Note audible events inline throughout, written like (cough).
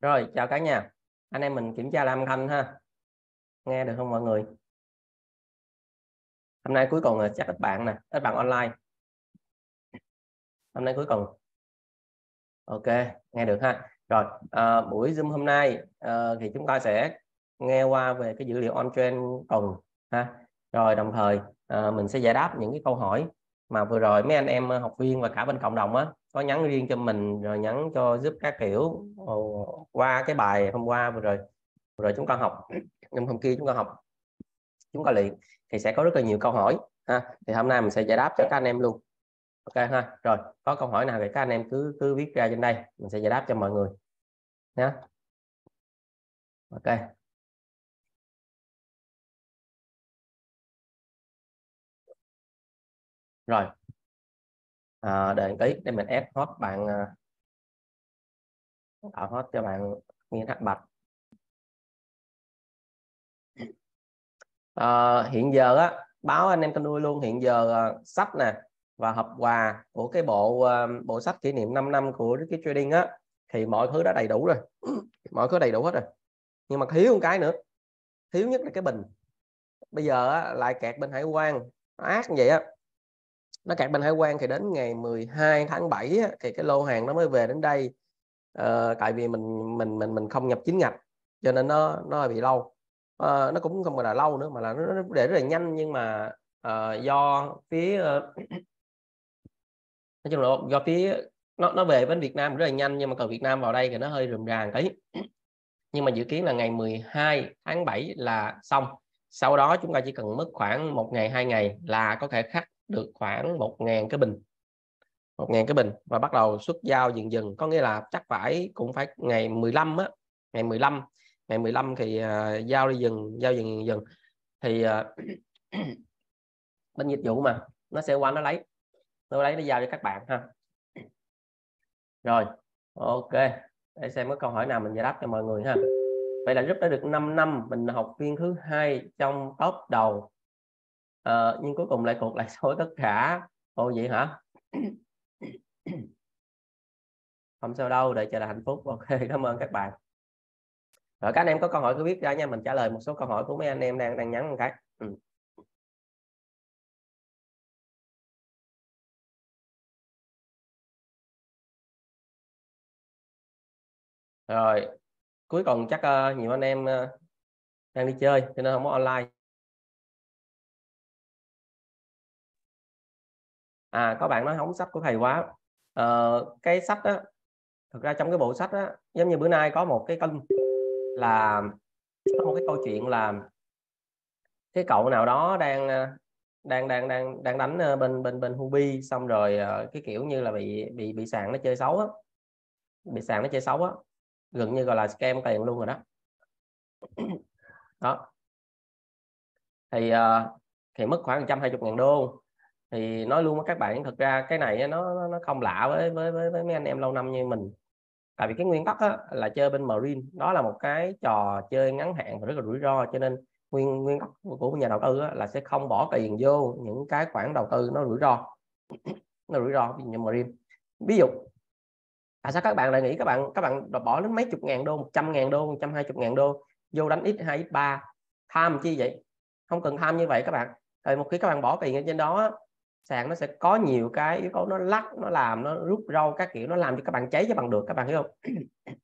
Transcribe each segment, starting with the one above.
Rồi, chào cả nhà. Anh em mình kiểm tra lại âm thanh ha. Nghe được không mọi người? Hôm nay cuối cùng là chắc các bạn nè, các bạn online. Hôm nay cuối cùng. Ok, nghe được ha. Rồi, à, buổi Zoom hôm nay à, thì chúng ta sẽ nghe qua về cái dữ liệu on trend tuần ha. Rồi đồng thời à, mình sẽ giải đáp những cái câu hỏi mà vừa rồi mấy anh em à, học viên và cả bên cộng đồng á có nhắn riêng cho mình rồi nhắn cho giúp các kiểu qua cái bài hôm qua vừa rồi. Vừa rồi chúng ta học nhưng hôm kia chúng ta học chúng ta luyện thì sẽ có rất là nhiều câu hỏi ha. Thì hôm nay mình sẽ giải đáp cho các anh em luôn. Ok ha. Rồi có câu hỏi nào thì các anh em cứ cứ viết ra trên đây. Mình sẽ giải đáp cho mọi người nhé ok. Rồi. À, để ý để mình ép hot bạn à, Ờ, tạo hết cho bạn nghiên hạt bạch à, ờ, hiện giờ á báo anh em kênh nuôi luôn. Hiện giờ uh, sách nè và hộp quà của cái bộ uh, bộ sách kỷ niệm 5 năm của cái trading á thì mọi thứ đã đầy đủ rồi. (clears throat) Mọi thứ đầy đủ hết rồi. Nhưng mà thiếu một cái nữa. Thiếu nhất là cái bình. Bây giờ á, lại kẹt bên hải quan. Ác như vậy á. Nó kẹt bên hải quan thì đến ngày 12 tháng 7 á, thì cái lô hàng nó mới về đến đây à, tại vì mình mình mình mình không nhập chính ngạch cho nên nó nó bị lâu. À, nó cũng không phải là lâu nữa mà là nó, nó để rất là nhanh nhưng mà à, do phía uh, nói chung là do phía nó nó về bên Việt Nam rất là nhanh nhưng mà còn Việt Nam vào đây thì nó hơi rườm ràng tí. Nhưng mà dự kiến là ngày 12 tháng 7 là xong. Sau đó chúng ta chỉ cần mất khoảng một ngày hai ngày là có thể khắc được khoảng một ngàn cái bình một ngàn cái bình và bắt đầu xuất giao dần dần. Có nghĩa là chắc phải cũng phải ngày 15 á ngày 15 ngày 15 thì uh, giao đi dần giao dần dần thì uh, (clears throat) bên dịch vụ mà nó sẽ qua nó lấy nó lấy nó giao cho các bạn ha. Rồi ok. Để xem có câu hỏi nào mình giải đáp cho mọi người ha. Vậy là giúp đã được 5 năm mình là học viên thứ hai trong top đầu. À, nhưng cuối cùng lại cuộc lại (laughs) số tất cả. Ồ vậy hả? (clears throat) không sao đâu để chờ là hạnh phúc. (laughs) Ok cảm ơn các bạn. Rồi các anh em có câu hỏi cứ viết ra nha mình trả lời một số câu hỏi của mấy anh em đang đang nhắn một cái. Ừ. rồi cuối cùng chắc uh, nhiều anh em uh, đang đi chơi cho nên không có online. À có bạn nói hóng sách của thầy quá uh, cái sách đó thực ra trong cái bộ sách đó giống như bữa nay có một cái kênh là có một cái câu chuyện là cái cậu nào đó đang ờ, đang đang đang đang đánh ờ, bên bên bên Hubi xong rồi cái kiểu như là bị bị bị sàn nó chơi xấu á bị sàn nó chơi xấu á gần như gọi là scam tiền luôn rồi đó. Đó. Thì thì mất khoảng 120 ngàn đô thì nói luôn với các bạn thực ra cái này nó nó không lạ với với với, với mấy anh em lâu năm như mình. Tại vì cái nguyên tắc á, là chơi bên marine. Đó là một cái trò chơi ngắn hạn và rất là rủi ro cho nên nguyên nguyên tắc của nhà đầu tư á, là sẽ không bỏ tiền vô những cái khoản đầu tư nó rủi ro. (clears throat) Nó rủi ro như marine. Ví dụ tại sao các bạn lại nghĩ các bạn các bạn bỏ đến mấy chục ngàn đô một trăm ngàn đô một trăm hai chục ngàn đô vô đánh x 2 x 3 tham chi vậy? Không cần tham như vậy các bạn. Tại một khi các bạn bỏ tiền ở trên đó sàn nó sẽ có nhiều cái yếu tố nó lắc nó làm nó rút râu các kiểu nó làm cho các bạn cháy cho bằng được các bạn hiểu không? (clears throat)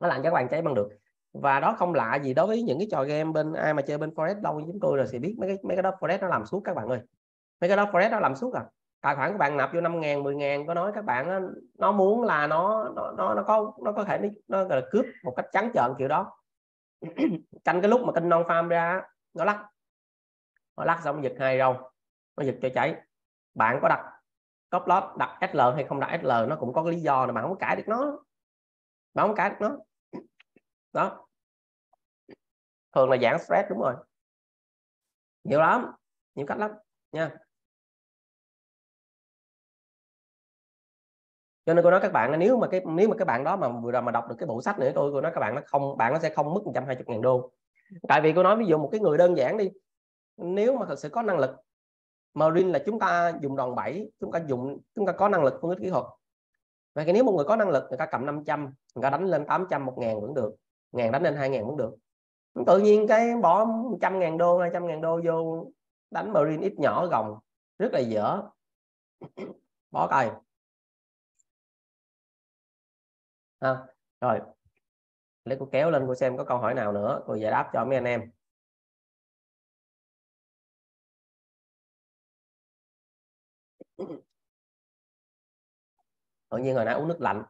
Nó làm cho các bạn cháy bằng được. Và đó không lạ gì đối với những cái trò game bên ai mà chơi bên forex lâu như chúng tôi rồi sẽ biết mấy cái mấy cái đó forex nó làm suốt các bạn ơi. Mấy cái đó forex nó làm suốt à. Tài khoản các bạn nạp vô 5 ngàn 10 ngàn có nói các bạn nó muốn là nó nó nó, nó có nó có thể nó, nó gọi là cướp một cách trắng trợn kiểu đó. (clears throat) Canh cái lúc mà kênh non farm ra nó lắc. Nó lắc xong giật hai râu nó giật cho cháy. Bạn có đặt top loss đặt SL hay không đặt SL nó cũng có cái lý do là bạn không cãi được nó. Bạn không cãi được nó. Đó. Thường là giảm stress, đúng rồi. Nhiều lắm, nhiều cách lắm, nha. Cho nên tôi nói các bạn, nếu mà cái, nếu mà các bạn đó mà vừa rồi mà đọc được cái bộ sách nữa tôi tôi nói các bạn nó không, bạn nó sẽ không mất 120 ngàn đô. Tại vì tôi nói ví dụ một cái người đơn giản đi, nếu mà thật sự có năng lực Marine là chúng ta dùng đòn bẩy chúng ta dùng chúng ta có năng lực phân tích kỹ thuật. Vậy thì nếu một người có năng lực người ta cầm 500 người ta đánh lên 800 một ngàn vẫn được ngàn đánh lên hai ngàn vẫn được. Tự nhiên cái bỏ trăm ngàn đô hai trăm ngàn đô vô đánh marine ít nhỏ gồng rất là dở. (coughs) Bỏ cày à, rồi. Lấy cô kéo lên cô xem có câu hỏi nào nữa cô giải đáp cho mấy anh em. Tự nhiên hồi nãy uống nước lạnh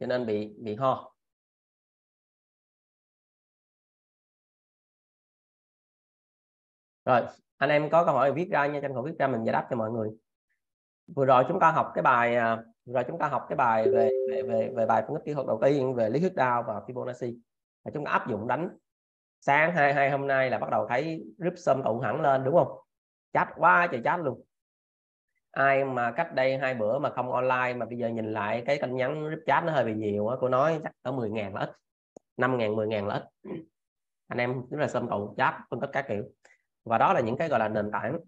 cho nên bị bị ho. Rồi anh em có câu hỏi viết ra nha tranh thủ viết ra mình giải đáp cho mọi người. Vừa rồi chúng ta học cái bài à, vừa rồi chúng ta học cái bài về về về, về bài phân tích kỹ thuật đầu tiên về lý thuyết đao và Fibonacci. Và chúng ta áp dụng đánh sáng hai hai hôm nay là bắt đầu thấy rip sâm tụng hẳn lên đúng không? Chát quá trời chát luôn ai mà cách đây hai bữa mà không online mà bây giờ nhìn lại cái tin nhắn group chat nó hơi bị nhiều á cô nói chắc có 10 ngàn là ít 5 ngàn 10 ngàn là ít. Anh em rất là xâm cầu chat phân tích các kiểu. Và đó là những cái gọi là nền tảng.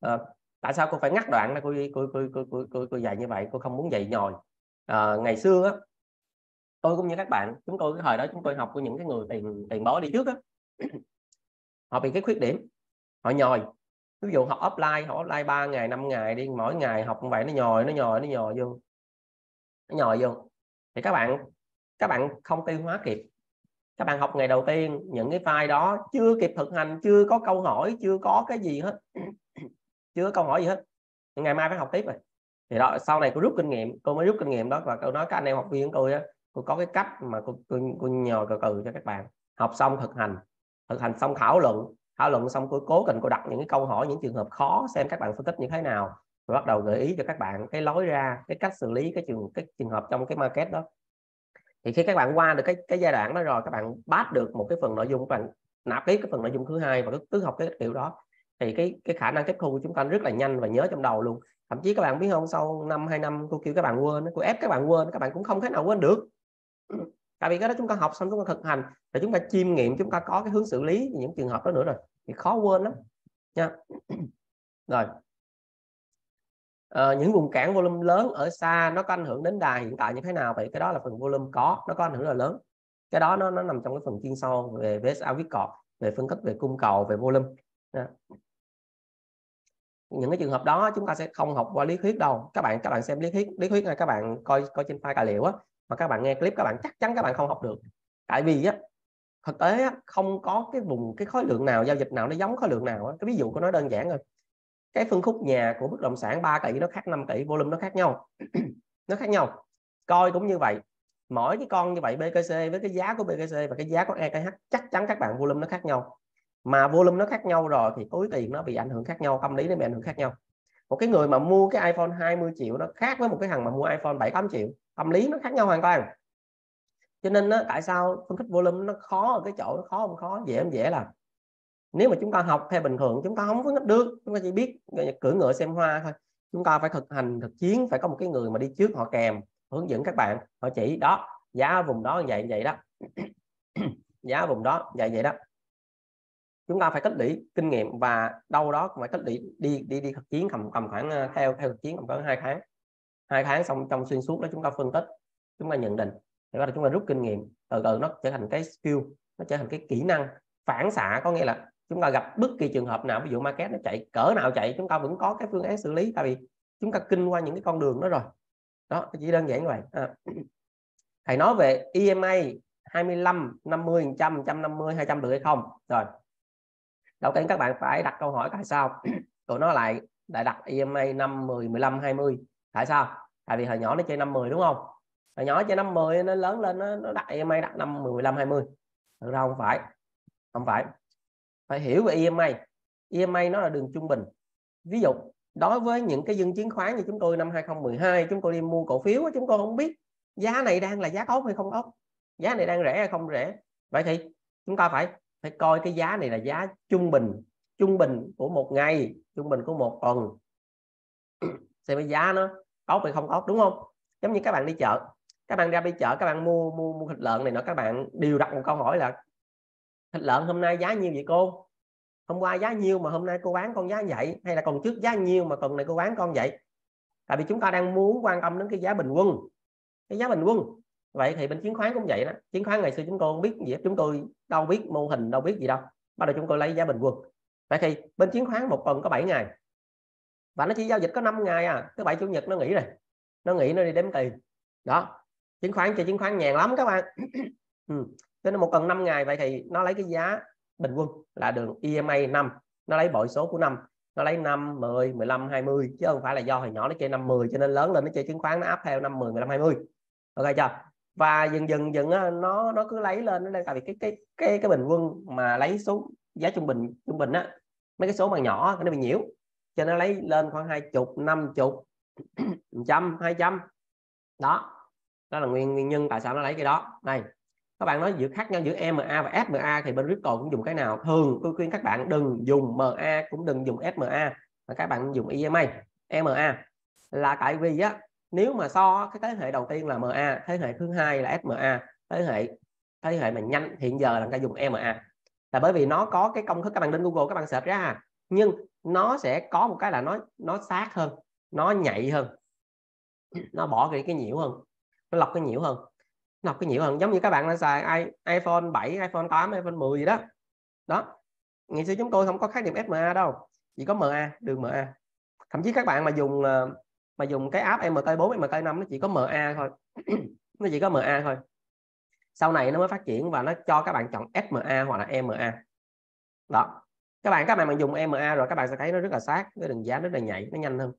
À, tại sao cô phải ngắt đoạn là cô cô cô cô cô, cô, cô dạy như vậy? Cô không muốn dạy nhồi. À, ngày xưa á tôi cũng như các bạn chúng tôi cái thời đó chúng tôi học của những cái người tiền tiền bối đi trước á (clears throat) họ bị cái khuyết điểm họ nhồi ví dụ học offline học offline 3 ngày 5 ngày đi mỗi ngày học như vậy nó nhồi nó nhồi nó nhồi vô. Nó nhồi vô. Thì các bạn các bạn không tiêu hóa kịp. Các bạn học ngày đầu tiên những cái file đó chưa kịp thực hành chưa có câu hỏi chưa có cái gì hết. (coughs) Chưa có câu hỏi gì hết. Ngày mai phải học tiếp rồi. Thì đó sau này cô rút kinh nghiệm cô mới rút kinh nghiệm đó và cô nói các anh em học viên của tôi á cô có cái cách mà cô, cô, cô nhờ cờ cừ cho các bạn. Học xong thực hành thực hành xong thảo luận thảo luận xong cô cố tình cô đặt những cái câu hỏi những trường hợp khó xem các bạn phân tích như thế nào. Rồi bắt đầu gợi ý cho các bạn cái lối ra cái cách xử lý cái trường cái trường hợp trong cái market đó. Thì khi các bạn qua được cái cái giai đoạn đó rồi các bạn bắt được một cái phần nội dung các bạn nạp tiếp cái phần nội dung thứ hai và cứ, cứ học cái kiểu đó. Thì cái cái khả năng tiếp thu của chúng ta rất là nhanh và nhớ trong đầu luôn. Thậm chí các bạn biết không sau năm hai năm cô kêu các bạn quên cô ép các bạn quên các bạn cũng không thể nào quên được tại vì cái đó chúng ta học xong chúng ta thực hành rồi chúng ta chiêm nghiệm chúng ta có cái hướng xử lý những trường hợp đó nữa rồi thì khó quên lắm. Nha. (clears throat) Rồi. À, những vùng cản volume lớn ở xa nó có ảnh hưởng đến đà hiện tại như thế nào? Vậy cái đó là phần volume có nó có ảnh hưởng là lớn. Cái đó nó nó nằm trong cái phần chuyên sâu về VSA viết cọt về phân tích về cung cầu về volume. Nha. những cái trường hợp đó chúng ta sẽ không học qua lý thuyết đâu. Các bạn các bạn xem lý thuyết lý thuyết này các bạn coi coi trên file tài liệu á mà các bạn nghe clip các bạn chắc chắn các bạn không học được. Tại vì á thực tế á, không có cái vùng cái khối lượng nào giao dịch nào nó giống khối lượng nào á. cái ví dụ của nó đơn giản rồi cái phân khúc nhà của bất động sản 3 tỷ nó khác 5 tỷ volume nó khác nhau. (clears throat) Nó khác nhau. Coi cũng như vậy. Mỗi cái con như vậy BKC với cái giá của BKC và cái giá của EKH chắc chắn các bạn volume nó khác nhau. Mà volume nó khác nhau rồi thì túi tiền nó bị ảnh hưởng khác nhau tâm lý nó bị ảnh hưởng khác nhau. Một cái người mà mua cái iPhone 20 triệu nó khác với một cái thằng mà mua iPhone 7 8 triệu tâm lý nó khác nhau hoàn toàn. Cho nên đó, tại sao phân tích volume nó khó ở cái chỗ nó khó không khó? Dễ không dễ là nếu mà chúng ta học theo bình thường chúng ta không phân tích được chúng ta chỉ biết cưỡi ngựa xem hoa thôi. Chúng ta phải thực hành thực chiến phải có một cái người mà đi trước họ kèm hướng dẫn các bạn họ chỉ đó giá vùng đó vậy vậy đó. (clears throat) Giá vùng đó vậy vậy đó. Chúng ta phải tích lũy kinh nghiệm và đâu đó phải tích lũy đi đi đi thực chiến cầm cầm khoảng ờ, theo theo thực chiến cầm khoảng hai tháng hai tháng xong, trong xuyên suốt đó chúng ta phân tích, chúng ta nhận định. Để bắt đầu chúng ta rút kinh nghiệm. Từ từ, nó trở thành cái skill, nó trở thành cái kỹ năng phản xạ. Có nghĩa là chúng ta gặp bất kỳ trường hợp nào, ví dụ market nó chạy, cỡ nào chạy, chúng ta vẫn có cái phương án xử lý. Tại vì chúng ta kinh qua những cái con đường đó rồi. Đó chỉ đơn giản như vậy. À. (clears throat) thầy nói về EMA 25 50 100 150 200 được hay không? Rồi. Đầu tiên các bạn phải đặt câu hỏi tại sao. (clears throat) Tụi nó lại lại đặt EMA 5 10 15 20 tại sao? Tại vì hồi nhỏ nó chơi 5 10 đúng không? Hồi nhỏ chơi 5 10 nó lớn lên nó, nó đặt EMA đặt 5 10 15 20 thực ra không phải không phải. Phải hiểu về EMA EMA nó là đường trung bình. Ví dụ đối với những cái dân chứng khoán như chúng tôi năm 2012 chúng tôi đi mua cổ phiếu chúng tôi không biết giá này đang là giá tốt hay không tốt. Giá này đang rẻ hay không rẻ. Vậy thì chúng ta phải phải coi cái giá này là giá trung bình trung bình của một ngày trung bình của một tuần. Xem cái giá nó tốt hay không tốt đúng không? Giống như các bạn đi chợ, các bạn ra đi chợ, các bạn mua mua mua thịt lợn này nó các bạn đều đặt một câu hỏi là, thịt lợn hôm nay giá nhiêu vậy cô? Hôm qua giá nhiêu mà hôm nay cô bán con giá vậy? Hay là còn trước giá nhiêu mà tuần này cô bán con vậy? Tại vì chúng ta đang muốn quan tâm đến cái giá bình quân, cái giá bình quân. Vậy thì bên chứng khoán cũng vậy đó. Chứng khoán ngày xưa chúng tôi không biết gì chúng tôi đâu biết mô hình, đâu biết gì đâu. Bắt đầu chúng tôi lấy giá bình quân. Vậy thì bên chứng khoán một tuần có 7 ngày và nó chỉ giao dịch có 5 ngày à thứ bảy, chủ nhật nó nghỉ rồi. Nó nghỉ, nó đi đếm tiền. Đó, chứng khoán chơi chứng khoán nhàn lắm các bạn. (clears throat) Ừ. nên một tuần 5 ngày vậy thì nó lấy cái giá bình quân là đường EMA 5 nó lấy bội số của năm. Nó lấy 5 10 15 20 chứ không phải là do hồi nhỏ nó chơi 5 10 cho nên lớn lên nó chơi chứng khoán, nó áp theo 5 10 15 20 ok chưa? Và dần dần dần nó nó cứ lấy lên, nó đây tại vì cái cái cái cái bình quân mà lấy số giá trung bình trung bình á, mấy cái số mà nhỏ nó bị nhiễu cho nó lấy lên khoảng hai chục, năm chục, (clears throat) trăm, hai trăm. Đó đó là nguyên nguyên nhân tại sao nó lấy cái đó. Này, các bạn nói giữa khác nhau giữa MA và SMA thì bên Ripple cũng dùng cái nào? Thường, tôi khuyên các bạn đừng dùng MA cũng đừng dùng SMA mà các bạn dùng EMA MA là tại vì á, nếu mà so cái thế hệ đầu tiên là MA thế hệ thứ hai là SMA thế hệ thế hệ mà nhanh, hiện giờ là người ta dùng MA là bởi vì nó có cái công thức, các bạn lên Google các bạn search ra nhưng nó sẽ có một cái là nó nó sát hơn, nó nhạy hơn. Nó bỏ cái cái nhiễu hơn, nó lọc cái nhiễu hơn, nó lọc cái nhiễu hơn. Giống như các bạn đang xài iPhone 7 iPhone 8 iPhone 10 gì đó. Đó. Ngày xưa chúng tôi không có khái niệm SMA đâu, chỉ có MA đường MA thậm chí các bạn mà dùng ờ, mà dùng cái app MT4 MT5 nó chỉ có MA thôi. (clears throat) Nó chỉ có MA thôi. Sau này nó mới phát triển và nó cho các bạn chọn SMA hoặc là EMA đó các bạn các bạn mà dùng EMA rồi các bạn sẽ thấy nó rất là sát cái đường giá rất là nhạy nó nhanh hơn.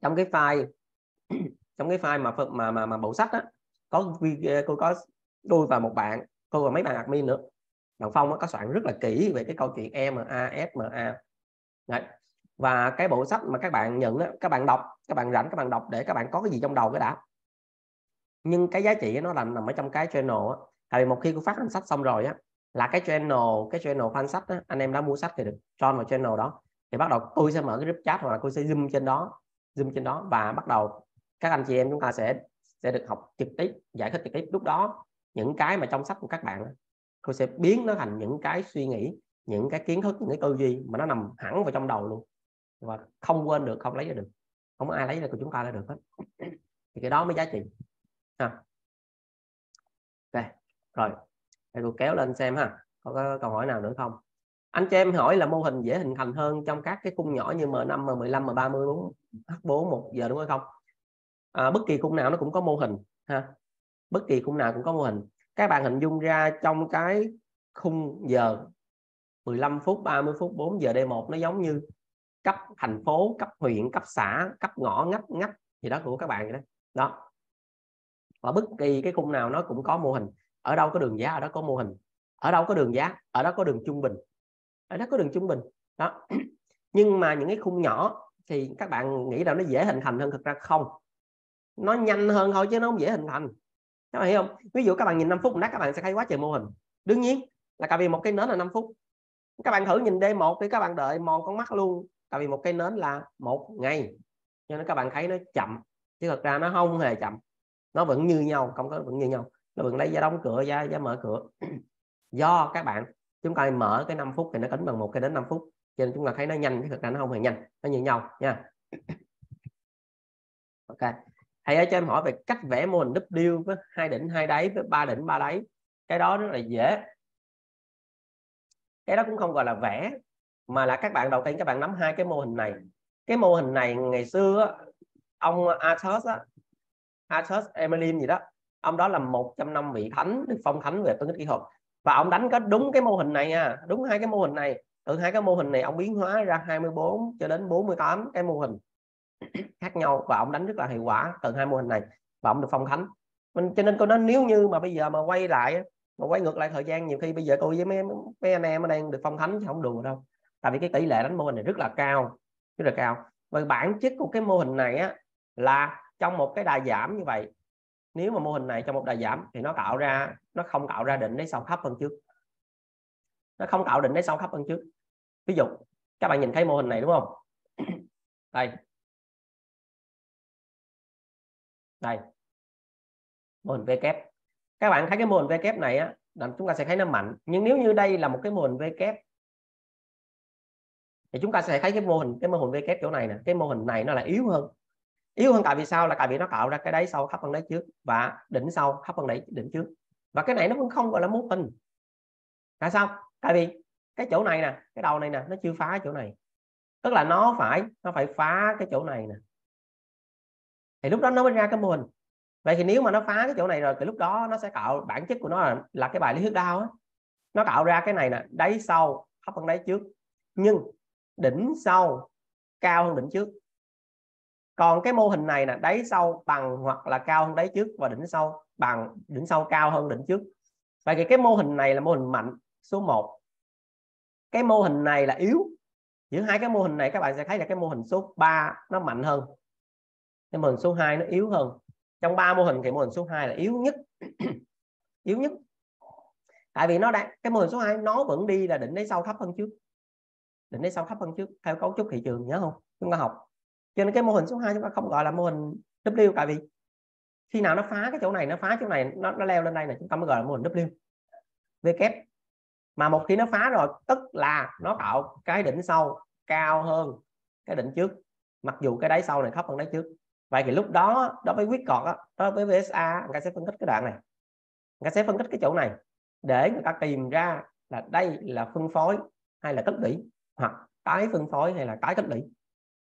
Trong cái file (clears throat) trong cái file mà mà mà, mà bộ sách đó có cô có tôi và một bạn cô và mấy bạn admin nữa. Bạn phong có soạn rất là kỹ về cái câu chuyện EMA SMA Đấy. Và cái bộ sách mà các bạn nhận đó, các bạn đọc các bạn rảnh các bạn đọc để các bạn có cái gì trong đầu cái đã. Nhưng cái giá trị nó là nằm ở trong cái channel á. Tại vì một khi cô phát hành sách xong rồi á là cái channel cái channel fan sách đó anh em đã mua sách thì được join vào channel đó. Thì bắt đầu tôi sẽ mở cái group chat hoặc là tôi sẽ zoom trên đó, zoom trên đó và bắt đầu các anh chị em chúng ta sẽ sẽ được học trực tiếp, giải thích trực tiếp. Lúc đó, những cái mà trong sách của các bạn tôi sẽ biến nó thành những cái suy nghĩ, những cái kiến thức, những cái tư duy mà nó nằm hẳn vào trong đầu luôn. Và không quên được, không lấy ra được. Không ai lấy ra của chúng ta ra được hết. Thì cái đó mới giá trị. Ha ok, rồi để tôi kéo lên xem ha. Có câu hỏi nào nữa không? Anh cho em hỏi là mô hình dễ hình thành hơn trong các cái khung nhỏ như M5, M15, M30, H4 1 giờ đúng không? À, bất kỳ khung nào nó cũng có mô hình ha. Bất kỳ khung nào cũng có mô hình. Các bạn hình dung ra trong cái khung giờ 15 phút 30 phút 4 giờ D1 nó giống như cấp thành phố cấp huyện cấp xã cấp ngõ ngách ngách gì đó của các bạn vậy đó. Đó. Và bất kỳ cái khung nào nó cũng có mô hình ở đâu có đường giá, ở đó có mô hình. Ở đâu có đường giá, ở đó có đường trung bình. Ở đó có đường trung bình. Đó. (clears throat) Nhưng mà những cái khung nhỏ thì các bạn nghĩ là nó dễ hình thành hơn, thực ra không. Nó nhanh hơn thôi chứ nó không dễ hình thành. Các bạn hiểu không? Ví dụ các bạn nhìn 5 phút nát các bạn sẽ thấy quá trời mô hình. Đương nhiên là tại vì một cái nến là 5 phút. Các bạn thử nhìn D1 thì các bạn đợi mòn con mắt luôn. Tại vì một cái nến là một ngày. Cho nên các bạn thấy nó chậm, chứ thật ra nó không hề chậm. Nó vẫn như nhau, không có, vẫn như nhau nó vẫn lấy giá đóng cửa giá giá mở cửa. (clears throat) Do các bạn chúng ta mở cái 5 phút thì nó tính bằng một cái đến 5 phút. Cho nên chúng ta thấy nó nhanh chứ thực ra nó không hề nhanh nó như nhau nha. (clears throat) Ok. Thầy ơi cho em hỏi về cách vẽ mô hình W với hai đỉnh hai đáy với ba đỉnh ba đáy. Cái đó rất là dễ. Cái đó cũng không gọi là vẽ mà là các bạn đầu tiên các bạn nắm hai cái mô hình này. Cái mô hình này ngày xưa ông Athos á, Athos Emelim gì đó ông đó là một trong năm vị thánh được phong thánh về phân tích kỹ thuật. Và ông đánh có đúng cái mô hình này nha đúng hai cái mô hình này. Từ hai cái mô hình này ông biến hóa ra 24 cho đến 48 cái mô hình (clears throat) khác nhau và ông đánh rất là hiệu quả từ hai mô hình này và ông được phong thánh. Mình cho nên cô nói nếu như mà bây giờ mà quay lại mà quay ngược lại thời gian nhiều khi bây giờ tôi với mấy, mấy anh em đang được phong thánh chứ không đùa đâu. Tại vì cái tỷ lệ đánh mô hình này rất là cao rất là cao. Và bản chất của cái mô hình này á là trong một cái đà giảm như vậy nếu mà mô hình này trong một đà giảm thì nó tạo ra, nó không tạo ra đỉnh đáy sau thấp hơn trước. Nó không tạo đỉnh đáy sau thấp hơn trước. Ví dụ, các bạn nhìn thấy mô hình này, đúng không? (coughs) Đây. Đây. Mô hình V kép. Các bạn thấy cái mô hình V kép này á, là chúng ta sẽ thấy nó mạnh. Nhưng nếu như đây là một cái mô hình V kép, thì chúng ta sẽ thấy cái mô hình, cái mô hình V kép chỗ này nè. Cái mô hình này nó là yếu hơn yếu hơn tại vì sao là tại vì nó tạo ra cái đáy sau thấp hơn đáy trước và đỉnh sau thấp hơn đáy đỉnh trước. Và cái này nó vẫn không gọi là mối tình tại sao? Tại vì cái chỗ này nè cái đầu này nè nó chưa phá chỗ này. Tức là nó phải nó phải phá cái chỗ này nè. Thì lúc đó nó mới ra cái mô hình. Vậy thì nếu mà nó phá cái chỗ này rồi thì lúc đó nó sẽ tạo bản chất của nó là, là cái bài lý thuyết đau á. Nó tạo ra cái này nè đáy sau thấp hơn đáy trước. Nhưng đỉnh sau cao hơn đỉnh trước còn cái mô hình này nè đáy sau bằng hoặc là cao hơn đáy trước và đỉnh sau bằng đỉnh sau cao hơn đỉnh trước vậy thì cái mô hình này là mô hình mạnh số 1 cái mô hình này là yếu giữa hai cái mô hình này các bạn sẽ thấy là cái mô hình số 3 nó mạnh hơn cái mô hình số 2 nó yếu hơn trong ba mô hình thì mô hình số 2 là yếu nhất yếu nhất tại vì nó đang cái mô hình số 2 nó vẫn đi là đỉnh đáy sau thấp hơn trước đỉnh đáy sau thấp hơn trước theo cấu trúc thị trường nhớ không chúng ta học cho nên cái mô hình số 2 chúng ta không gọi là mô hình W tại vì khi nào nó phá cái chỗ này nó phá chỗ này nó, nó leo lên đây này chúng ta mới gọi là mô hình W. V kép. Mà một khi nó phá rồi tức là nó tạo cái đỉnh sau cao hơn cái đỉnh trước mặc dù cái đáy sau này thấp hơn đáy trước. Vậy thì lúc đó đối với quyết cọt đó, với VSA người ta sẽ phân tích cái đoạn này. Người ta sẽ phân tích cái chỗ này để người ta tìm ra là đây là phân phối hay là tích lũy hoặc tái phân phối hay là tái tích lũy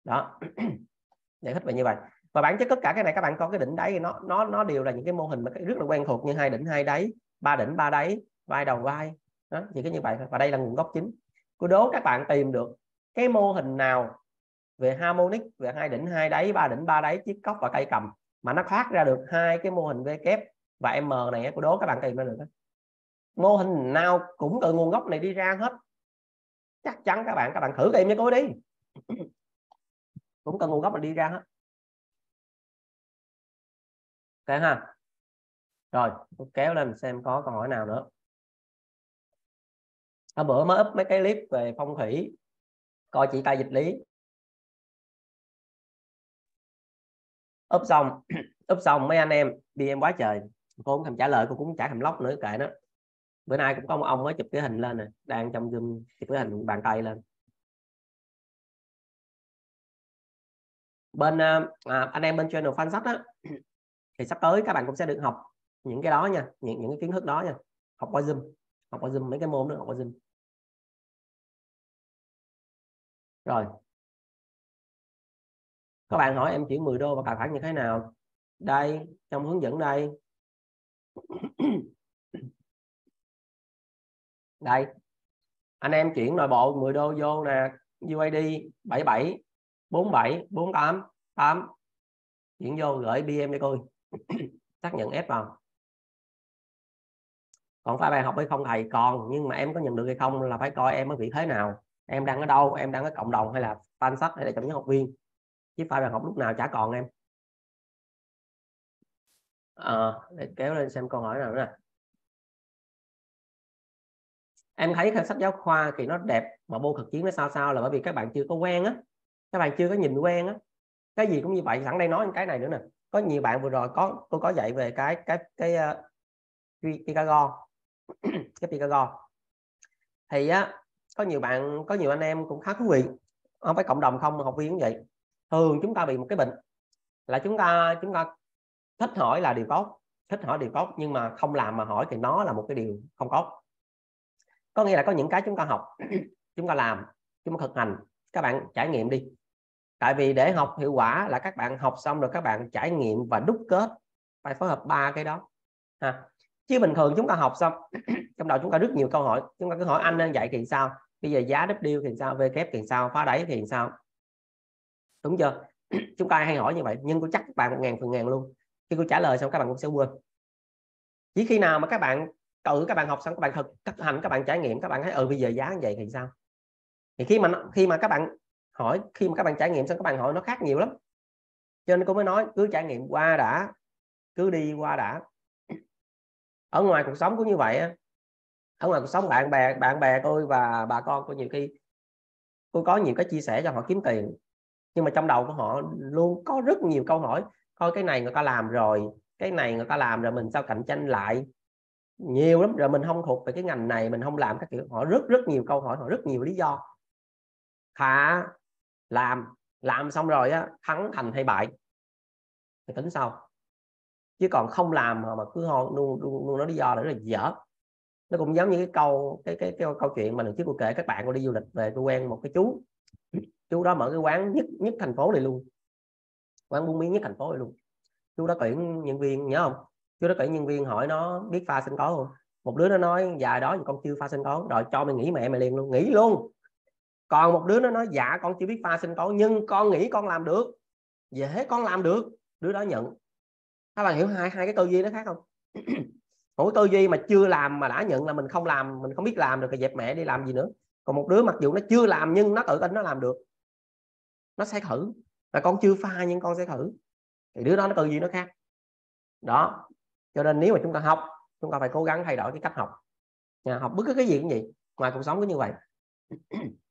đó. (clears throat) Giải thích về như vậy. Và bản chất tất cả cái này các bạn có cái đỉnh đáy nó nó nó đều là những cái mô hình mà rất là quen thuộc như hai đỉnh, hai đáy, ba đỉnh, ba đáy, vai đầu, vai. Đó chỉ cái như vậy và đây là nguồn gốc chính. Cô đố các bạn tìm được cái mô hình nào về harmonic, về hai đỉnh, hai đáy, ba đỉnh, ba đáy, chiếc cốc và cây cầm mà nó thoát ra được hai cái mô hình V kép và M này cô đố các bạn tìm ra được đó. mô hình nào cũng từ nguồn gốc này đi ra hết. Chắc chắn các bạn các bạn thử tìm cho cô đi. (clears throat) cũng cần nguồn gốc mà đi ra hết. Ok ha. Rồi, tôi kéo lên xem có câu hỏi nào nữa. Hôm bữa mới up mấy cái clip về phong thủy. Coi chị tay dịch lý. Up xong (clears throat) up xong mấy anh em đi em quá trời. Cô không thèm trả lời, cô cũng trả thèm lóc nữa, kệ nó. Bữa nay cũng có một ông mới chụp cái hình lên nè, đang trong zoom chụp cái hình bàn tay lên. Bên à, à, anh em bên channel fan sách á thì sắp tới các bạn cũng sẽ được học những cái đó nha những những cái kiến thức đó nha. Học qua zoom học qua zoom mấy cái môn nữa học qua zoom. Rồi. Các bạn hỏi em chuyển 10 đô và tài khoản như thế nào? Đây trong hướng dẫn đây. Đây. Anh em chuyển nội bộ 10 đô vô nè UID 77 47 48 8 chuyển vô gửi BM cho coi (clears throat) xác nhận ép vào. Còn phải bài học hay không thầy? Còn nhưng mà em có nhận được hay không là phải coi em ở vị thế nào. Em đang ở đâu? Em đang ở cộng đồng hay là fan sách hay là trong nhóm học viên? Chứ phải bài học lúc nào chả còn em. À, để kéo lên xem câu hỏi nào nữa nè. Em thấy theo sách giáo khoa thì nó đẹp mà môn thực chiến nó sao sao là bởi vì các bạn chưa có quen á các bạn chưa có nhìn quen á. Cái gì cũng như vậy sẵn đây nói cái này nữa nè. Có nhiều bạn vừa rồi có tôi có dạy về cái cái cái ờ, uh, Picago (clears throat) cái Picago thì á có nhiều bạn có nhiều anh em cũng khá thú vị. Không phải cộng đồng không học viên cũng vậy. Thường chúng ta bị một cái bệnh là chúng ta chúng ta thích hỏi là điều tốt thích hỏi điều tốt nhưng mà không làm mà hỏi thì nó là một cái điều không tốt. Có nghĩa là có những cái chúng ta học (clears throat) chúng ta làm chúng ta thực hành các bạn trải nghiệm đi. Tại vì để học hiệu quả là các bạn học xong rồi các bạn trải nghiệm và đúc kết, phải phối hợp ba cái đó, ha. Chứ bình thường chúng ta học xong, (clears throat) trong đầu chúng ta rất nhiều câu hỏi. Chúng ta cứ hỏi anh nên dạy thì sao? Bây giờ giá W thì sao? V kép thì sao? Phá đáy thì sao? Đúng chưa? (clears throat) Chúng ta hay hỏi như vậy, nhưng tôi chắc các bạn một ngàn phần ngàn luôn. Khi tôi trả lời xong, các bạn cũng sẽ quên. Chỉ khi nào mà các bạn tự các bạn học xong, các bạn thực thực hành, các bạn trải nghiệm, các bạn thấy ừ bây giờ giá như vậy thì sao? Thì khi mà khi mà các bạn hỏi, khi mà các bạn trải nghiệm xong, các bạn hỏi nó khác nhiều lắm. Cho nên cô mới nói, cứ trải nghiệm qua đã, cứ đi qua đã. Ở ngoài cuộc sống cũng như vậy ở ngoài cuộc sống bạn bè bạn bè tôi và bà con tôi nhiều khi tôi có nhiều cái chia sẻ cho họ kiếm tiền. Nhưng mà trong đầu của họ luôn có rất nhiều câu hỏi coi cái này người ta làm rồi, cái này người ta làm rồi mình sao cạnh tranh lại? Nhiều lắm, rồi mình không thuộc về cái ngành này, mình không làm các kiểu. Họ rất rất nhiều câu hỏi, họ rất nhiều lý do khá làm làm xong rồi á thắng thành hay bại. Thì tính sau. Chứ còn không làm mà, cứ ho luôn luôn, luôn nói lý do là rất là dở. Nó cũng giống như cái câu cái cái, cái câu chuyện mà lần trước tôi kể các bạn tôi đi du lịch về tôi quen một cái chú. Chú đó mở cái quán nhất nhất thành phố này luôn. Quán buôn miếng nhất thành phố này luôn. Chú đó tuyển nhân viên nhớ không? Chú đó tuyển nhân viên hỏi nó biết pha sinh tố không? Một đứa nó nói dài đó con chưa pha sinh tố rồi cho mày nghỉ mẹ mày liền luôn. Nghỉ luôn còn một đứa nó nói dạ con chưa biết pha sinh con nhưng con nghĩ con làm được. Dễ con làm được. Đứa đó nhận. Các bạn hiểu hai hai cái tư duy nó khác không? (clears throat) Mỗi tư duy mà chưa làm mà đã nhận là mình không làm, mình không biết làm được thì dẹp mẹ đi làm gì nữa. Còn một đứa mặc dù nó chưa làm nhưng nó tự tin nó làm được. Nó sẽ thử. Là con chưa pha nhưng con sẽ thử. Thì đứa đó nó tư duy nó khác. Đó. Cho nên nếu mà chúng ta học, chúng ta phải cố gắng thay đổi cái cách học. Nhà học bất cứ cái gì cũng vậy, ngoài cuộc sống cũng như vậy. (clears throat)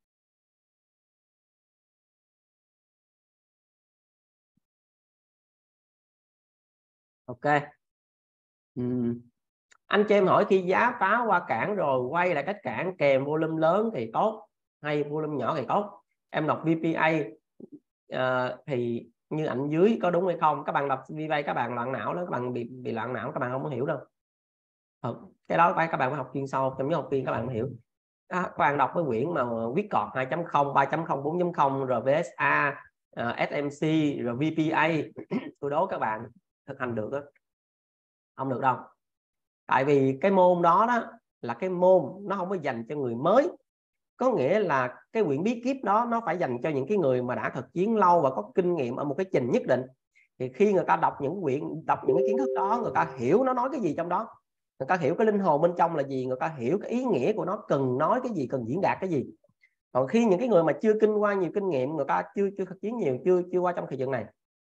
ok. Uhm. anh cho em hỏi khi giá phá qua cản rồi quay lại cách cản kèm volume lớn thì tốt hay volume nhỏ thì tốt? Em đọc VPA uh, ờ, thì như ảnh dưới có đúng hay không? Các bạn đọc VPA các bạn loạn não đó các bạn bị bị loạn não các bạn không có hiểu đâu. Ừ. cái đó phải các bạn phải học chuyên sâu trong những học viên các bạn hiểu. Đó, các bạn đọc cái quyển mà viết cọt 2.0 3.0 4.0 rồi VSA uh, SMC rồi VPA tôi đố các bạn thực hành được đó không được đâu. Tại vì cái môn đó đó là cái môn nó không có dành cho người mới. Có nghĩa là cái quyển bí kíp đó nó phải dành cho những cái người mà đã thực chiến lâu và có kinh nghiệm ở một cái trình nhất định. Thì khi người ta đọc những quyển, đọc những cái kiến thức đó, người ta hiểu nó nói cái gì trong đó. Người ta hiểu cái linh hồn bên trong là gì, người ta hiểu cái ý nghĩa của nó, cần nói cái gì, cần diễn đạt cái gì. Còn khi những cái người mà chưa kinh qua nhiều kinh nghiệm, người ta chưa chưa thực chiến nhiều, chưa chưa qua trong thời gian này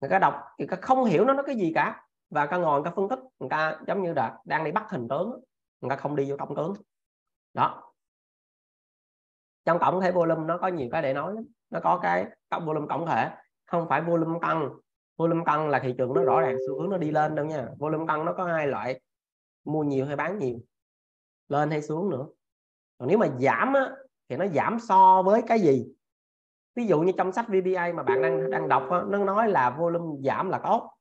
người ta đọc người ta không hiểu nó nói cái gì cả. Và ta ngồi người ta phân tích người ta giống như là đang đi bắt hình tướng người ta không đi vô trong tướng. Đó. Trong tổng thể volume nó có nhiều cái để nói nó có cái cộng volume tổng thể. Không phải volume tăng. Volume tăng là thị trường nó rõ ràng xu hướng nó đi lên đâu nha. Volume tăng nó có hai loại. Mua nhiều hay bán nhiều? Lên hay xuống nữa? Còn nếu mà giảm á, thì nó giảm so với cái gì? Ví dụ như trong sách VBA mà bạn đang đang đọc á, nó nói là volume giảm là tốt.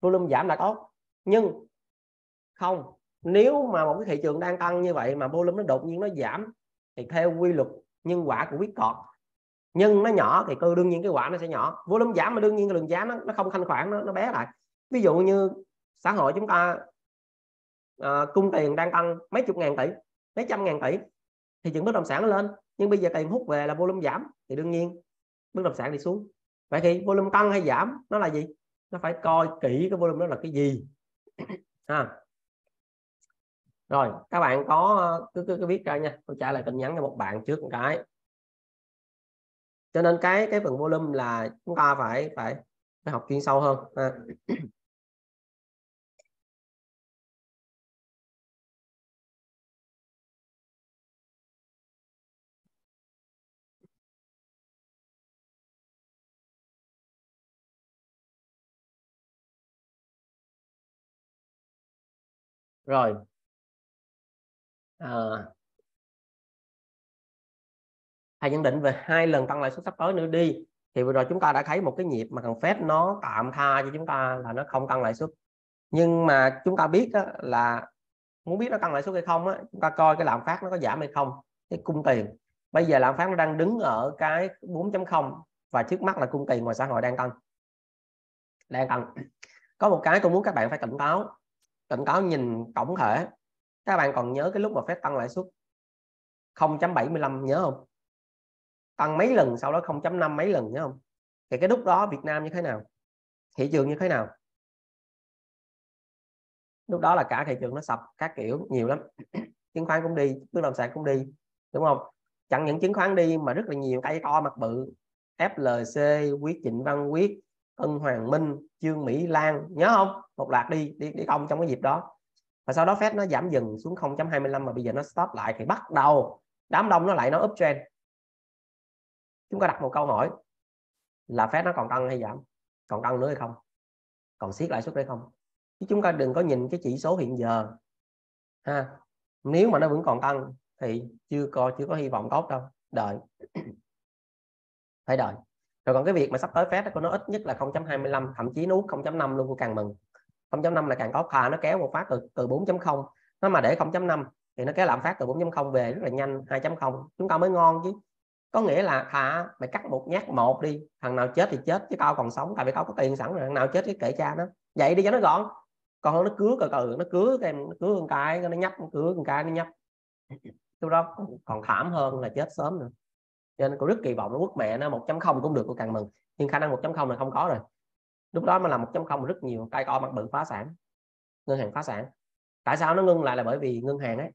Volume giảm là tốt. Nhưng không nếu mà một cái thị trường đang tăng như vậy mà volume nó đột nhiên nó giảm thì theo quy luật nhân quả của quyết cọt nhưng nó nhỏ thì cơ đương nhiên cái quả nó sẽ nhỏ. Volume giảm mà đương nhiên cái lượng giá nó, nó không thanh khoản nó, nó bé lại. Ví dụ như xã hội chúng ta à, cung tiền đang tăng mấy chục ngàn tỷ mấy trăm ngàn tỷ thì trường bất động sản nó lên. Nhưng bây giờ tiền hút về là volume giảm thì đương nhiên bất động sản đi xuống. Vậy thì volume tăng hay giảm nó là gì? Nó phải coi kỹ cái volume đó là cái gì. (clears throat) Ha. Rồi các bạn có cứ cứ, cứ viết ra nha. Tôi trả lời tin nhắn cho một bạn trước một cái. Cho nên cái cái phần volume là chúng ta phải phải phải học chuyên sâu hơn. Ha. (clears throat) rồi. À, thầy nhận định về hai lần tăng lãi suất sắp tới nữa đi. Thì vừa rồi chúng ta đã thấy một cái nhịp mà thằng Fed nó tạm tha cho chúng ta là nó không tăng lãi suất. Nhưng mà chúng ta biết đó là muốn biết nó tăng lãi suất hay không á chúng ta coi cái lạm phát nó có giảm hay không cái cung tiền. Bây giờ lạm phát nó đang đứng ở cái 4.0 và trước mắt là cung tiền ngoài xã hội đang tăng. Đang tăng. Có một cái tôi muốn các bạn phải tỉnh táo tỉnh táo nhìn tổng thể. Các bạn còn nhớ cái lúc mà phép tăng lãi suất 0.75 nhớ không? Tăng mấy lần sau đó 0.5 mấy lần nhớ không? Thì cái lúc đó Việt Nam như thế nào? Thị trường như thế nào? Lúc đó là cả thị trường nó sập các kiểu nhiều lắm. (clears throat) Chứng khoán cũng đi, bất động sản cũng đi, đúng không? Chẳng những chứng khoán đi mà rất là nhiều cây to mặt bự. FLC quyết Trịnh Văn Quyết Ân Hoàng Minh, Trương Mỹ Lan. Nhớ không? Một loạt đi đi đi công trong cái dịp đó. Và sau đó Fed nó giảm dần xuống 0.25 mà bây giờ nó stop lại thì bắt đầu đám đông nó lại nó uptrend. Chúng ta đặt một câu hỏi là Fed nó còn tăng hay giảm? Còn tăng nữa hay không? Còn siết lãi suất hay không? Chứ chúng ta đừng có nhìn cái chỉ số hiện giờ, ha. Nếu mà nó vẫn còn tăng thì chưa có chưa có hy vọng tốt đâu. Đợi. (coughs) Phải đợi rồi còn cái việc mà sắp tới phép của nó ít nhất là 0.25 thậm chí nó 0.5 luôn, cũng càng mừng. 0.5 là càng có thà nó kéo một phát từ từ 4.0 nó mà để 0.5 thì nó kéo lạm phát từ 4.0 về rất là nhanh 2.0 chúng ta mới ngon chứ. Có nghĩa là thà mày cắt một nhát một đi, thằng nào chết thì chết, chứ tao còn sống, tại vì tao có tiền sẵn rồi, thằng nào chết thì kệ cha nó. Vậy đi cho nó gọn. Còn nó cứa cờ cờ nó cứa cái nó cứa con cái, nó nhấp, nó cứa con cái nó nhấp. Lúc đó còn thảm hơn là chết sớm nữa cho nên cô rất kỳ vọng nó quốc mẹ nó 1.0 cũng được, cô càng mừng. Nhưng khả năng 1.0 là không có rồi. Lúc đó mà là 1.0 rất nhiều tay co mặt bự phá sản. Ngân hàng phá sản. Tại sao nó ngưng lại là bởi vì ngân hàng ấy.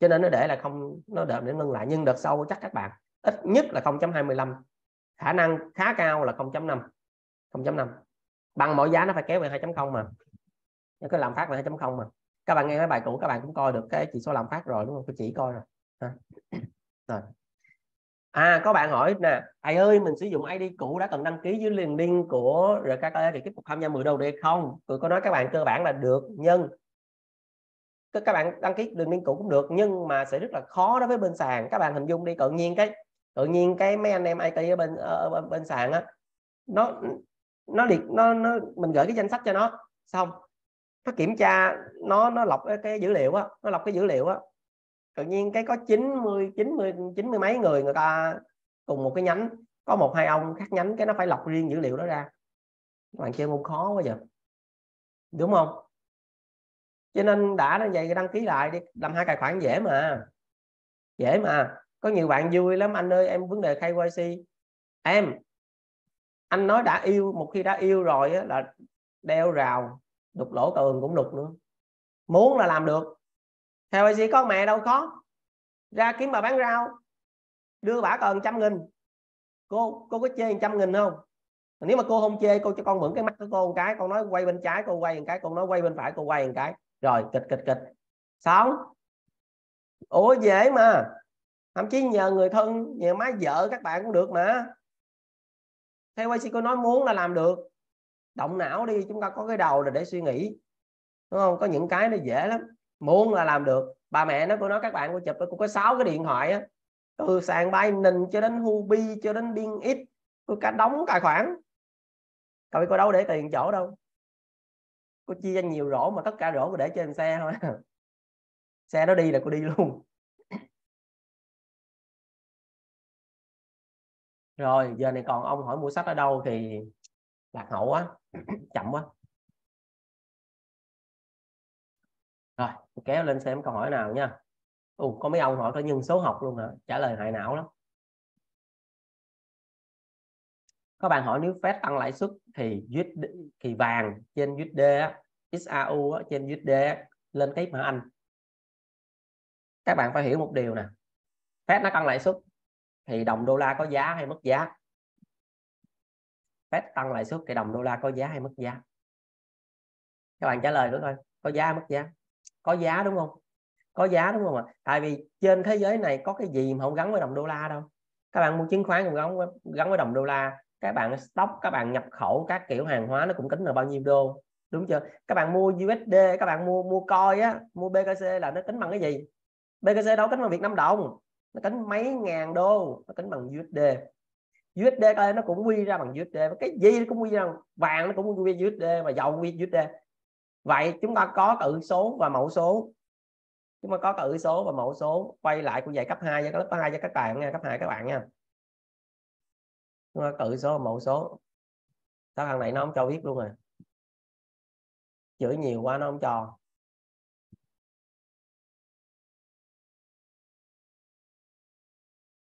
Cho nên nó để là không, nó đợi để ngưng lại. Nhưng đợt sau chắc các bạn, ít nhất là 0.25 khả năng khá cao là 0.5 0.5 bằng mọi giá nó phải kéo về 2.0 mà. Nó cái làm phát về 2.0 mà. Các bạn nghe cái bài cũ, các bạn cũng coi được cái chỉ số làm phát rồi, đúng không? Tôi chỉ coi rồi. Rồi à có bạn hỏi nè thầy ơi mình sử dụng ID cũ đã cần đăng ký dưới liền link của RKKE thì tiếp tục tham gia 10 đầu đề không? Tôi có nói các bạn cơ bản là được nhưng các bạn đăng ký đường link cũ cũng được nhưng mà sẽ rất là khó đối với bên sàn. Các bạn hình dung đi tự nhiên cái tự nhiên cái mấy anh em IT ở bên ở bên, bên sàn á nó nó liệt nó nó mình gửi cái danh sách cho nó. Xong nó kiểm tra nó nó lọc cái dữ liệu á nó lọc cái dữ liệu á tự nhiên cái có 90 90 90 mấy người người ta cùng một cái nhánh có một hai ông khác nhánh cái nó phải lọc riêng dữ liệu đó ra. Các bạn chơi môn khó quá giờ đúng không? Cho nên đã như vậy đăng ký lại đi làm hai tài khoản dễ mà. Dễ mà. Có nhiều bạn vui lắm anh ơi em vấn đề KYC em anh nói đã yêu một khi đã yêu rồi á, là đeo rào đục lỗ tường cũng đục nữa. Muốn là làm được theo gì con mẹ đâu khó ra kiếm bà bán rau, đưa bả cần trăm nghìn. Cô cô có chê trăm nghìn không? Nếu mà cô không chê, cô cho con mượn cái mắt của cô một cái, con nói quay bên trái, cô quay một cái con nói quay bên phải, cô quay một cái. Rồi, kịch kịch kịch. Xong. Ủa, dễ mà. Thậm chí nhờ người thân, nhờ má vợ các bạn cũng được mà. Theo quay cô nói muốn là làm được. Động não đi, chúng ta có cái đầu là để suy nghĩ. Đúng không? Có những cái nó dễ lắm muốn là làm được. Bà mẹ nó cô nói, các bạn, cô chụp cô có sáu cái điện thoại á. Từ sàn bay nình cho đến Hubi cho đến biên ít cô cả đóng tài khoản. Coi cô đâu để tiền chỗ đâu. Cô chia ra nhiều rổ mà tất cả rổ cô để trên xe thôi. (laughs) Xe nó đi là cô đi luôn. Rồi, giờ này còn ông hỏi mua sách ở đâu thì lạc hậu quá, (clears throat) chậm quá. Rồi kéo lên xem câu hỏi nào nha. Ồ, có mấy ông hỏi có nhân số học luôn hả? Trả lời hại não lắm. Các bạn hỏi nếu Fed tăng lãi suất thì USD, thì vàng trên USD XAU trên USD lên cái mà Anh. Các bạn phải hiểu một điều nè. Fed nó tăng lãi suất thì đồng đô la có giá hay mất giá? Fed tăng lãi suất thì đồng đô la có giá hay mất giá? Các bạn trả lời đúng thôi. Có giá hay mất giá? Có giá đúng không? Có giá đúng không ạ? Tại vì trên thế giới này có cái gì mà không gắn với đồng đô la đâu. Các bạn mua chứng khoán cũng gắn với, gắn với đồng đô la. Các bạn stock các bạn nhập khẩu các kiểu hàng hóa nó cũng tính là bao nhiêu đô. Đúng chưa? Các bạn mua USD các bạn mua mua coi á mua BKC là nó tính bằng cái gì? BKC đâu tính bằng Việt Nam đồng. Nó tính mấy ngàn đô nó tính bằng USD USD coi nó cũng quy ra bằng USD cái gì nó cũng quy ra vàng nó cũng quy ra USD mà dầu quy USD vậy chúng ta có tự số và mẫu số. Chúng ta có tự số và mẫu số. Quay lại của dạy cấp 2 cho lớp 2 cho các bạn nha, cấp 2 các bạn nha. Chúng ta tự số và mẫu số. Sao thằng này nó không cho viết luôn à? rồi chữ nhiều quá nó không cho.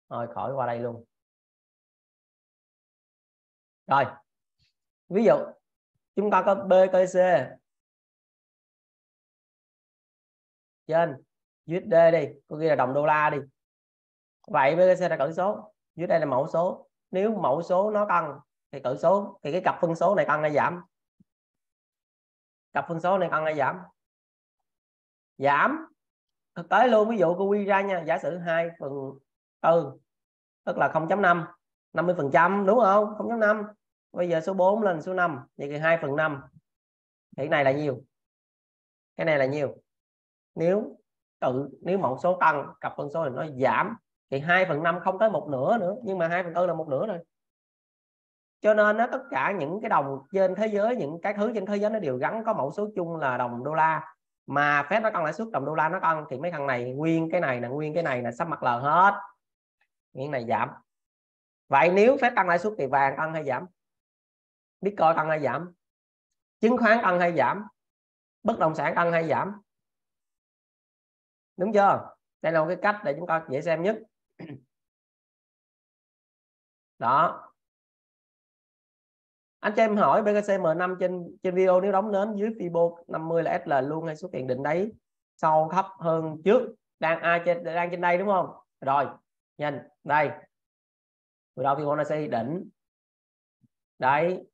Thôi, khỏi qua đây luôn. Rồi. Ví dụ, chúng ta có b c. trên USD đi, có ghi là đồng đô la đi. Vậy BTC ra cỡ số. Dưới đây là mẫu số. Nếu mẫu số nó tăng thì cỡ số, thì cái cặp phân số này tăng hay giảm? Cặp phân số này tăng hay giảm? Giảm. Thực tế luôn, ví dụ cô quy ra nha, giả sử 2 phần tư, tức là 0.5 50 phần trăm, đúng không? 0.5 bây giờ số 4 lên số 5 vậy thì 2 phần 5 thì cái này là nhiều. Cái này là nhiều nếu tự, nếu mẫu số tăng, cặp phân số thì nó giảm, thì 2 phần 5 không tới một nửa nữa, nhưng mà 2 phần tư là một nửa rồi. Cho nên nó tất cả những cái đồng trên thế giới, những cái thứ trên thế giới nó đều gắn có mẫu số chung là đồng đô la. Mà phép nó tăng lãi suất đồng đô la nó tăng thì mấy thằng này nguyên cái này là nguyên cái này là sắp mặt lờ hết. Những này giảm. Vậy nếu phép tăng lãi suất thì vàng tăng hay giảm? Bitcoin tăng hay giảm? Chứng khoán tăng hay giảm? Bất động sản tăng hay giảm? Đúng chưa? Đây là một cái cách để chúng ta dễ xem nhất. (clears throat) Đó. Anh cho em hỏi BKC M5 trên trên video nếu đóng nến dưới Fibo 50 là SL luôn hay xuất hiện định đáy sau thấp hơn trước? Đang ai trên, đang trên đây đúng không? Rồi nhìn đây. Từ đầu Fibonacci đỉnh. Đấy.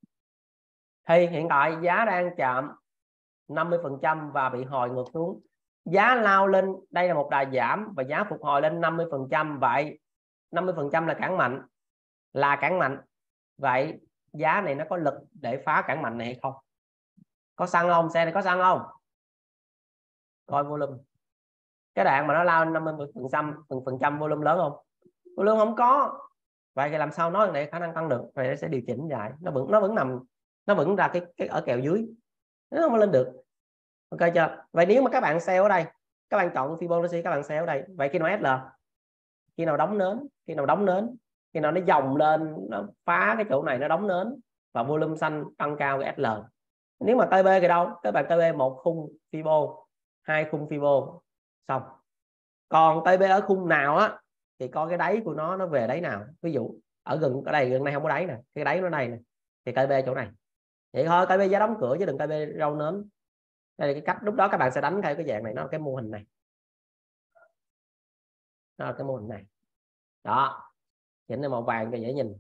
Thì hiện tại giá đang chạm 50 phần trăm và bị hồi ngược xuống giá lao lên, đây là một đà giảm và giá phục hồi lên 50 phần trăm. Vậy 50 phần trăm là cản mạnh, là cản mạnh. Vậy giá này nó có lực để phá cản mạnh này hay không? Có xăng không? Xe này có xăng không? Coi volume. Cái đoạn mà nó lao 50 phần trăm, phần phần trăm volume lớn không? Volume không có. Vậy thì làm sao nói này khả năng tăng được? Vậy nó sẽ điều chỉnh lại. Nó vẫn nó vẫn nằm, nó vẫn ra cái cái ở kèo dưới. Nó không lên được ok chưa? Vậy nếu mà các bạn sell ở đây, các bạn chọn Fibonacci, các bạn sell ở đây. Vậy khi nào SL khi nào đóng nến? Khi nào đóng nến? Khi nào nó dòng lên, nó phá cái chỗ này, nó đóng nến và volume xanh tăng cao cái SL nếu mà TB thì đâu? Các bạn TB một khung Fibo, hai khung Fibo. Xong. Còn TB ở khung nào á, thì coi cái đáy của nó nó về đáy nào. Ví dụ, ở gần, ở đây, gần này không có đáy nè. Cái đáy nó đây nè. Thì TB chỗ này. Vậy thôi TB giá đóng cửa chứ đừng TB rau nến đây là cái cách, lúc đó các bạn sẽ đánh theo cái dạng này nó cái mô hình này. Đó là cái mô hình này. Đó. Chỉnh lên màu vàng cho dễ nhìn.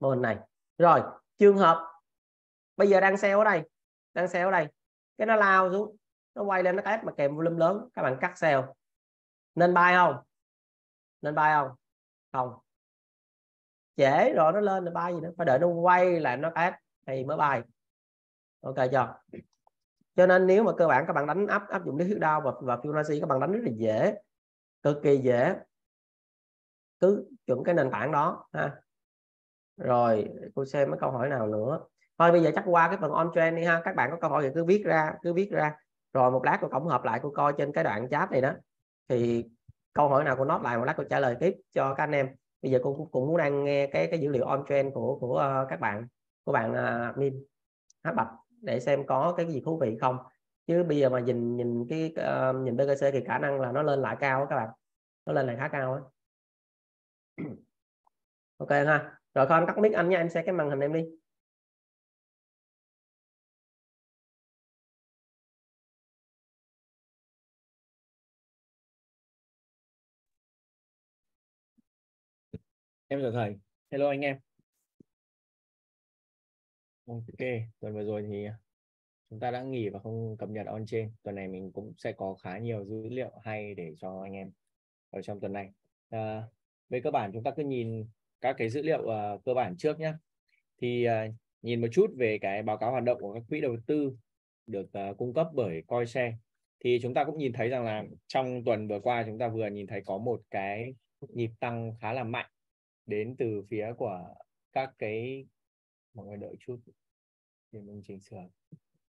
Mô hình này. Rồi, trường hợp. Bây giờ đang sell ở đây. Đang sell ở đây. Cái nó lao xuống. Nó quay lên, nó cái mà kèm volume lớn. Các bạn cắt sell nên bay không? Nên bay không? Không. Trễ rồi, nó lên là bay gì nữa. Phải đợi nó quay lại, nó cắt thì mới bay ok chưa? Cho nên nếu mà cơ bản các bạn đánh áp áp dụng lý thuyết đau và, và Fibonacci các bạn đánh rất là dễ cực kỳ dễ. Cứ chuẩn cái nền tảng đó ha. Rồi cô xem mấy câu hỏi nào nữa. Thôi bây giờ chắc qua cái phần on trend đi ha. Các bạn có câu hỏi thì cứ viết ra cứ viết ra. Rồi một lát cô tổng hợp lại cô coi trên cái đoạn chat này đó. Thì câu hỏi nào cô nốt lại một lát cô trả lời tiếp cho các anh em. Bây giờ cô cũng muốn đang nghe cái cái dữ liệu on trend của của uh, các bạn của bạn uh, Min. Hát bạch để xem có cái gì thú vị không. Chứ bây giờ mà nhìn nhìn cái uh, nhìn BGC thì khả năng là nó lên lại cao các bạn. Nó lên lại khá cao á. (clears throat) Ok ha. Rồi con tắt mic anh nha em sẽ cái màn hình em đi. Em chào thầy. Hello anh em ok tuần vừa rồi thì chúng ta đã nghỉ và không cập nhật on trên tuần này mình cũng sẽ có khá nhiều dữ liệu hay để cho anh em ở trong tuần này. À, về cơ bản chúng ta cứ nhìn các cái dữ liệu uh, cơ bản trước nhé thì uh, nhìn một chút về cái báo cáo hoạt động của các quỹ đầu tư được uh, cung cấp bởi CoinShare. Thì chúng ta cũng nhìn thấy rằng là trong tuần vừa qua chúng ta vừa nhìn thấy có một cái nhịp tăng khá là mạnh đến từ phía của các cái mọi người đợi chút. Thì mình chỉnh sửa.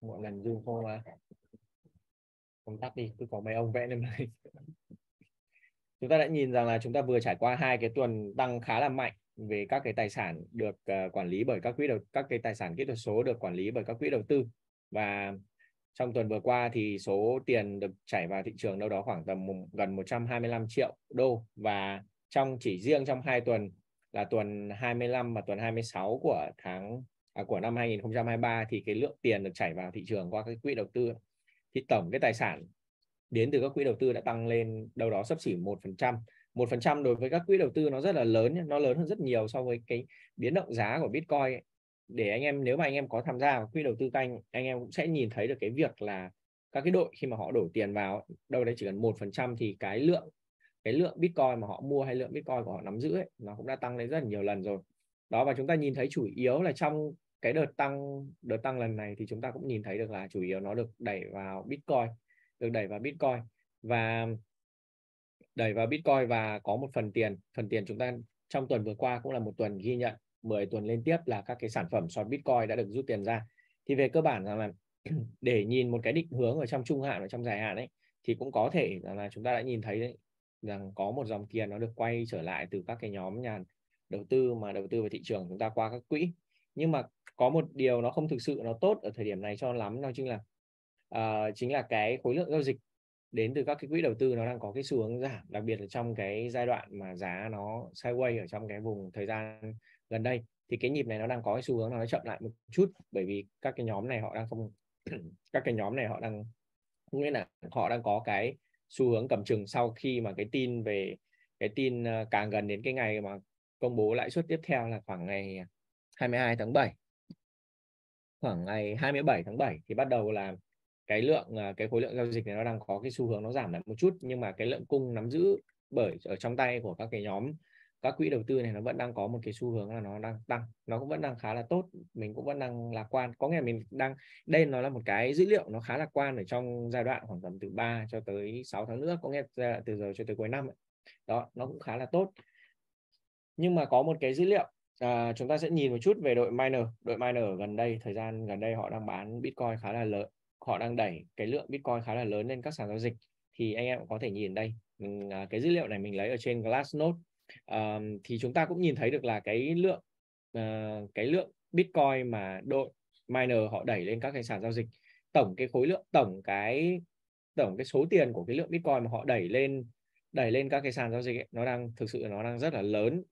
Mỗi lần zoom không à không tắt đi cứ có mấy ông vẽ lên đây. (laughs) chúng ta đã nhìn rằng là chúng ta vừa trải qua hai cái tuần tăng khá là mạnh về các cái tài sản được uh, quản lý bởi các quỹ đầu các cái tài sản kỹ thuật số được quản lý bởi các quỹ đầu tư. Và trong tuần vừa qua thì số tiền được chảy vào thị trường đâu đó khoảng tầm gần 125 triệu đô. Và trong chỉ riêng trong hai tuần là tuần 25 và tuần 26 của tháng à, của năm 2023 thì cái lượng tiền được chảy vào thị trường qua các quỹ đầu tư thì tổng cái tài sản đến từ các quỹ đầu tư đã tăng lên đâu đó sấp xỉ một phần trăm một phần trăm đối với các quỹ đầu tư nó rất là lớn nó lớn hơn rất nhiều so với cái biến động giá của Bitcoin ấy. để anh em nếu mà anh em có tham gia vào quỹ đầu tư canh anh em cũng sẽ nhìn thấy được cái việc là các cái đội khi mà họ đổ tiền vào đâu đấy chỉ cần một phần trăm thì cái lượng cái lượng Bitcoin mà họ mua hay lượng Bitcoin của họ nắm giữ ấy, nó cũng đã tăng lên rất là nhiều lần rồi. Đó và chúng ta nhìn thấy chủ yếu là trong cái đợt tăng đợt tăng lần này thì chúng ta cũng nhìn thấy được là chủ yếu nó được đẩy vào Bitcoin được đẩy vào Bitcoin. Và đẩy vào Bitcoin và có một phần tiền. Phần tiền chúng ta trong tuần vừa qua cũng là một tuần ghi nhận 10 tuần liên tiếp là các cái sản phẩm short Bitcoin đã được rút tiền ra. Thì về cơ bản rằng là (clears throat) để nhìn một cái định hướng ở trong trung hạn và trong dài hạn ấy thì cũng có thể là chúng ta đã nhìn thấy đấy, rằng có một dòng tiền nó được quay trở lại từ các cái nhóm nhà đầu tư mà đầu tư vào thị trường chúng ta qua các quỹ. Nhưng mà có một điều nó không thực sự nó tốt ở thời điểm này cho lắm đó chính là uh, chính là cái khối lượng giao dịch đến từ các cái quỹ đầu tư nó đang có cái xu hướng giảm đặc biệt là trong cái giai đoạn mà giá nó sideways ở trong cái vùng thời gian gần đây. Thì cái nhịp này nó đang có cái xu hướng nó chậm lại một chút bởi vì các cái nhóm này họ đang không (clears throat) các cái nhóm này họ đang nghĩa là họ đang có cái xu hướng cầm chừng sau khi mà cái tin về, cái tin ờ, càng gần đến cái ngày mà công bố lãi suất tiếp theo là khoảng ngày 22 tháng 7 khoảng ngày 27 tháng 7 thì bắt đầu là cái lượng ờ, cái khối lượng giao dịch này nó đang có cái xu hướng nó giảm lại một chút, nhưng mà cái lượng cung nắm giữ bởi, ở trong tay của các cái nhóm các quỹ đầu tư này nó vẫn đang có một cái xu hướng là nó đang tăng nó cũng vẫn đang khá là tốt mình cũng vẫn đang lạc quan. Có nghĩa là mình đang đây nó là một cái dữ liệu nó khá lạc quan ở trong giai đoạn khoảng tầm từ 3 cho tới 6 tháng nữa có nghĩa là từ giờ cho tới cuối năm ấy. đó nó cũng khá là tốt. Nhưng mà có một cái dữ liệu à, chúng ta sẽ nhìn một chút về đội miner. Đội miner ở gần đây thời gian gần đây họ đang bán bitcoin khá là lớn họ đang đẩy cái lượng bitcoin khá là lớn lên các sàn giao dịch. Thì anh em có thể nhìn đây mình, à, cái dữ liệu này mình lấy ở trên Glassnode uh, thì chúng ta cũng nhìn thấy được là cái lượng uh, cái lượng Bitcoin mà đội miner họ đẩy lên các cái sàn giao dịch tổng cái khối lượng tổng cái tổng cái số tiền của cái lượng Bitcoin mà họ đẩy lên đẩy lên các cái sàn giao dịch ấy, nó đang thực sự nó đang rất là lớn.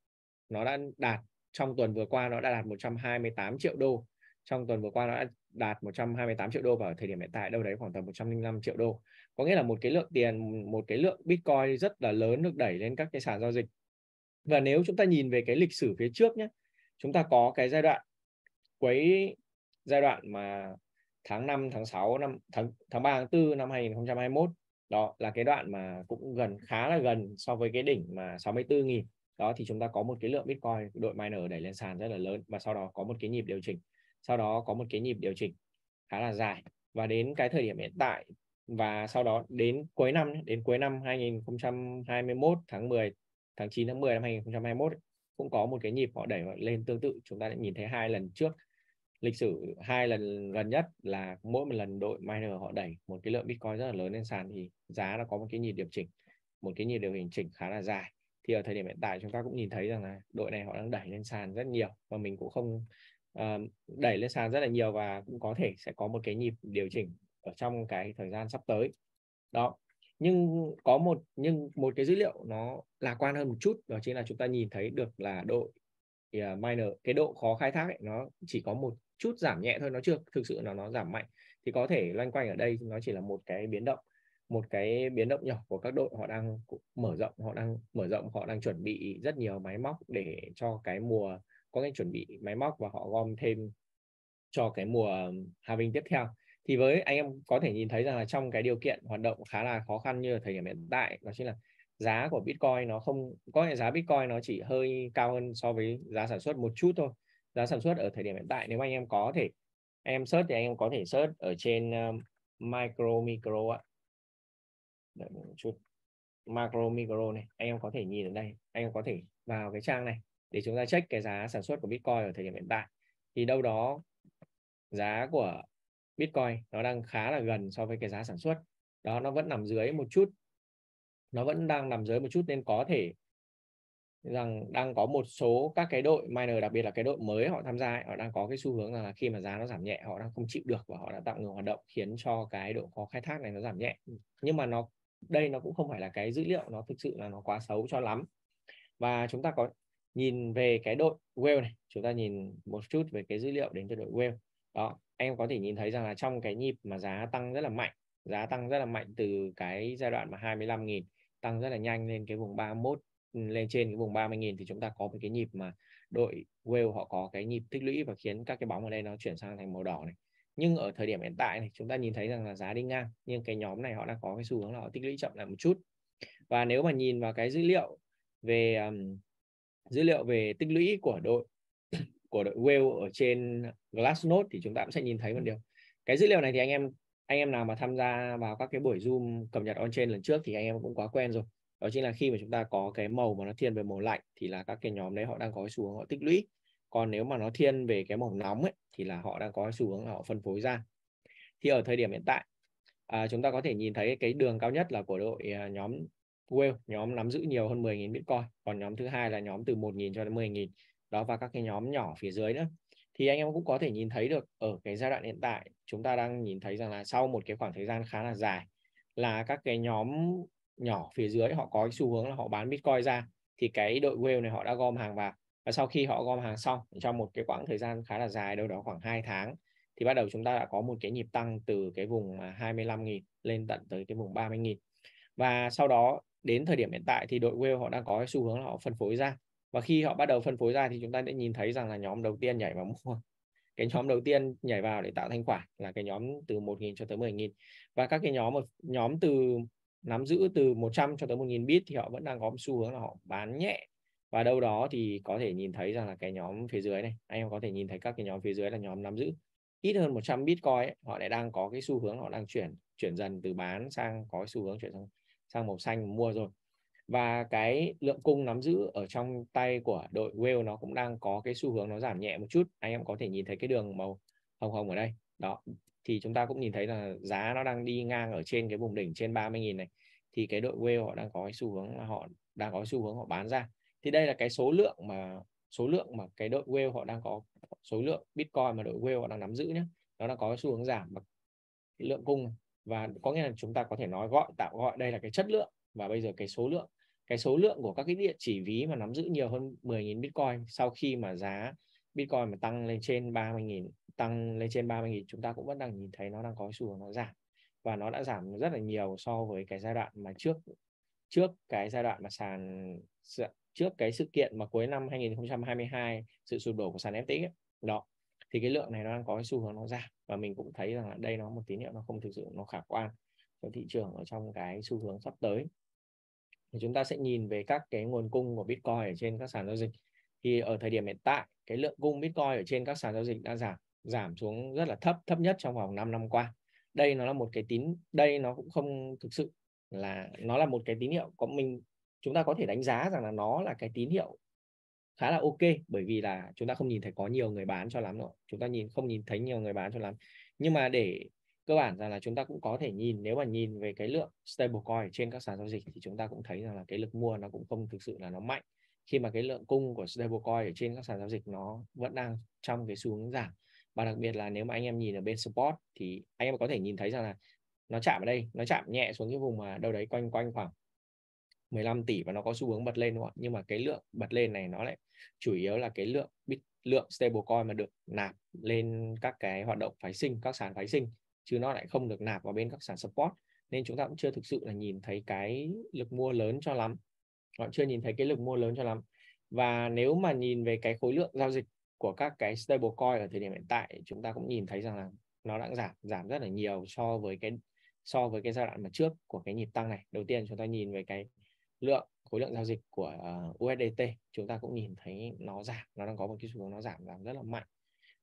Nó đã đạt trong tuần vừa qua nó đã đạt 128 triệu đô. Trong tuần vừa qua nó đã đạt 128 triệu đô vào thời điểm hiện tại đâu đấy khoảng tầm 105 triệu đô. Có nghĩa là một cái lượng tiền một cái lượng Bitcoin rất là lớn được đẩy lên các cái sàn giao dịch và nếu chúng ta nhìn về cái lịch sử phía trước nhé, chúng ta có cái giai đoạn quấy giai đoạn mà tháng 5 tháng 6 năm, tháng tháng 3 tháng 4 năm 2021 đó là cái đoạn mà cũng gần, khá là gần so với cái đỉnh mà 64 nghìn. Đó, thì chúng ta có một cái lượng Bitcoin, đội miner đẩy lên sàn rất là lớn và sau đó có một cái nhịp điều chỉnh. Sau đó có một cái nhịp điều chỉnh khá là dài. Và đến cái thời điểm hiện tại và sau đó đến cuối năm đến cuối năm 2021 tháng 10 tháng 9 tháng 10 năm 2021 cũng có một cái nhịp họ đẩy lên tương tự. Chúng ta đã nhìn thấy hai lần trước lịch sử hai lần gần nhất là mỗi một lần đội miner họ đẩy một cái lượng bitcoin rất là lớn lên sàn thì giá nó có một cái nhịp điều chỉnh một cái nhịp điều chỉnh khá là dài. Thì ở thời điểm hiện tại chúng ta cũng nhìn thấy rằng là đội này họ đang đẩy lên sàn rất nhiều và mình cũng không uh, đẩy lên sàn rất là nhiều và cũng có thể sẽ có một cái nhịp điều chỉnh ở trong cái thời gian sắp tới. Đó nhưng có một nhưng một cái dữ liệu nó lạc quan hơn một chút đó chính là chúng ta nhìn thấy được là độ yeah, miner cái độ khó khai thác ấy, nó chỉ có một chút giảm nhẹ thôi nó chưa thực sự là nó giảm mạnh. Thì có thể loanh quanh ở đây nó chỉ là một cái biến động một cái biến động nhỏ của các đội họ đang mở rộng họ đang mở rộng họ đang chuẩn bị rất nhiều máy móc để cho cái mùa có cái chuẩn bị máy móc và họ gom thêm cho cái mùa um, having tiếp theo thì với anh em có thể nhìn thấy rằng là trong cái điều kiện hoạt động khá là khó khăn như ở thời điểm hiện tại đó chính là giá của Bitcoin nó không có thể giá Bitcoin nó chỉ hơi cao hơn so với giá sản xuất một chút thôi. Giá sản xuất ở thời điểm hiện tại nếu anh em có thể em search thì anh em có thể search ở trên um, micro micro ạ. Đợi một chút macro micro này anh em có thể nhìn ở đây anh em có thể vào cái trang này để chúng ta check cái giá sản xuất của Bitcoin ở thời điểm hiện tại. Thì đâu đó giá của Bitcoin nó đang khá là gần so với cái giá sản xuất. Đó, nó vẫn nằm dưới một chút. Nó vẫn đang nằm dưới một chút nên có thể rằng đang có một số các cái đội miner, đặc biệt là cái đội mới họ tham gia họ đang có cái xu hướng là khi mà giá nó giảm nhẹ, họ đang không chịu được và họ đã tạm ngừng hoạt động khiến cho cái độ khó khai thác này nó giảm nhẹ. Nhưng mà nó, đây nó cũng không phải là cái dữ liệu, nó thực sự là nó quá xấu cho lắm. Và chúng ta có nhìn về cái đội whale này. Chúng ta nhìn một chút về cái dữ liệu đến từ đội whale. Đó em có thể nhìn thấy rằng là trong cái nhịp mà giá tăng rất là mạnh giá tăng rất là mạnh từ cái giai đoạn mà 25.000 tăng rất là nhanh lên cái vùng 31 lên trên cái vùng 30.000 thì chúng ta có một cái nhịp mà đội whale họ có cái nhịp tích lũy và khiến các cái bóng ở đây nó chuyển sang thành màu đỏ này. Nhưng ở thời điểm hiện tại này chúng ta nhìn thấy rằng là giá đi ngang nhưng cái nhóm này họ đang có cái xu hướng là họ tích lũy chậm lại một chút. Và nếu mà nhìn vào cái dữ liệu về um, dữ liệu về tích lũy của đội của đội whale ở trên Glassnode thì chúng ta cũng sẽ nhìn thấy một điều. Cái dữ liệu này thì anh em anh em nào mà tham gia vào các cái buổi zoom cập nhật on trên lần trước thì anh em cũng quá quen rồi. Đó chính là khi mà chúng ta có cái màu mà nó thiên về màu lạnh thì là các cái nhóm đấy họ đang có xu hướng họ tích lũy. Còn nếu mà nó thiên về cái màu nóng ấy thì là họ đang có xu hướng là họ phân phối ra. Thì ở thời điểm hiện tại à, chúng ta có thể nhìn thấy cái đường cao nhất là của đội à, nhóm Whale nhóm nắm giữ nhiều hơn 10.000 Bitcoin. Còn nhóm thứ hai là nhóm từ 1.000 cho đến 10.000 đó, và các cái nhóm nhỏ phía dưới nữa. Thì anh em cũng có thể nhìn thấy được, ở cái giai đoạn hiện tại, chúng ta đang nhìn thấy rằng là sau một cái khoảng thời gian khá là dài, là các cái nhóm nhỏ phía dưới họ có cái xu hướng là họ bán Bitcoin ra, thì cái đội whale này họ đã gom hàng vào. Và sau khi họ gom hàng xong, trong một cái quãng thời gian khá là dài, đâu đó khoảng 2 tháng, thì bắt đầu chúng ta đã có một cái nhịp tăng từ cái vùng 25.000 lên tận tới cái vùng 30.000 và sau đó, đến thời điểm hiện tại thì đội whale họ đang có cái xu hướng là họ phân phối ra và khi họ bắt đầu phân phối ra thì chúng ta sẽ nhìn thấy rằng là nhóm đầu tiên nhảy vào mua. (laughs) Cái nhóm đầu tiên nhảy vào để tạo thanh khoản là cái nhóm từ 1.000 cho tới 10.000 và các cái nhóm nhóm từ nắm giữ từ 100 cho tới 1.000 bit thì họ vẫn đang có xu hướng là họ bán nhẹ. Và đâu đó thì có thể nhìn thấy rằng là cái nhóm phía dưới này anh em có thể nhìn thấy các cái nhóm phía dưới là nhóm nắm giữ ít hơn 100 bitcoin ấy, họ lại đang có cái xu hướng họ đang chuyển chuyển dần từ bán sang có xu hướng chuyển sang sang màu xanh mua rồi và cái lượng cung nắm giữ ở trong tay của đội whale nó cũng đang có cái xu hướng nó giảm nhẹ một chút. Anh em có thể nhìn thấy cái đường màu hồng hồng ở đây. Đó, thì chúng ta cũng nhìn thấy là giá nó đang đi ngang ở trên cái vùng đỉnh trên 30.000 này. Thì cái đội whale họ đang có cái xu hướng là họ đang có xu hướng họ bán ra. Thì đây là cái số lượng mà, số lượng mà cái đội whale họ đang có, số lượng bitcoin mà đội whale họ đang nắm giữ nhé nó đang có xu hướng giảm và lượng cung. Và có nghĩa là chúng ta có thể nói gọi tạo gọi đây là cái chất lượng. Và bây giờ cái số lượng cái số lượng của các cái địa chỉ ví mà nắm giữ nhiều hơn 10.000 Bitcoin, sau khi mà giá Bitcoin mà tăng lên trên 30.000 tăng lên trên 30.000 chúng ta cũng vẫn đang nhìn thấy nó đang có xu hướng nó giảm và nó đã giảm rất là nhiều so với cái giai đoạn mà trước trước cái giai đoạn mà sàn trước cái sự kiện mà cuối năm 2022 sự sụp đổ của sàn FTX ấy. đó thì cái lượng này nó đang có cái xu hướng nó giảm và mình cũng thấy rằng là đây nó một tín hiệu nó không thực sự, nó khả quan cho thị trường ở trong cái xu hướng sắp tới thì chúng ta sẽ nhìn về các cái nguồn cung của Bitcoin ở trên các sàn giao dịch. Thì ở thời điểm hiện tại, cái lượng cung Bitcoin ở trên các sàn giao dịch đã giảm giảm xuống rất là thấp thấp nhất trong vòng 5 năm qua. Đây nó là một cái tín, đây nó cũng không thực sự là, nó là một cái tín hiệu. Có mình, chúng ta có thể đánh giá rằng là nó là cái tín hiệu khá là ok, bởi vì là chúng ta không nhìn thấy có nhiều người bán cho lắm rồi chúng ta nhìn, không nhìn thấy nhiều người bán cho lắm. Nhưng mà để cơ bản rằng là chúng ta cũng có thể nhìn, nếu mà nhìn về cái lượng stablecoin trên các sàn giao dịch thì chúng ta cũng thấy rằng là cái lực mua nó cũng không thực sự là nó mạnh. Khi mà cái lượng cung của stablecoin ở trên các sàn giao dịch nó vẫn đang trong cái xu hướng giảm. Và đặc biệt là nếu mà anh em nhìn ở bên support thì anh em có thể nhìn thấy rằng là nó chạm ở đây, nó chạm nhẹ xuống cái vùng mà đâu đấy quanh quanh khoảng 15 tỷ và nó có xu hướng bật lên đúng không ạ? Nhưng mà cái lượng bật lên này nó lại chủ yếu là cái lượng bit, lượng stablecoin mà được nạp lên các cái hoạt động phái sinh, các sàn phái sinh chứ nó lại không được nạp vào bên các sàn support, nên chúng ta cũng chưa thực sự là nhìn thấy cái lực mua lớn cho lắm. Họ chưa nhìn thấy cái lực mua lớn cho lắm. Và nếu mà nhìn về cái khối lượng giao dịch của các cái stablecoin ở thời điểm hiện tại, chúng ta cũng nhìn thấy rằng là nó đã giảm giảm rất là nhiều so với cái, so với cái giai đoạn mà trước của cái nhịp tăng này. Đầu tiên chúng ta nhìn về cái lượng, khối lượng giao dịch của ờ, USDT chúng ta cũng nhìn thấy nó giảm, nó đang có một cái xu hướng nó giảm giảm rất là mạnh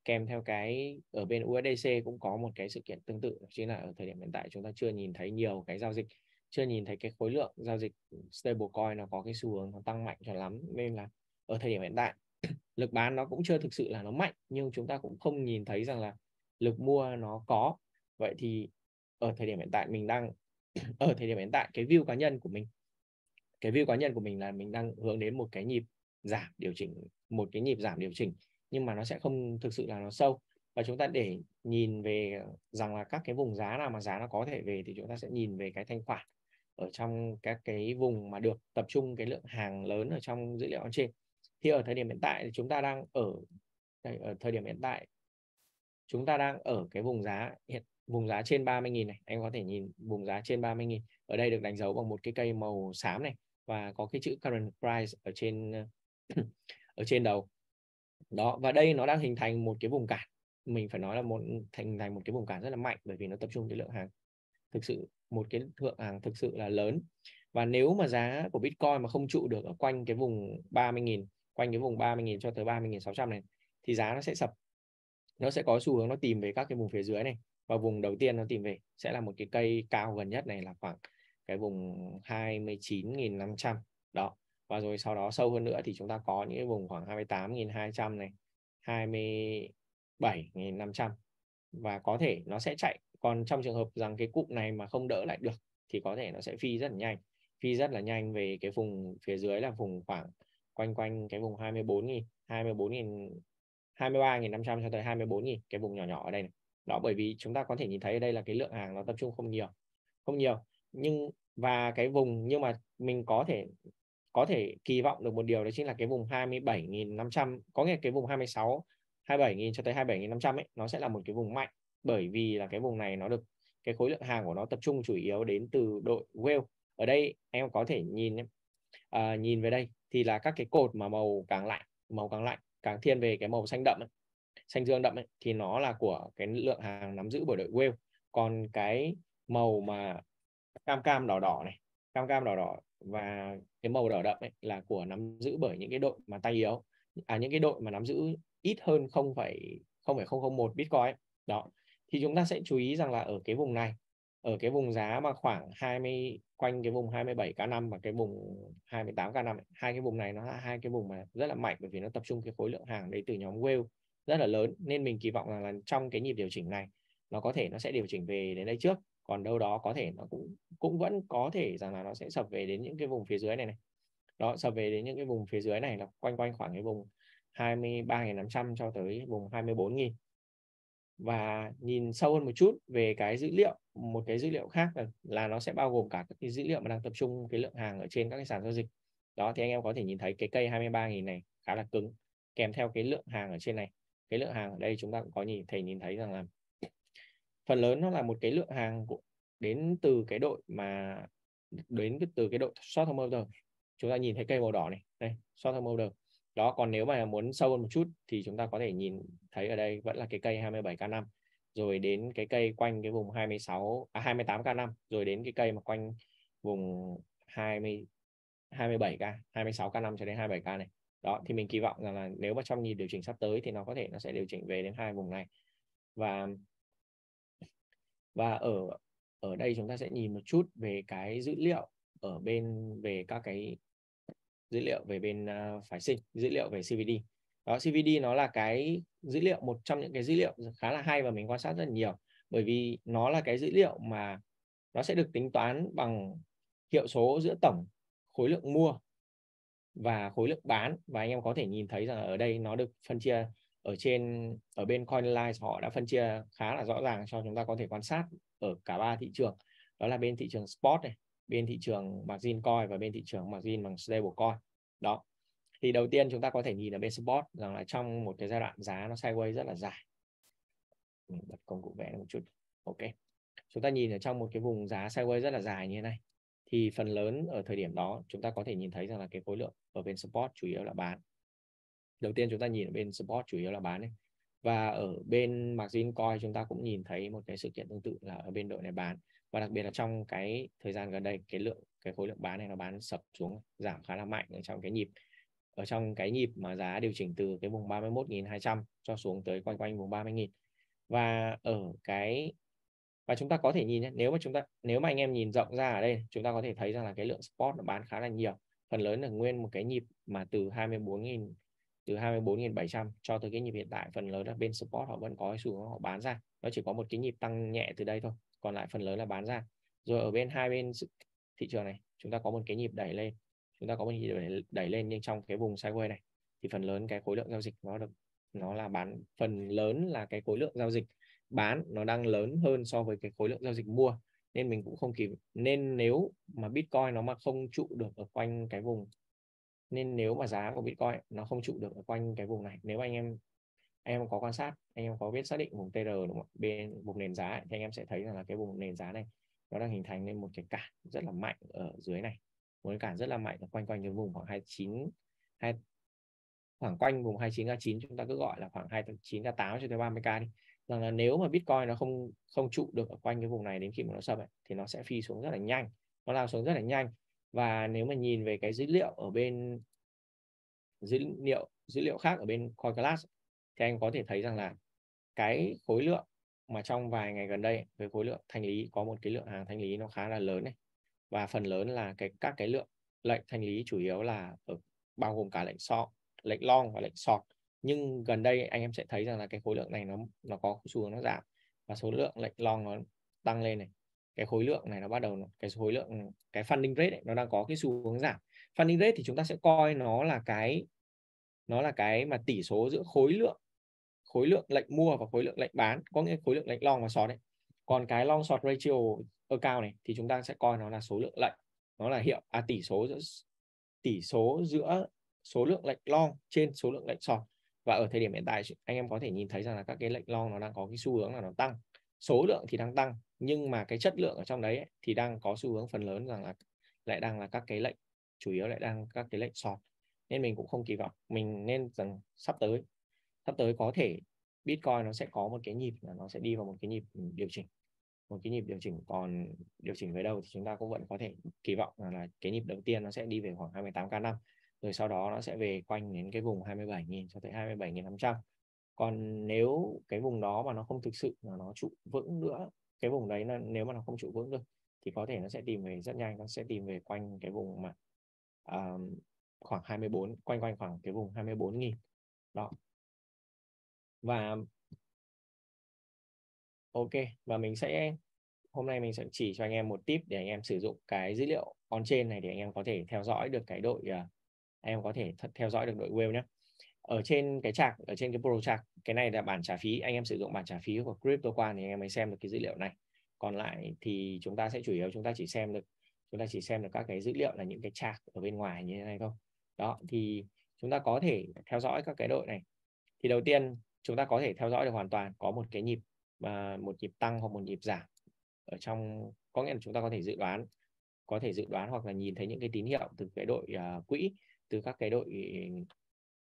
kèm theo cái ở bên USDC cũng có một cái sự kiện tương tự chính là ở thời điểm hiện tại chúng ta chưa nhìn thấy nhiều cái giao dịch, chưa nhìn thấy cái khối lượng giao dịch stablecoin nó có cái xu hướng nó tăng mạnh cho lắm. Nên là ở thời điểm hiện tại, (clears throat) lực bán nó cũng chưa thực sự là nó mạnh, nhưng chúng ta cũng không nhìn thấy rằng là lực mua nó có. Vậy thì ở thời điểm hiện tại mình đang (clears throat) ở thời điểm hiện tại cái view cá nhân của mình, cái view cá nhân của mình là mình đang hướng đến một cái nhịp giảm điều chỉnh, một cái nhịp giảm điều chỉnh nhưng mà nó sẽ không thực sự là nó sâu. Và chúng ta để nhìn về rằng là các cái vùng giá nào mà giá nó có thể về thì chúng ta sẽ nhìn về cái thanh khoản ở trong các cái vùng mà được tập trung cái lượng hàng lớn ở trong dữ liệu on trên thì ở thời điểm hiện tại thì chúng ta đang ở đây, ở thời điểm hiện tại chúng ta đang ở cái vùng giá hiện vùng giá trên 30.000 này. Anh có thể nhìn vùng giá trên 30.000 ở đây được đánh dấu bằng một cái cây màu xám này và có cái chữ current price ở trên (clears throat) ở trên đầu đó, và đây nó đang hình thành một cái vùng cản. Mình phải nói là một, thành thành một cái vùng cản rất là mạnh, bởi vì nó tập trung cái lượng hàng thực sự, một cái lượng hàng thực sự là lớn. Và nếu mà giá của Bitcoin mà không trụ được ở quanh cái vùng 30.000 quanh cái vùng 30.000 cho tới 30.600 này, thì giá nó sẽ sập. Nó sẽ có xu hướng nó tìm về các cái vùng phía dưới này. Và vùng đầu tiên nó tìm về sẽ là một cái cây cao gần nhất này là khoảng cái vùng 29.500 đó và rồi sau đó sâu hơn nữa thì chúng ta có những cái vùng khoảng 28.200 này 27.500 và có thể nó sẽ chạy còn trong trường hợp rằng cái cụm này mà không đỡ lại được thì có thể nó sẽ phi rất là nhanh phi rất là nhanh về cái vùng phía dưới là vùng khoảng quanh quanh cái vùng 24.000 24.000 23.500 cho tới 24.000 cái vùng nhỏ nhỏ ở đây này. Đó, bởi vì chúng ta có thể nhìn thấy ở đây là cái lượng hàng nó tập trung không nhiều. Không nhiều nhưng, và cái vùng nhưng mà mình có thể có thể kỳ vọng được một điều đó chính là cái vùng 27.500 có nghĩa cái vùng 26 27.000 cho tới 27.500 ấy nó sẽ là một cái vùng mạnh. Bởi vì là cái vùng này nó được cái khối lượng hàng của nó tập trung chủ yếu đến từ đội whale ở đây em có thể nhìn à, nhìn về đây thì là các cái cột mà màu càng lạnh màu càng lạnh càng thiên về cái màu xanh đậm ấy, xanh dương đậm ấy, thì nó là của cái lượng hàng nắm giữ bởi đội whale còn cái màu mà cam cam đỏ đỏ này cam cam đỏ đỏ và cái màu đỏ đậm ấy là của nắm giữ bởi những cái đội mà tay yếu. À những cái đội mà nắm giữ ít hơn không phải không phải không không một bitcoin đó. Thì chúng ta sẽ chú ý rằng là ở cái vùng này, ở cái vùng giá mà khoảng 20 quanh cái vùng 27k5 và cái vùng 28k5 hai cái vùng này nó là hai cái vùng mà rất là mạnh bởi vì nó tập trung cái khối lượng hàng đấy từ nhóm whale rất là lớn. Nên mình kỳ vọng rằng là trong cái nhịp điều chỉnh này, nó có thể nó sẽ điều chỉnh về đến đây trước còn đâu đó có thể nó cũng cũng vẫn có thể rằng là nó sẽ sập về đến những cái vùng phía dưới này này. Đó sập về đến những cái vùng phía dưới này là quanh quanh khoảng cái vùng 23.500 cho tới vùng 24.000 và nhìn sâu hơn một chút về cái dữ liệu một cái dữ liệu khác là, là nó sẽ bao gồm cả các cái dữ liệu mà đang tập trung cái lượng hàng ở trên các cái sàn giao dịch. Đó thì anh em có thể nhìn thấy cái cây 23.000 này khá là cứng kèm theo cái lượng hàng ở trên này. Cái lượng hàng ở đây chúng ta cũng có nhìn thể nhìn thấy rằng là phần lớn nó là một cái lượng hàng của, đến từ cái đội mà đến từ cái đội short term order chúng ta nhìn thấy cây màu đỏ này. Đây short term order đó còn nếu mà muốn sâu hơn một chút thì chúng ta có thể nhìn thấy ở đây vẫn là cái cây 27k5 rồi đến cái cây quanh cái vùng 26 à 28k5 rồi đến cái cây mà quanh vùng 20 27k 26k5 cho đến 27k này. Đó thì mình kỳ vọng rằng là nếu mà trong nhịp điều chỉnh sắp tới thì nó có thể nó sẽ điều chỉnh về đến hai vùng này. Và và ở ở đây chúng ta sẽ nhìn một chút về cái dữ liệu ở bên về các cái dữ liệu về bên uh, phái sinh dữ liệu về CVD đó CVD nó là cái dữ liệu một trong những cái dữ liệu khá là hay và mình quan sát rất là nhiều. Bởi vì nó là cái dữ liệu mà nó sẽ được tính toán bằng hiệu số giữa tổng khối lượng mua và khối lượng bán. Và anh em có thể nhìn thấy rằng ở đây nó được phân chia ở trên, ở bên Coinlines họ đã phân chia khá là rõ ràng cho chúng ta có thể quan sát ở cả ba thị trường. Đó là bên thị trường spot này, bên thị trường margin coin và bên thị trường margin bằng stable coin. Đó. Thì đầu tiên chúng ta có thể nhìn ở bên spot rằng là trong một cái giai đoạn giá nó sideways rất là dài. Mình bật công cụ vẽ một chút. Ok. Chúng ta nhìn ở trong một cái vùng giá sideways rất là dài như thế này. Thì phần lớn ở thời điểm đó chúng ta có thể nhìn thấy rằng là cái khối lượng ở bên support chủ yếu là bán đầu tiên chúng ta nhìn ở bên support chủ yếu là bán ấy. và ở bên margin coin chúng ta cũng nhìn thấy một cái sự kiện tương tự là ở bên đội này bán. Và đặc biệt là trong cái thời gian gần đây, cái lượng, cái khối lượng bán này nó bán sập xuống, giảm khá là mạnh ở trong cái nhịp. Ở trong cái nhịp mà giá điều chỉnh từ cái vùng 31.200 cho xuống tới quanh quanh vùng 30.000 và ở cái, và chúng ta có thể nhìn nhé, nếu mà chúng ta, nếu mà anh em nhìn rộng ra ở đây, chúng ta có thể thấy rằng là cái lượng spot nó bán khá là nhiều. Phần lớn là nguyên một cái nhịp mà từ 24.000 từ 24.700 cho tới cái nhịp hiện tại phần lớn là bên support họ vẫn có cái xu hướng họ bán ra. Nó chỉ có một cái nhịp tăng nhẹ từ đây thôi còn lại phần lớn là bán ra. Rồi ở bên hai bên thị trường này chúng ta có một cái nhịp đẩy lên chúng ta có một nhịp đẩy, đẩy lên nhưng trong cái vùng sideways này thì phần lớn cái khối lượng giao dịch nó được nó là bán phần lớn là cái khối lượng giao dịch bán nó đang lớn hơn so với cái khối lượng giao dịch mua. Nên mình cũng không kịp nên nếu mà Bitcoin nó mà không trụ được ở quanh cái vùng nên nếu mà giá của Bitcoin nó không trụ được ở quanh cái vùng này nếu anh em anh em có quan sát anh em có biết xác định vùng TR đúng không? bên vùng nền giá thì anh em sẽ thấy rằng là cái vùng nền giá này nó đang hình thành nên một cái cản rất là mạnh ở dưới này. Một cái cản rất là mạnh ở quanh quanh cái vùng khoảng 29 hai khoảng quanh vùng 29 9 chúng ta cứ gọi là khoảng 29 8 cho tới 30k đi. Rằng là nếu mà Bitcoin nó không không trụ được ở quanh cái vùng này đến khi mà nó sập ấy, thì nó sẽ phi xuống rất là nhanh. Nó lao xuống rất là nhanh và nếu mà nhìn về cái dữ liệu ở bên dữ liệu dữ liệu khác ở bên CoinClass thì anh có thể thấy rằng là cái khối lượng mà trong vài ngày gần đây với khối lượng thanh lý, có một cái lượng hàng thanh lý nó khá là lớn này. Và phần lớn là cái, các cái lượng lệnh thanh lý chủ yếu là ở, bao gồm cả lệnh short lệnh long và lệnh short nhưng gần đây anh em sẽ thấy rằng là cái khối lượng này nó nó có xu hướng nó giảm và số lượng lệnh long nó tăng lên này cái khối lượng này nó bắt đầu cái khối lượng cái funding rate ấy, nó đang có cái xu hướng giảm. Funding rate thì chúng ta sẽ coi nó là cái nó là cái mà tỷ số giữa khối lượng khối lượng lệnh mua và khối lượng lệnh bán có nghĩa khối lượng lệnh long và short đấy còn cái long short ratio ở cao này thì chúng ta sẽ coi nó là số lượng lệnh nó là hiệu à, tỷ số giữa tỷ số giữa số lượng lệnh long trên số lượng lệnh short. Và ở thời điểm hiện tại anh em có thể nhìn thấy rằng là các cái lệnh long nó đang có cái xu hướng là nó tăng. Số lượng thì đang tăng nhưng mà cái chất lượng ở trong đấy ấy, thì đang có xu hướng phần lớn rằng là lại đang là các cái lệnh chủ yếu lại đang các cái lệnh sọt. Nên mình cũng không kỳ vọng. Mình nên rằng sắp tới sắp tới có thể Bitcoin nó sẽ có một cái nhịp là nó sẽ đi vào một cái nhịp điều chỉnh. Một cái nhịp điều chỉnh. Còn điều chỉnh về đâu thì chúng ta cũng vẫn có thể kỳ vọng là, là cái nhịp đầu tiên nó sẽ đi về khoảng 28k năm rồi sau đó nó sẽ về quanh đến cái vùng 27.000 cho tới 27.500 còn nếu cái vùng đó mà nó không thực sự là nó trụ vững nữa cái vùng đấy là nếu mà nó không trụ vững được thì có thể nó sẽ tìm về rất nhanh nó sẽ tìm về quanh cái vùng mà um, khoảng 24 quanh quanh khoảng cái vùng 24.000 đó. Và ok và mình sẽ hôm nay mình sẽ chỉ cho anh em một tip để anh em sử dụng cái dữ liệu on trên này để anh em có thể theo dõi được cái đội uh, em có thể theo dõi được đội whale nhé ở trên cái chart ở trên cái pro chart cái này là bản trả phí. Anh em sử dụng bản trả phí của CryptoQuan thì anh em mới xem được cái dữ liệu này. Còn lại thì chúng ta sẽ chủ yếu chúng ta chỉ xem được chúng ta chỉ xem được các cái dữ liệu là những cái chart ở bên ngoài như thế này không đó thì chúng ta có thể theo dõi các cái đội này. Thì đầu tiên chúng ta có thể theo dõi được hoàn toàn có một cái nhịp mà một nhịp tăng hoặc một nhịp giảm. Ở trong có nghĩa là chúng ta có thể dự đoán có thể dự đoán hoặc là nhìn thấy những cái tín hiệu từ cái đội uh, quỹ từ các cái đội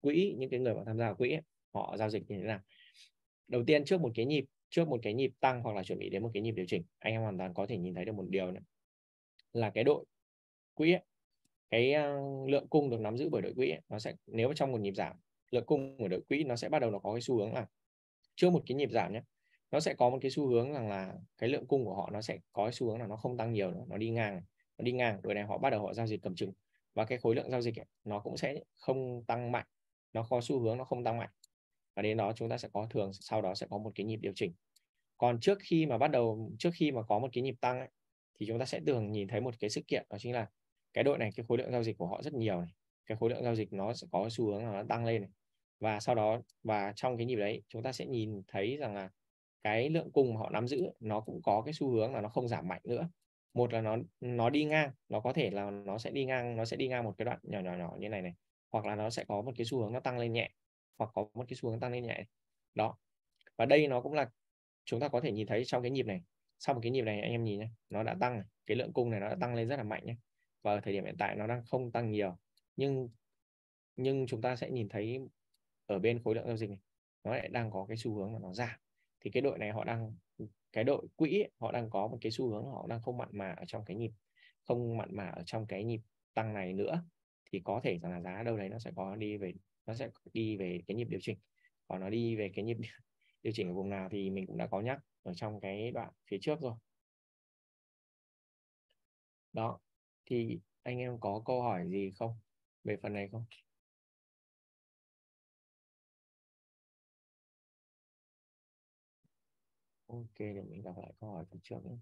quỹ những cái người mà tham gia vào quỹ ấy, họ giao dịch như thế nào? Đầu tiên trước một cái nhịp trước một cái nhịp tăng hoặc là chuẩn bị đến một cái nhịp điều chỉnh anh em hoàn toàn có thể nhìn thấy được một điều nữa là cái đội quỹ ấy, cái ờ, lượng cung được nắm giữ bởi đội quỹ ấy, nó sẽ nếu trong một nhịp giảm lượng cung của đội quỹ nó sẽ bắt đầu nó có cái xu hướng là trước một cái nhịp giảm nhé nó sẽ có một cái xu hướng rằng là cái lượng cung của họ nó sẽ có cái xu hướng là nó không tăng nhiều nữa nó đi ngang nó đi ngang đội này họ bắt đầu họ giao dịch cầm chừng và cái khối lượng giao dịch ấy, nó cũng sẽ không tăng mạnh nó có xu hướng nó không tăng mạnh. Và đến đó chúng ta sẽ có thường sau đó sẽ có một cái nhịp điều chỉnh. Còn trước khi mà bắt đầu trước khi mà có một cái nhịp tăng ấy, thì chúng ta sẽ thường nhìn thấy một cái sự kiện đó chính là cái đội này cái khối lượng giao dịch của họ rất nhiều này. Cái khối lượng giao dịch nó sẽ có xu hướng là nó tăng lên này. Và sau đó và trong cái nhịp đấy chúng ta sẽ nhìn thấy rằng là cái lượng cung mà họ nắm giữ nó cũng có cái xu hướng là nó không giảm mạnh nữa. Một là nó nó đi ngang nó có thể là nó sẽ đi ngang nó sẽ đi ngang một cái đoạn nhỏ nhỏ nhỏ như này này hoặc là nó sẽ có một cái xu hướng nó tăng lên nhẹ, hoặc có một cái xu hướng tăng lên nhẹ. Đó. Và đây nó cũng là chúng ta có thể nhìn thấy trong cái nhịp này. Sau một cái nhịp này, anh em nhìn nhé, nó đã tăng cái lượng cung này nó đã tăng lên rất là mạnh nhé. Và ở thời điểm hiện tại nó đang không tăng nhiều. Nhưng nhưng chúng ta sẽ nhìn thấy ở bên khối lượng giao dịch này, nó lại đang có cái xu hướng là nó giảm. Thì cái đội này họ đang, cái đội quỹ họ đang có một cái xu hướng họ đang không mặn mà ở trong cái nhịp, không mặn mà ở trong cái nhịp tăng này nữa thì có thể rằng là giá đâu đấy nó sẽ có đi về, nó sẽ đi về cái nhịp điều chỉnh. Còn nó đi về cái nhịp (laughs) điều chỉnh ở vùng nào thì mình cũng đã có nhắc ở trong cái đoạn phía trước rồi. Đó, thì anh em có câu hỏi gì không? Về phần này không? Ok, để mình đọc lại câu hỏi phần trước nhé.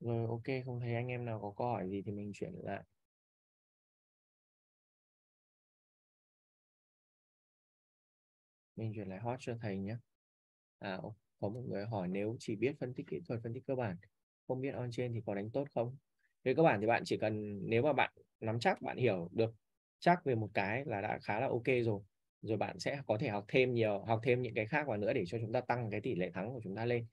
Rồi ok không thấy anh em nào có câu hỏi gì thì mình chuyển lại. Mình chuyển lại hot cho thầy nhé. À có một người hỏi nếu chỉ biết phân tích kỹ thuật, phân tích cơ bản, không biết on trên thì có đánh tốt không? Về cơ bản thì bạn chỉ cần nếu mà bạn nắm chắc, bạn hiểu được chắc về một cái là đã khá là ok rồi. Rồi bạn sẽ có thể học thêm nhiều, học thêm những cái khác vào nữa để cho chúng ta tăng cái tỷ lệ thắng của chúng ta lên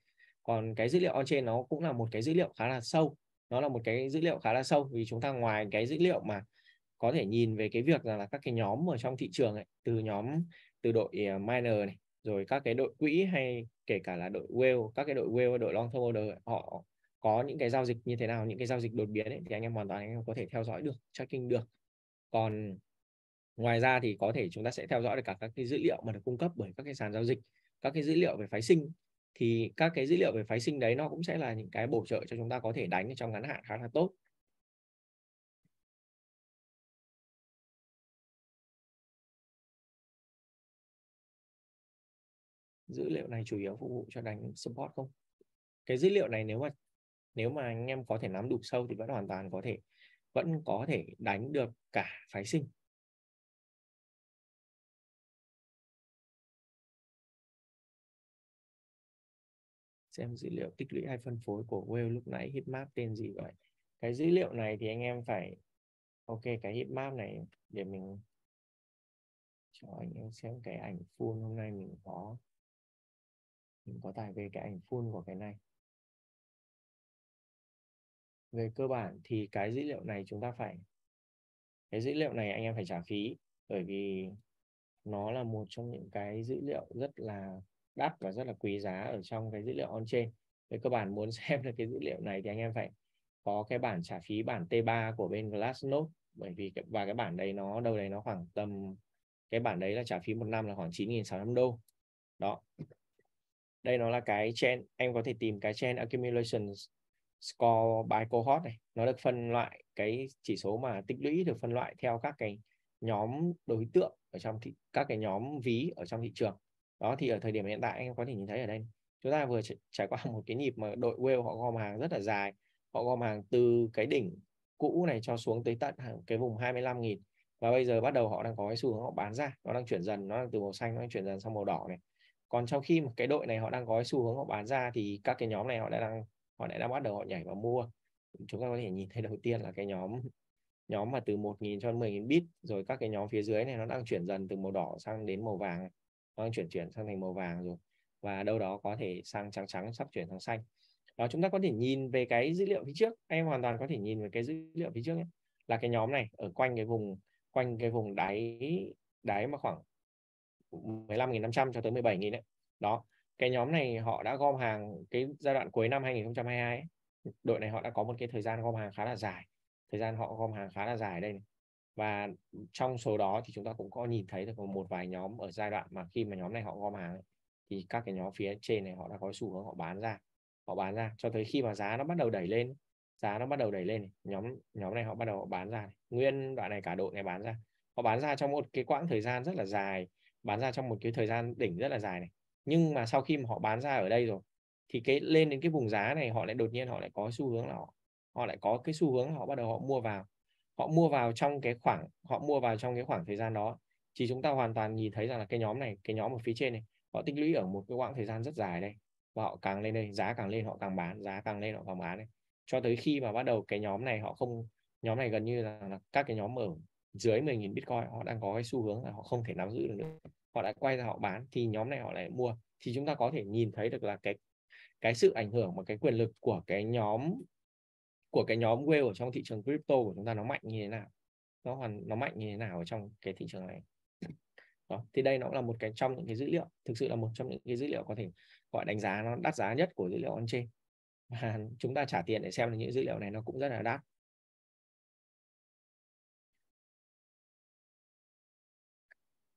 còn cái dữ liệu on chain nó cũng là một cái dữ liệu khá là sâu. Nó là một cái dữ liệu khá là sâu vì chúng ta ngoài cái dữ liệu mà có thể nhìn về cái việc là, là các cái nhóm ở trong thị trường ấy, từ nhóm từ đội ờ, miner này rồi các cái đội quỹ hay kể cả là đội whale các cái đội whale đội long term order họ có những cái giao dịch như thế nào những cái giao dịch đột biến ấy, thì anh em hoàn toàn anh em có thể theo dõi được tracking được. Còn ngoài ra thì có thể chúng ta sẽ theo dõi được cả các cái dữ liệu mà được cung cấp bởi các cái sàn giao dịch các cái dữ liệu về phái sinh thì các cái dữ liệu về phái sinh đấy nó cũng sẽ là những cái bổ trợ cho chúng ta có thể đánh trong ngắn hạn khá là tốt. Dữ liệu này chủ yếu phục vụ cho đánh support không? Cái dữ liệu này nếu mà nếu mà anh em có thể nắm đủ sâu thì vẫn hoàn toàn có thể, vẫn có thể đánh được cả phái sinh. Xem dữ liệu tích lũy hay phân phối của Whale lúc nãy, heatmap tên gì vậy? Cái dữ liệu này thì anh em phải, ok, cái heatmap này để mình cho anh em xem cái ảnh full hôm nay mình có mình có tải về cái ảnh full của cái này. Về cơ bản thì cái dữ liệu này chúng ta phải, cái dữ liệu này anh em phải trả phí bởi vì nó là một trong những cái dữ liệu rất là đắt và rất là quý giá ở trong cái dữ liệu on chain về cơ bản muốn (laughs) xem được cái dữ liệu này thì anh em phải có cái bản trả phí bản T3 của bên Glassnode bởi vì và cái bản đấy nó đâu đấy nó khoảng tầm cái bản đấy là trả phí một năm là khoảng 9.600 đô. Đó. Đây nó là cái chain em có thể tìm cái chain accumulation score by cohort này. Nó được phân loại cái chỉ số mà tích lũy được phân loại theo các cái nhóm đối tượng ở trong thị, các cái nhóm ví ở trong thị trường đó, thì ở thời điểm hiện tại anh có thể nhìn thấy ở đây. Chúng ta vừa trải qua (laughs) một cái nhịp mà đội whale họ gom hàng rất là dài. Họ gom hàng từ cái đỉnh cũ này cho xuống tới tận cái vùng 25.000 và bây giờ bắt đầu họ đang có cái xu hướng họ bán ra. Nó đang chuyển dần, nó đang từ màu xanh, nó đang chuyển dần sang màu đỏ này. Còn trong khi mà cái đội này họ đang có cái xu hướng họ bán ra thì các cái nhóm này họ đã đang, họ đã đang bắt đầu họ nhảy vào mua. Chúng ta có thể nhìn thấy đầu tiên là cái nhóm nhóm mà từ 1.000 cho 10.000 bit, rồi các cái nhóm phía dưới này nó đang chuyển dần từ màu đỏ sang đến màu vàng nó đang chuyển chuyển sang thành màu vàng rồi. Và đâu đó có thể sang trắng trắng sắp chuyển sang xanh. Đó chúng ta có thể nhìn về cái dữ liệu phía trước. Em hoàn toàn có thể nhìn về cái dữ liệu phía trước nhé. Là cái nhóm này ở quanh cái vùng quanh cái vùng đáy đáy mà khoảng 15.500 cho tới 17.000 đấy đó cái nhóm này họ đã gom hàng cái giai đoạn cuối năm 2022 ấy, đội này họ đã có một cái thời gian gom hàng khá là dài. Thời gian họ gom hàng khá là dài đây này và trong số đó thì chúng ta cũng có nhìn thấy được một vài nhóm ở giai đoạn mà khi mà nhóm này họ gom hàng ấy, thì các cái nhóm phía trên này họ đã có xu hướng họ bán ra họ bán ra cho tới khi mà giá nó bắt đầu đẩy lên giá nó bắt đầu đẩy lên này. nhóm nhóm này họ bắt đầu họ bán ra này. nguyên đoạn này cả đội này bán ra họ bán ra trong một cái quãng thời gian rất là dài bán ra trong một cái thời gian đỉnh rất là dài này nhưng mà sau khi mà họ bán ra ở đây rồi thì cái lên đến cái vùng giá này họ lại đột nhiên họ lại có xu hướng là họ họ lại có cái xu hướng họ bắt đầu họ mua vào họ mua vào trong cái khoảng họ mua vào trong cái khoảng thời gian đó. Thì chúng ta hoàn toàn nhìn thấy rằng là cái nhóm này cái nhóm ở phía trên này họ tích lũy ở một cái quãng thời gian rất dài đây. Và họ càng lên đây giá càng lên họ càng bán giá càng lên họ càng bán đây. Cho tới khi mà bắt đầu cái nhóm này họ không nhóm này gần như là, là các cái nhóm ở dưới 10.000 Bitcoin họ đang có cái xu hướng là họ không thể nắm giữ được nữa. Họ đã quay ra họ bán thì nhóm này họ lại mua. Thì chúng ta có thể nhìn thấy được là cái cái sự ảnh hưởng và cái quyền lực của cái nhóm của cái nhóm whale ở trong thị trường crypto của chúng ta nó mạnh như thế nào? Nó hoàn, nó mạnh như thế nào ở trong cái thị trường này? Đó, thì đây nó là một cái trong những cái dữ liệu, thực sự là một trong những cái dữ liệu có thể gọi đánh giá nó đắt giá nhất của dữ liệu on chain (laughs) và chúng ta trả tiền để xem là những dữ liệu này nó cũng rất là đắt.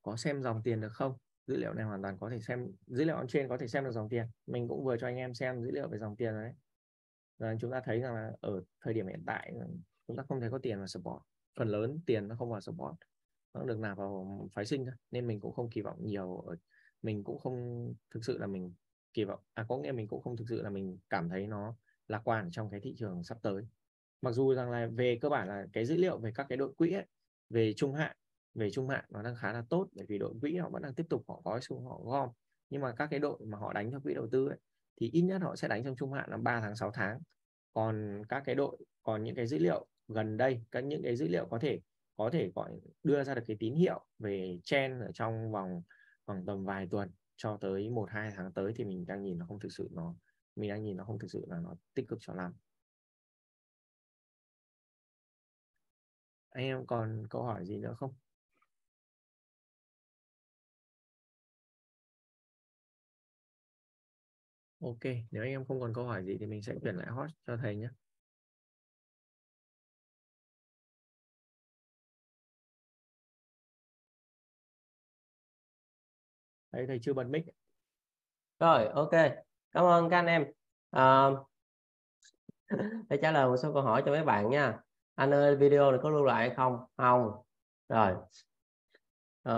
Có xem dòng tiền được không? Dữ liệu này hoàn toàn có thể xem, dữ liệu on trên có thể xem được dòng tiền. Mình cũng vừa cho anh em xem dữ liệu về dòng tiền rồi đấy và chúng ta thấy rằng là ở thời điểm hiện tại chúng ta không thể có tiền vào support. Phần lớn tiền nó không vào support. Nó được nạp vào phái sinh thôi nên mình cũng không kỳ vọng nhiều ở mình cũng không thực sự là mình kỳ vọng à có nghĩa mình cũng không thực sự là mình cảm thấy nó lạc quan trong cái thị trường sắp tới. Mặc dù rằng là về cơ bản là cái dữ liệu về các cái đội quỹ ấy, về trung hạn về trung hạn nó đang khá là tốt bởi vì đội quỹ họ vẫn đang tiếp tục họ gói xu họ gom. Nhưng mà các cái đội mà họ đánh theo quỹ đầu tư ấy, thì ít nhất họ sẽ đánh trong trung hạn là 3 tháng 6 tháng. Còn các cái đội, còn những cái dữ liệu gần đây, các những cái dữ liệu có thể có thể gọi, đưa ra được cái tín hiệu về chen ở trong vòng khoảng tầm vài tuần cho tới một, hai tháng tới thì mình đang nhìn nó không thực sự nó, mình đang nhìn nó không thực sự là nó tích cực cho lắm. Anh em còn câu hỏi gì nữa không? Ok, nếu anh em không còn câu hỏi gì thì mình sẽ chuyển lại host cho thầy nhé. Đấy, thầy chưa bật mic. Rồi, ok. cảm ơn các anh em à, để trả lời một số câu hỏi cho mấy bạn nha anh ơi video này có lưu lại hay không không rồi à,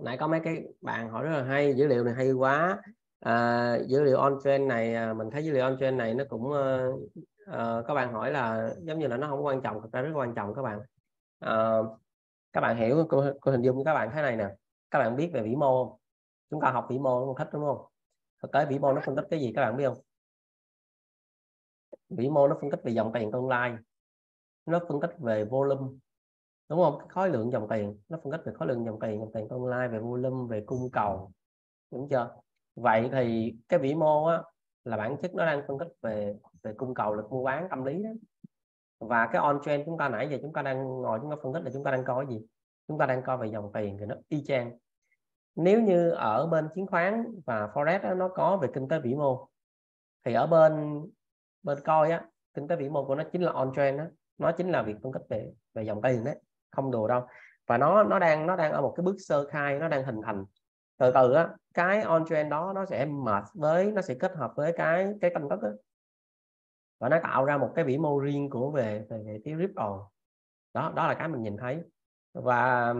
nãy có mấy cái bạn hỏi rất là hay dữ liệu này hay quá à, dữ liệu on trend này à, mình thấy dữ liệu on trend này nó cũng à, các bạn hỏi là giống như là nó không quan trọng thật ra rất quan trọng các bạn. À, các bạn hiểu cô, cô hình dung các bạn thế này nè. Các bạn biết về vĩ mô chúng ta học vĩ mô không? Thích đúng không? Thực tế vĩ mô nó phân tích cái gì các bạn biết không? Vĩ mô nó phân tích về dòng tiền tương lai. Nó phân tích về volume đúng không? Khối lượng dòng tiền nó phân tích về khối lượng dòng tiền dòng tiền tương lai về volume về cung cầu. Đúng chưa? Vậy thì cái vĩ mô á, là bản chất nó đang phân tích về về cung cầu lực mua bán tâm lý đó. Và cái on trend chúng ta nãy giờ chúng ta đang ngồi chúng ta phân tích là chúng ta đang coi cái gì? Chúng ta đang coi về dòng tiền thì nó y chang. Nếu như ở bên chứng khoán và forex đó, nó có về kinh tế vĩ mô thì ở bên bên coi á kinh tế vĩ mô của nó chính là on trend đó nó chính là việc phân tích về về dòng tiền đấy không đùa đâu. Và nó nó đang nó đang ở một cái bước sơ khai nó đang hình thành từ từ á cái on trend đó nó sẽ mệt với nó sẽ kết hợp với cái cái tâm tích và nó tạo ra một cái vĩ mô riêng của về về, về cái ripple đó đó là cái mình nhìn thấy. Và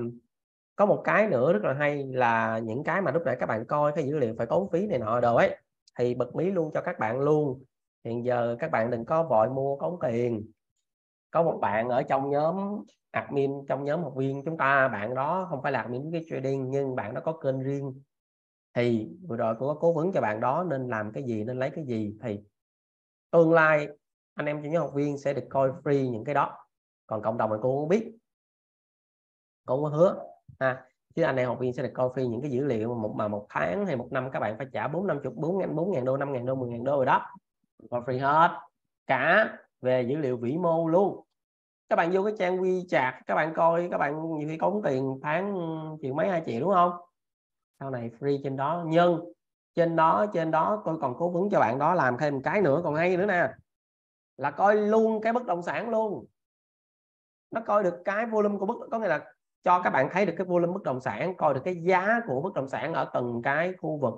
có một cái nữa rất là hay là những cái mà lúc nãy các bạn coi cái dữ liệu phải tốn phí này nọ đồ ấy thì bật mí luôn cho các bạn luôn. Hiện giờ các bạn đừng có vội mua tốn tiền có một bạn ở trong nhóm admin, trong nhóm học viên chúng ta, bạn đó không phải là admin cái trading, nhưng bạn đó có kênh riêng. Thì vừa rồi tôi có cố vấn cho bạn đó nên làm cái gì, nên lấy cái gì. Thì tương lai anh em trong nhóm học viên sẽ được coi free những cái đó. Còn cộng đồng thì cô không biết. Cô có hứa, ha. Chứ anh em học viên sẽ được coi free những cái dữ liệu mà một mà một tháng hay một năm các bạn phải trả bốn năm chục, bốn ngàn bốn ngàn đô, năm ngàn đô, mười ngàn đô rồi đó. Coi free hết. Cả về dữ liệu vĩ mô luôn. Các bạn vô cái trang WeChat các bạn coi, các bạn nhiều khi cống tiền tháng triệu mấy, hai triệu, đúng không? Sau này free trên đó. Nhưng trên đó trên đó tôi còn cố vấn cho bạn đó làm thêm một cái nữa còn hay nữa nè. Là coi luôn cái bất động sản luôn. Nó coi được cái volume của bất, có nghĩa là cho các bạn thấy được cái volume bất động sản, coi được cái giá của bất động sản ở từng cái khu vực.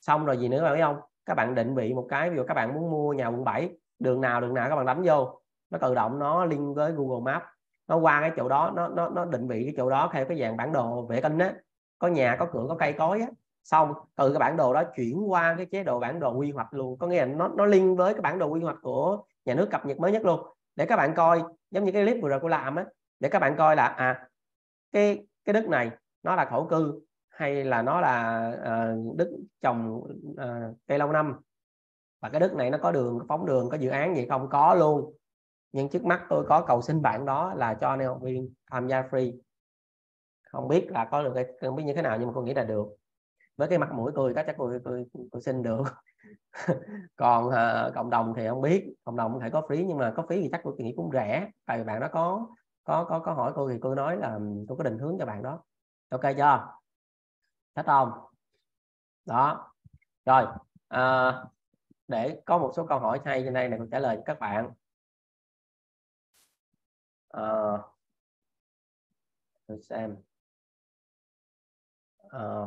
Xong rồi gì nữa bạn biết không? Các bạn định vị một cái, ví dụ các bạn muốn mua nhà quận 7 đường nào đường nào các bạn đánh vô. Nó tự động nó liên với Google Maps. Nó qua cái chỗ đó nó nó nó định vị cái chỗ đó theo cái dạng bản đồ vệ tinh á. Có nhà có cửa có cây cối á. Xong từ cái bản đồ đó chuyển qua cái chế độ bản đồ quy hoạch luôn. Có nghĩa là nó nó liên với cái bản đồ quy hoạch của nhà nước cập nhật mới nhất luôn. Để các bạn coi giống như cái clip vừa rồi cô làm á để các bạn coi là à cái cái đất này nó là thổ cư hay là nó là uh, đất trồng uh, cây lâu năm và cái đất này nó có đường có phóng đường có dự án gì không? Có luôn. Nhưng trước mắt tôi có cầu xin bạn đó là cho anh em học viên tham gia free. Không biết là có được cái không biết như thế nào nhưng mà tôi nghĩ là được. Với cái mặt mũi tôi chắc tôi tôi, tôi xin được. (laughs) Còn à, cộng đồng thì không biết. Cộng đồng có thể có phí nhưng mà có phí thì chắc tôi nghĩ cũng rẻ. Tại vì bạn đó có có có có hỏi tôi thì tôi nói là tôi có định hướng cho bạn đó. Ok chưa? Thích không? Đó. Rồi à, để có một số câu hỏi hay trên đây này tôi trả lời cho các bạn. Ờ, à, tôi xem. À,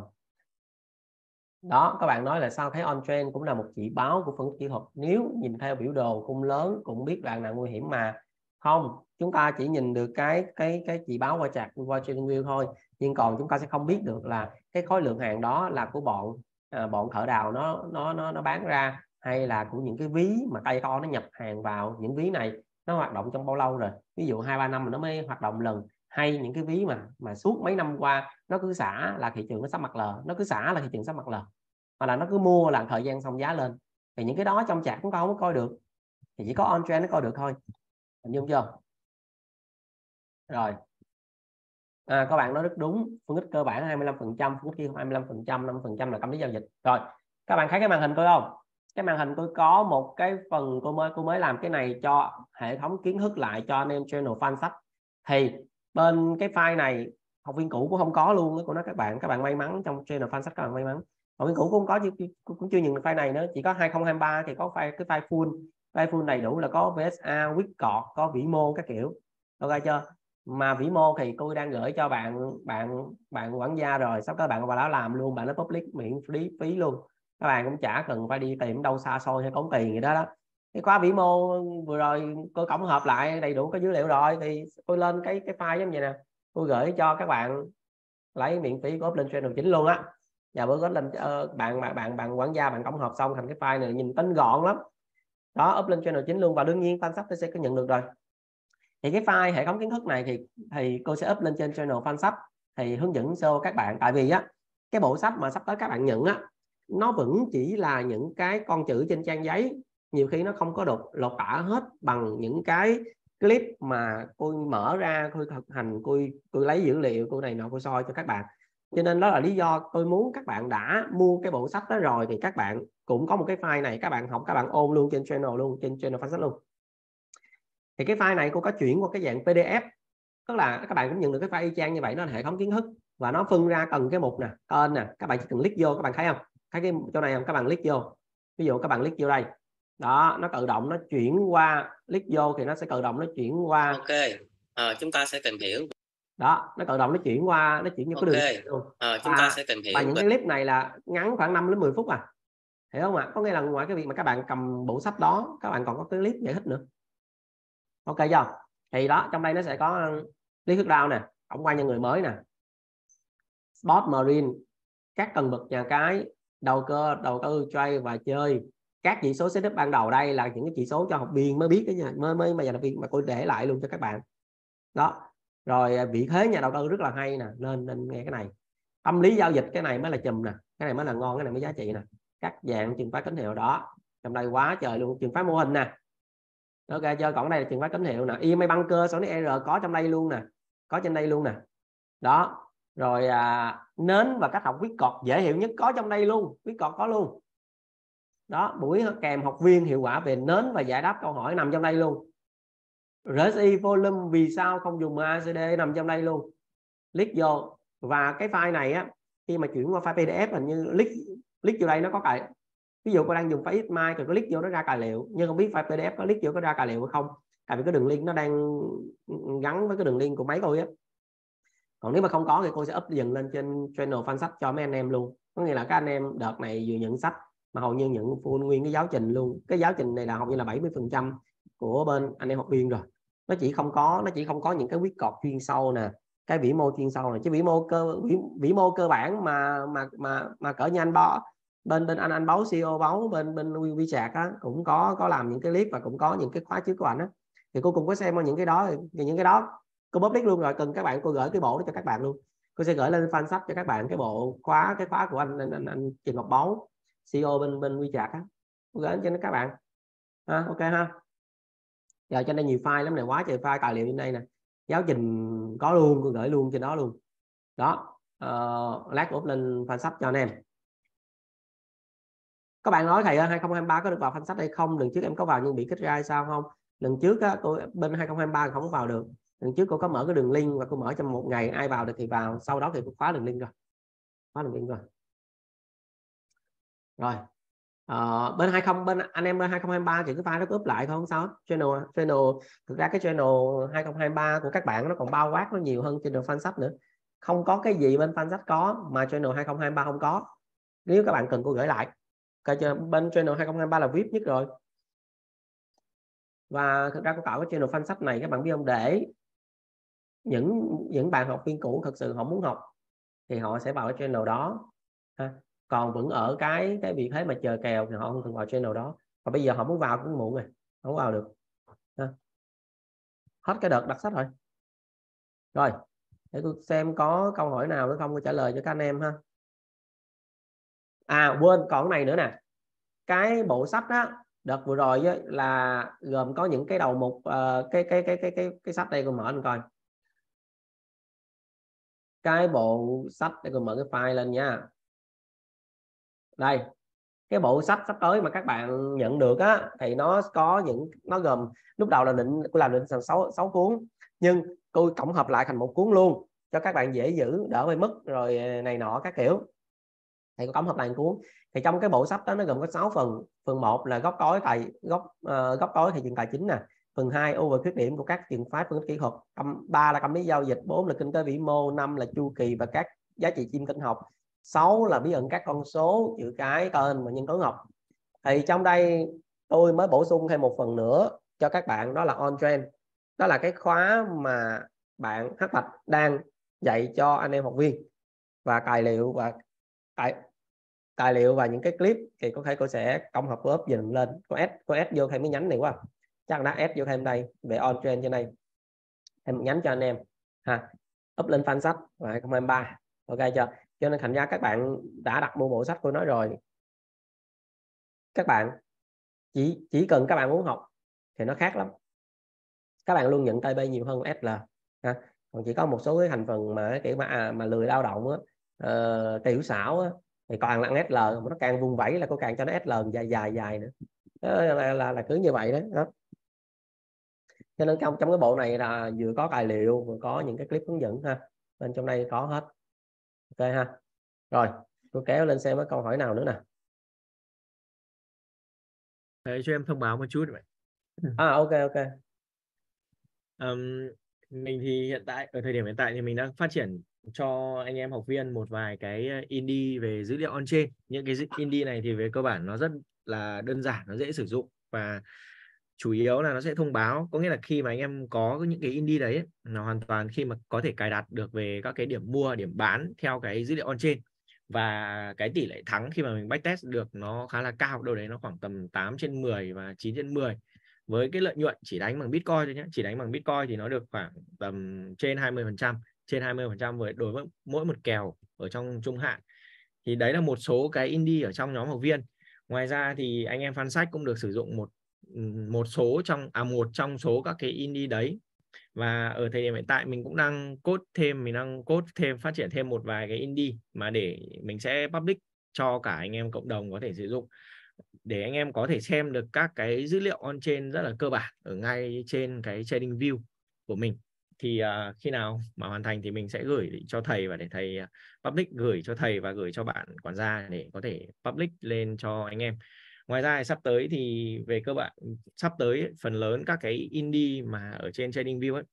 đó các bạn nói là sao thấy on trend cũng là một chỉ báo của phân tích kỹ thuật. Nếu nhìn theo biểu đồ cung lớn cũng biết đoạn nào nguy hiểm mà. Không chúng ta chỉ nhìn được cái cái cái chỉ báo qua chặt qua trading view thôi. Nhưng còn chúng ta sẽ không biết được là cái khối lượng hàng đó là của bọn à, bọn thợ đào nó nó nó nó bán ra hay là của những cái ví mà tay to nó nhập hàng vào những ví này nó hoạt động trong bao lâu rồi? Ví dụ hai ba năm mà nó mới hoạt động lần. Hay những cái ví mà mà suốt mấy năm qua nó cứ xả là thị trường nó sắp mặt lờ nó cứ xả là thị trường sắp mặt lờ hoặc là nó cứ mua là thời gian xong giá lên. Thì những cái đó trong chart cũng không có coi được. Thì chỉ có on trend nó coi được thôi. Hình dung chưa? Rồi. À, các bạn nói rất đúng. Phân tích cơ bản 25 phần trăm phân tích 25 phần trăm 5 phần trăm là tâm lý giao dịch. Rồi các bạn thấy cái màn hình tôi không? Cái màn hình tôi có một cái phần cô mới cô mới làm cái này cho hệ thống kiến thức lại cho anh em channel fan sách. Thì bên cái file này học viên cũ cũng không có luôn của nó các bạn các bạn may mắn trong channel fan sách các bạn may mắn. Học viên cũ cũng có có cũng chưa nhận được file này nữa chỉ có 2023 thì có file cái file full. File full đầy đủ là có VSA, quyết cọt, có vĩ mô các kiểu. Ok chưa? Mà vĩ mô thì tôi đang gửi cho bạn bạn bạn quản gia rồi sắp đó bạn vào đó làm luôn bạn nó public miễn phí phí luôn các bạn cũng chả cần phải đi tìm đâu xa xôi hay tốn tiền gì đó đó. Cái khóa vĩ mô vừa rồi tôi tổng hợp lại đầy đủ cái dữ liệu rồi thì tôi lên cái cái file giống vậy nè. Tôi gửi cho các bạn lấy miễn phí của up lên channel chính luôn á. Và bữa lên uh, ờ, bạn bạn bạn bạn quản gia bạn tổng hợp xong thành cái file này nhìn tinh gọn lắm. Đó up lên channel chính luôn. Và đương nhiên fan sắp sẽ có nhận được rồi. Thì cái file hệ thống kiến thức này thì thì cô sẽ up lên trên channel fan sắp thì hướng dẫn cho các bạn. Tại vì á cái bộ sách mà sắp tới các bạn nhận á nó vẫn chỉ là những cái con chữ trên trang giấy, nhiều khi nó không có được lột tả hết bằng những cái clip mà tôi mở ra tôi thực hành tôi tôi lấy dữ liệu tôi này nọ tôi soi cho các bạn. Cho nên đó là lý do tôi muốn các bạn đã mua cái bộ sách đó rồi thì các bạn cũng có một cái file này, các bạn học, các bạn ôn luôn trên channel luôn, trên channel sách luôn. Thì cái file này cô có chuyển qua cái dạng PDF tức là các bạn cũng nhận được cái file y chang như vậy, nó là hệ thống kiến thức và nó phân ra cần cái mục nè, tên nè, các bạn chỉ cần click vô các bạn thấy không? Thấy cái chỗ này không? Các bạn click vô. Ví dụ các bạn click vô đây. Đó nó tự động nó chuyển qua click vô thì nó sẽ tự động nó chuyển qua. Ok. À, chúng ta sẽ tìm hiểu. Đó nó tự động nó chuyển qua nó chuyển như okay. cái đường luôn. À, chúng và, ta sẽ tìm hiểu và những cái clip này là ngắn khoảng 5 đến 10 phút à. Hiểu không ạ? Có nghĩa là ngoài cái việc mà các bạn cầm bộ sách đó các bạn còn có cái clip giải thích nữa. Ok chưa? Thì đó trong đây nó sẽ có lý thuyết đao nè tổng quan cho người mới nè. Sport marine các cần bậc nhà cái đầu cơ đầu tư trade và chơi. Các chỉ số setup ban đầu đây là những cái chỉ số cho học viên mới biết đó nha, mới mới mà nhà đầu viên mà tôi để lại luôn cho các bạn. Đó. Rồi à, vị thế nhà đầu tư rất là hay nè, nên nên nghe cái này. Tâm lý giao dịch cái này mới là chùm nè, cái này mới là ngon, cái này mới giá trị nè. Các dạng trường phái tín hiệu đó. Trong đây quá trời luôn trường phái mô hình nè. Ok chưa còn đây là trường phái tín hiệu nè. EMA băng cơ số R có trong đây luôn nè, có trên đây luôn nè. Đó rồi à, nến và cách học viết cọt dễ hiểu nhất có trong đây luôn viết cọt có luôn. Đó buổi kèm học viên hiệu quả về nến và giải đáp câu hỏi nằm trong đây luôn. RSI volume vì sao không dùng ACD nằm trong đây luôn. Click vô và cái file này á khi mà chuyển qua file PDF hình như click click vô đây nó có cài ví dụ cô đang dùng file XMind thì có click vô nó ra tài liệu nhưng không biết file PDF có click vô có ra tài liệu hay không. Tại vì cái đường link nó đang gắn với cái đường link của máy tôi á còn nếu mà không có thì cô sẽ up dần lên trên channel fan sách cho mấy anh em luôn. Có nghĩa là các anh em đợt này vừa nhận sách mà hầu như nhận full nguyên cái giáo trình luôn. Cái giáo trình này là hầu như là 70 phần trăm của bên anh em học viên rồi. Nó chỉ không có nó chỉ không có những cái quyết cọt chuyên sâu nè cái vĩ mô chuyên sâu này chứ vĩ mô cơ vĩ, vĩ mô cơ bản mà mà mà mà cỡ như anh bó bên bên anh anh báo CEO báo bên bên vi WeChat á cũng có có làm những cái clip và cũng có những cái khóa trước của anh á. Thì cô cũng có xem những cái đó thì những cái đó cô bấm luôn rồi cần các bạn cô gửi cái bộ đó cho các bạn luôn. Cô sẽ gửi lên fan sách cho các bạn cái bộ khóa cái khóa của anh anh, anh, anh Trần Ngọc Báu CEO bên bên WeChat á. Cô gửi cho các bạn. Ha ok ha. Giờ trên đây nhiều file lắm này quá trời file tài liệu trên đây nè. Giáo trình có luôn cô gửi luôn trên đó luôn. Đó uh, lát úp lên fan sách cho anh em. Các bạn nói thầy ơi 2023 có được vào fan sách hay không? Lần trước em có vào nhưng bị kích ra hay sao không? Lần trước á, tôi bên 2023 không vào được lần trước cô có mở cái đường link và cô mở trong một ngày ai vào được thì vào sau đó thì cô khóa đường link rồi. Khóa đường link rồi. Rồi. Ờ, bên 20 bên anh em bên 2023 thì cái file nó up lại thôi không sao channel channel thực ra cái channel 2023 của các bạn nó còn bao quát nó nhiều hơn channel fan sách nữa. Không có cái gì bên fan sách có mà channel 2023 không có. Nếu các bạn cần cô gửi lại. Cái bên channel 2023 là VIP nhất rồi. Và thực ra cô tạo cái channel fan sách này các bạn biết không? Để những những bạn học viên cũ thực sự họ muốn học thì họ sẽ vào cái channel đó ha. Còn vẫn ở cái cái vị thế mà chờ kèo thì họ không thường vào channel đó. Và bây giờ họ muốn vào cũng muộn rồi không vào được ha. hết cái đợt đặt sách rồi. Rồi để tôi xem có câu hỏi nào nữa không tôi trả lời cho các anh em ha. À quên còn cái này nữa nè. Cái bộ sách đó đợt vừa rồi là gồm có những cái đầu mục uh, cái, cái cái cái cái cái sách đây tôi mở anh coi cái bộ sách để tôi mở cái file lên nha. Đây cái bộ sách sắp tới mà các bạn nhận được á thì nó có những nó gồm lúc đầu là định của làm định thành sáu sáu cuốn nhưng tôi tổng hợp lại thành một cuốn luôn cho các bạn dễ giữ đỡ bị mất rồi ờ, này nọ các kiểu. Thì có tổng hợp lại một cuốn. Thì trong cái bộ sách đó nó gồm có 6 phần. Phần 1 là góc tối tài góc uh, góc tối thị trường tài chính nè phần 2 over khuyết điểm của các trường phái phân tích kỹ thuật. Ba là tâm lý giao dịch bốn là kinh tế vĩ mô năm là chu kỳ và các giá trị chim tinh học sáu là bí ẩn các con số chữ cái tên và nhân tố học. Thì trong đây tôi mới bổ sung thêm một phần nữa cho các bạn đó là on trend. Đó là cái khóa mà bạn hát Bạch đang dạy cho anh em học viên. Và tài liệu và tài, tài liệu và những cái clip thì có thể cô sẽ công hợp với dừng lên. Có s có s vô thêm cái nhánh này quá chắc đã ép vô thêm đây về on trend trên đây. Thêm một nhánh cho anh em ha. Up lên fan sách và 2023 ok chưa? Cho nên thành ra các bạn đã đặt mua bộ sách tôi nói rồi. Các bạn chỉ chỉ cần các bạn muốn học thì nó khác lắm. Các bạn luôn nhận TB nhiều hơn SL ha. còn chỉ có một số cái thành phần mà kiểu mà à, mà lười lao động á uh, tiểu xảo á, thì còn là SL mà nó càng vùng vẫy là cô càng cho nó SL dài dài dài nữa. Đó là, là, là cứ như vậy đó, đó cho nên trong trong cái bộ này là vừa có tài liệu vừa có những cái clip hướng dẫn ha. Bên trong đây có hết. Ok ha. Rồi tôi kéo lên xem có câu hỏi nào nữa nè. Đấy, cho em thông báo một chút vậy. À ok ok. Um, mình thì hiện tại ở thời điểm hiện tại thì mình đang phát triển cho anh em học viên một vài cái indie về dữ liệu on chain những cái indie này thì về cơ bản nó rất là đơn giản nó dễ sử dụng. Và chủ yếu là nó sẽ thông báo, có nghĩa là khi mà anh em có những cái indie đấy là hoàn toàn khi mà có thể cài đặt được về các cái điểm mua, điểm bán theo cái dữ liệu on chain và cái tỷ lệ thắng khi mà mình backtest được nó khá là cao, đâu đấy nó khoảng tầm 8 trên 10 và 9 trên 10 với cái lợi nhuận chỉ đánh bằng Bitcoin thôi nhé chỉ đánh bằng Bitcoin thì nó được khoảng tầm trên 20 phần trăm, trên 20 phần trăm với đối với mỗi một kèo ở trong trung hạn. Thì đấy là một số cái indie ở trong nhóm học viên. Ngoài ra thì anh em fan sách cũng được sử dụng một một số trong à một trong số các cái indie đấy. Và ở thời điểm hiện tại mình cũng đang cốt thêm mình đang cốt thêm phát triển thêm một vài cái indie mà để mình sẽ public cho cả anh em cộng đồng có thể sử dụng. Để anh em có thể xem được các cái dữ liệu on chain rất là cơ bản ở ngay trên cái trading view của mình. Thì uh, khi nào mà hoàn thành thì mình sẽ gửi cho thầy và để thầy à, public gửi cho thầy và gửi cho bạn quản gia để có thể public lên cho anh em ngoài ra sắp tới thì về cơ bản sắp tới phần lớn các cái indie mà ở trên trading view ấy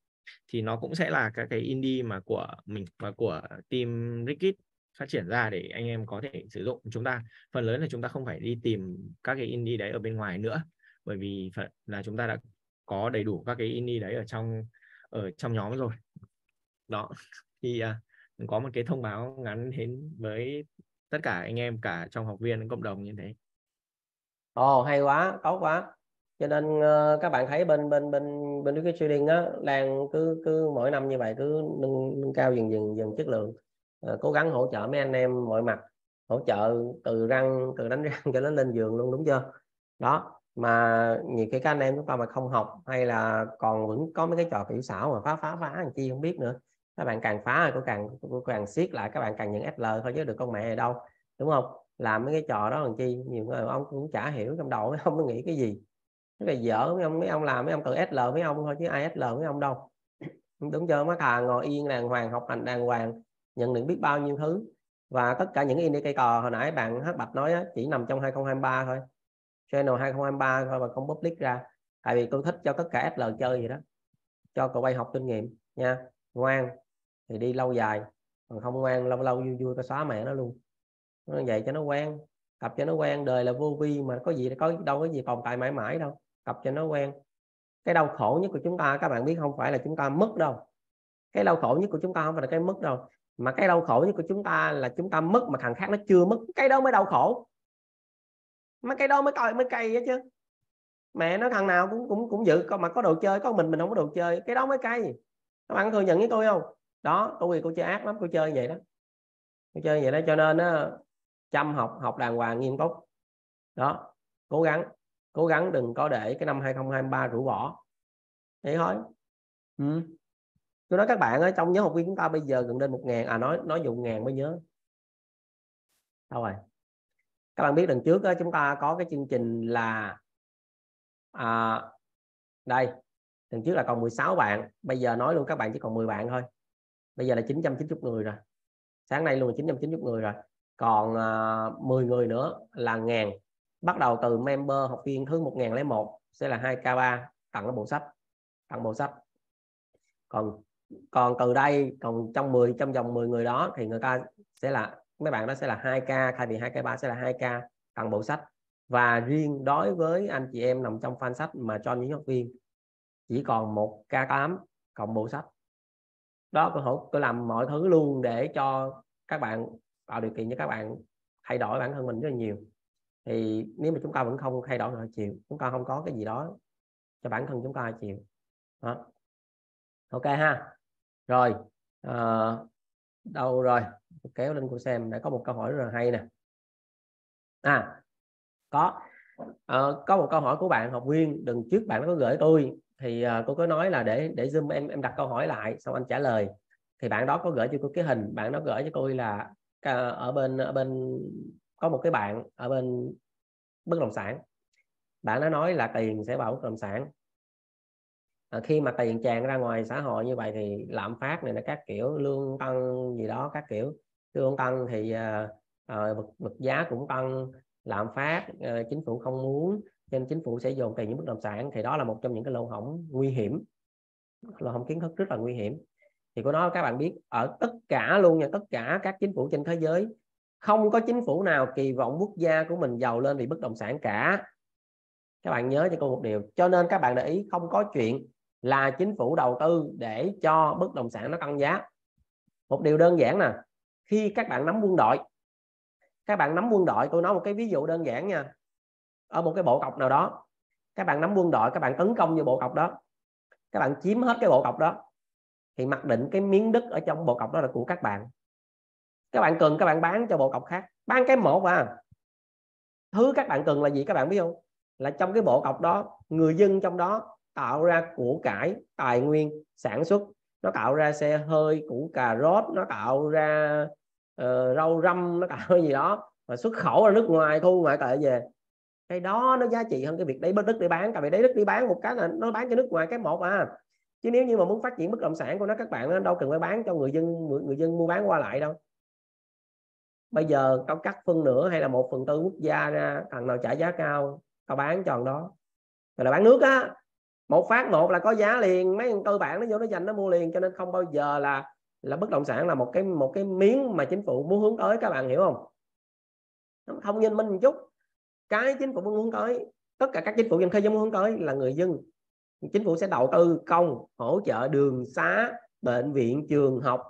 thì nó cũng sẽ là các cái indie mà của mình và của team Rickit phát triển ra để anh em có thể sử dụng chúng ta. Phần lớn là chúng ta không phải đi tìm các cái indie đấy ở bên ngoài nữa bởi vì là chúng ta đã có đầy đủ các cái indie đấy ở trong ở trong nhóm rồi. Đó thì uh, có một cái thông báo ngắn đến với tất cả anh em cả trong học viên cộng đồng như thế ồ oh, hay quá tốt quá. Cho nên uh, các bạn thấy bên bên bên bên cái trading á đang cứ cứ mỗi năm như vậy cứ nâng, nâng cao dần dần dần chất lượng. Uh, cố gắng hỗ trợ mấy anh em mọi mặt hỗ trợ từ răng từ đánh (laughs) răng cho đến lên giường luôn đúng chưa? Đó mà nhiều cái các anh em chúng ta mà không học hay là còn vẫn có mấy cái trò kỹ xảo mà phá phá phá làm chi không biết nữa. Các bạn càng phá thì cũng càng cũng càng siết lại các bạn càng nhận SL thôi chứ được con mẹ ở đâu đúng không? Làm mấy cái trò đó làm chi? Nhiều người ông cũng chả hiểu trong đầu mấy ông nó nghĩ cái gì. Cái là dở mấy ông mấy ông làm mấy ông tự SL mấy ông thôi chứ ai SL mấy ông đâu. Đúng chưa mấy thà ngồi yên đàng hoàng học hành đàng hoàng nhận được biết bao nhiêu thứ. Và tất cả những indicator hồi nãy bạn hát bạch nói đó, chỉ nằm trong 2023 thôi. Channel 2023 thôi mà không public ra. Tại vì tôi thích cho tất cả SL chơi vậy đó. Cho cậu bay học kinh nghiệm nha. Ngoan thì đi lâu dài còn không ngoan lâu lâu vui vui có xóa mẹ nó luôn nó vậy cho nó quen tập cho nó quen đời là vô vi mà có gì có đâu có gì tồn tại mãi mãi đâu, tập cho nó quen cái đau khổ nhất của chúng ta, các bạn biết không phải là chúng ta mất đâu. Cái đau khổ nhất của chúng ta không phải là cái mất đâu, mà cái đau khổ nhất của chúng ta là chúng ta mất mà thằng khác nó chưa mất, cái đó mới đau khổ. Mà cái đó mới coi, mới cay á chứ. Mẹ nó thằng nào cũng cũng cũng dự mà có đồ chơi, có mình mình không có đồ chơi, cái đó mới cay. Các bạn thừa nhận với tôi không? Đó, tôi vì cô chơi ác lắm, cô chơi vậy đó. Cô chơi vậy đó, cho nên á chăm học học đàng hoàng nghiêm túc. Đó cố gắng cố gắng đừng có để cái năm 2023 rũ bỏ. Thế thôi. Ừ. tôi nói các bạn ở trong nhóm học viên chúng ta bây giờ gần đến một ngàn à nói nói dùng ngàn mới nhớ. Đâu rồi? Các bạn biết lần trước đó, chúng ta có cái chương trình là à, đây lần trước là còn 16 bạn bây giờ nói luôn các bạn chỉ còn 10 bạn thôi. Bây giờ là 990 người rồi. Sáng nay luôn là 990 người rồi còn à, uh, 10 người nữa là ngàn. Bắt đầu từ member học viên thứ 1001 sẽ là 2k3 tặng cái bộ sách tặng bộ sách. Còn còn từ đây còn trong 10 trong vòng 10 người đó thì người ta sẽ là mấy bạn đó sẽ là 2k thay vì 2k3 sẽ là 2k tặng bộ sách. Và riêng đối với anh chị em nằm trong fan sách mà cho những học viên chỉ còn 1k8 cộng bộ sách. Đó tôi hỗ tôi làm mọi thứ luôn để cho các bạn tạo điều kiện cho các bạn thay đổi bản thân mình rất là nhiều. Thì nếu mà chúng ta vẫn không thay đổi được chịu chúng ta không có cái gì đó cho bản thân chúng ta chịu đó. Ok ha. Rồi à, đâu rồi? Kéo lên cô xem đã có một câu hỏi rất là hay nè. À có. À, có một câu hỏi của bạn học viên đừng trước bạn có gửi tôi thì à, cô có nói là để để zoom em em đặt câu hỏi lại xong anh trả lời. Thì bạn đó có gửi cho cô cái hình bạn đó gửi cho tôi là ở bên ở bên có một cái bạn ở bên bất động sản. Bạn đã nói là tiền sẽ vào bất động sản. À, khi mà tiền tràn ra ngoài xã hội như vậy thì lạm phát này là các kiểu lương tăng gì đó các kiểu. Lương tăng thì uh, uh, vật, vật giá cũng tăng lạm phát uh, chính phủ không muốn nên chính phủ sẽ dồn tiền những bất động sản. Thì đó là một trong những cái lỗ hổng nguy hiểm lỗ hổng kiến thức rất là nguy hiểm thì của nó các bạn biết, ở tất cả luôn nha, tất cả các chính phủ trên thế giới, không có chính phủ nào kỳ vọng quốc gia của mình giàu lên vì bất động sản cả. Các bạn nhớ cho cô một điều, cho nên các bạn để ý, không có chuyện là chính phủ đầu tư để cho bất động sản nó tăng giá. Một điều đơn giản nè, khi các bạn nắm quân đội, các bạn nắm quân đội, tôi nói một cái ví dụ đơn giản nha. Ở một cái bộ cọc nào đó, các bạn nắm quân đội, các bạn tấn công vào bộ cọc đó, các bạn chiếm hết cái bộ cọc đó thì mặc định cái miếng đất ở trong bộ cọc đó là của các bạn. Các bạn cần các bạn bán cho bộ cọc khác. Bán cái một à. Thứ các bạn cần là gì các bạn biết không? Là trong cái bộ cọc đó người dân trong đó tạo ra của cải tài nguyên sản xuất. Nó tạo ra xe hơi củ cà rốt nó tạo ra uh, rau răm nó tạo ra gì đó. Và xuất khẩu ra nước ngoài thu ngoại tệ về. Cái đó nó giá trị hơn cái việc đấy bất đất để bán. Cả việc đấy đất đi bán một cái là nó bán cho nước ngoài cái một à chứ nếu như mà muốn phát triển bất động sản của nó, các bạn đâu cần phải bán cho người dân người dân mua bán qua lại đâu. Bây giờ tao cắt phân nửa hay là một phần tư quốc gia ra, thằng nào trả giá cao, tao bán cho đó. Rồi là bán nước á, một phát một là có giá liền, mấy thằng tư bản nó vô nó dành nó mua liền, cho nên không bao giờ là là bất động sản là một cái một cái miếng mà chính phủ muốn hướng tới, các bạn hiểu không? Không nhìn minh một chút. Cái chính phủ muốn hướng tới, tất cả các chính phủ trên thế giới muốn hướng tới là người dân chính phủ sẽ đầu tư công, hỗ trợ đường xá, bệnh viện, trường học.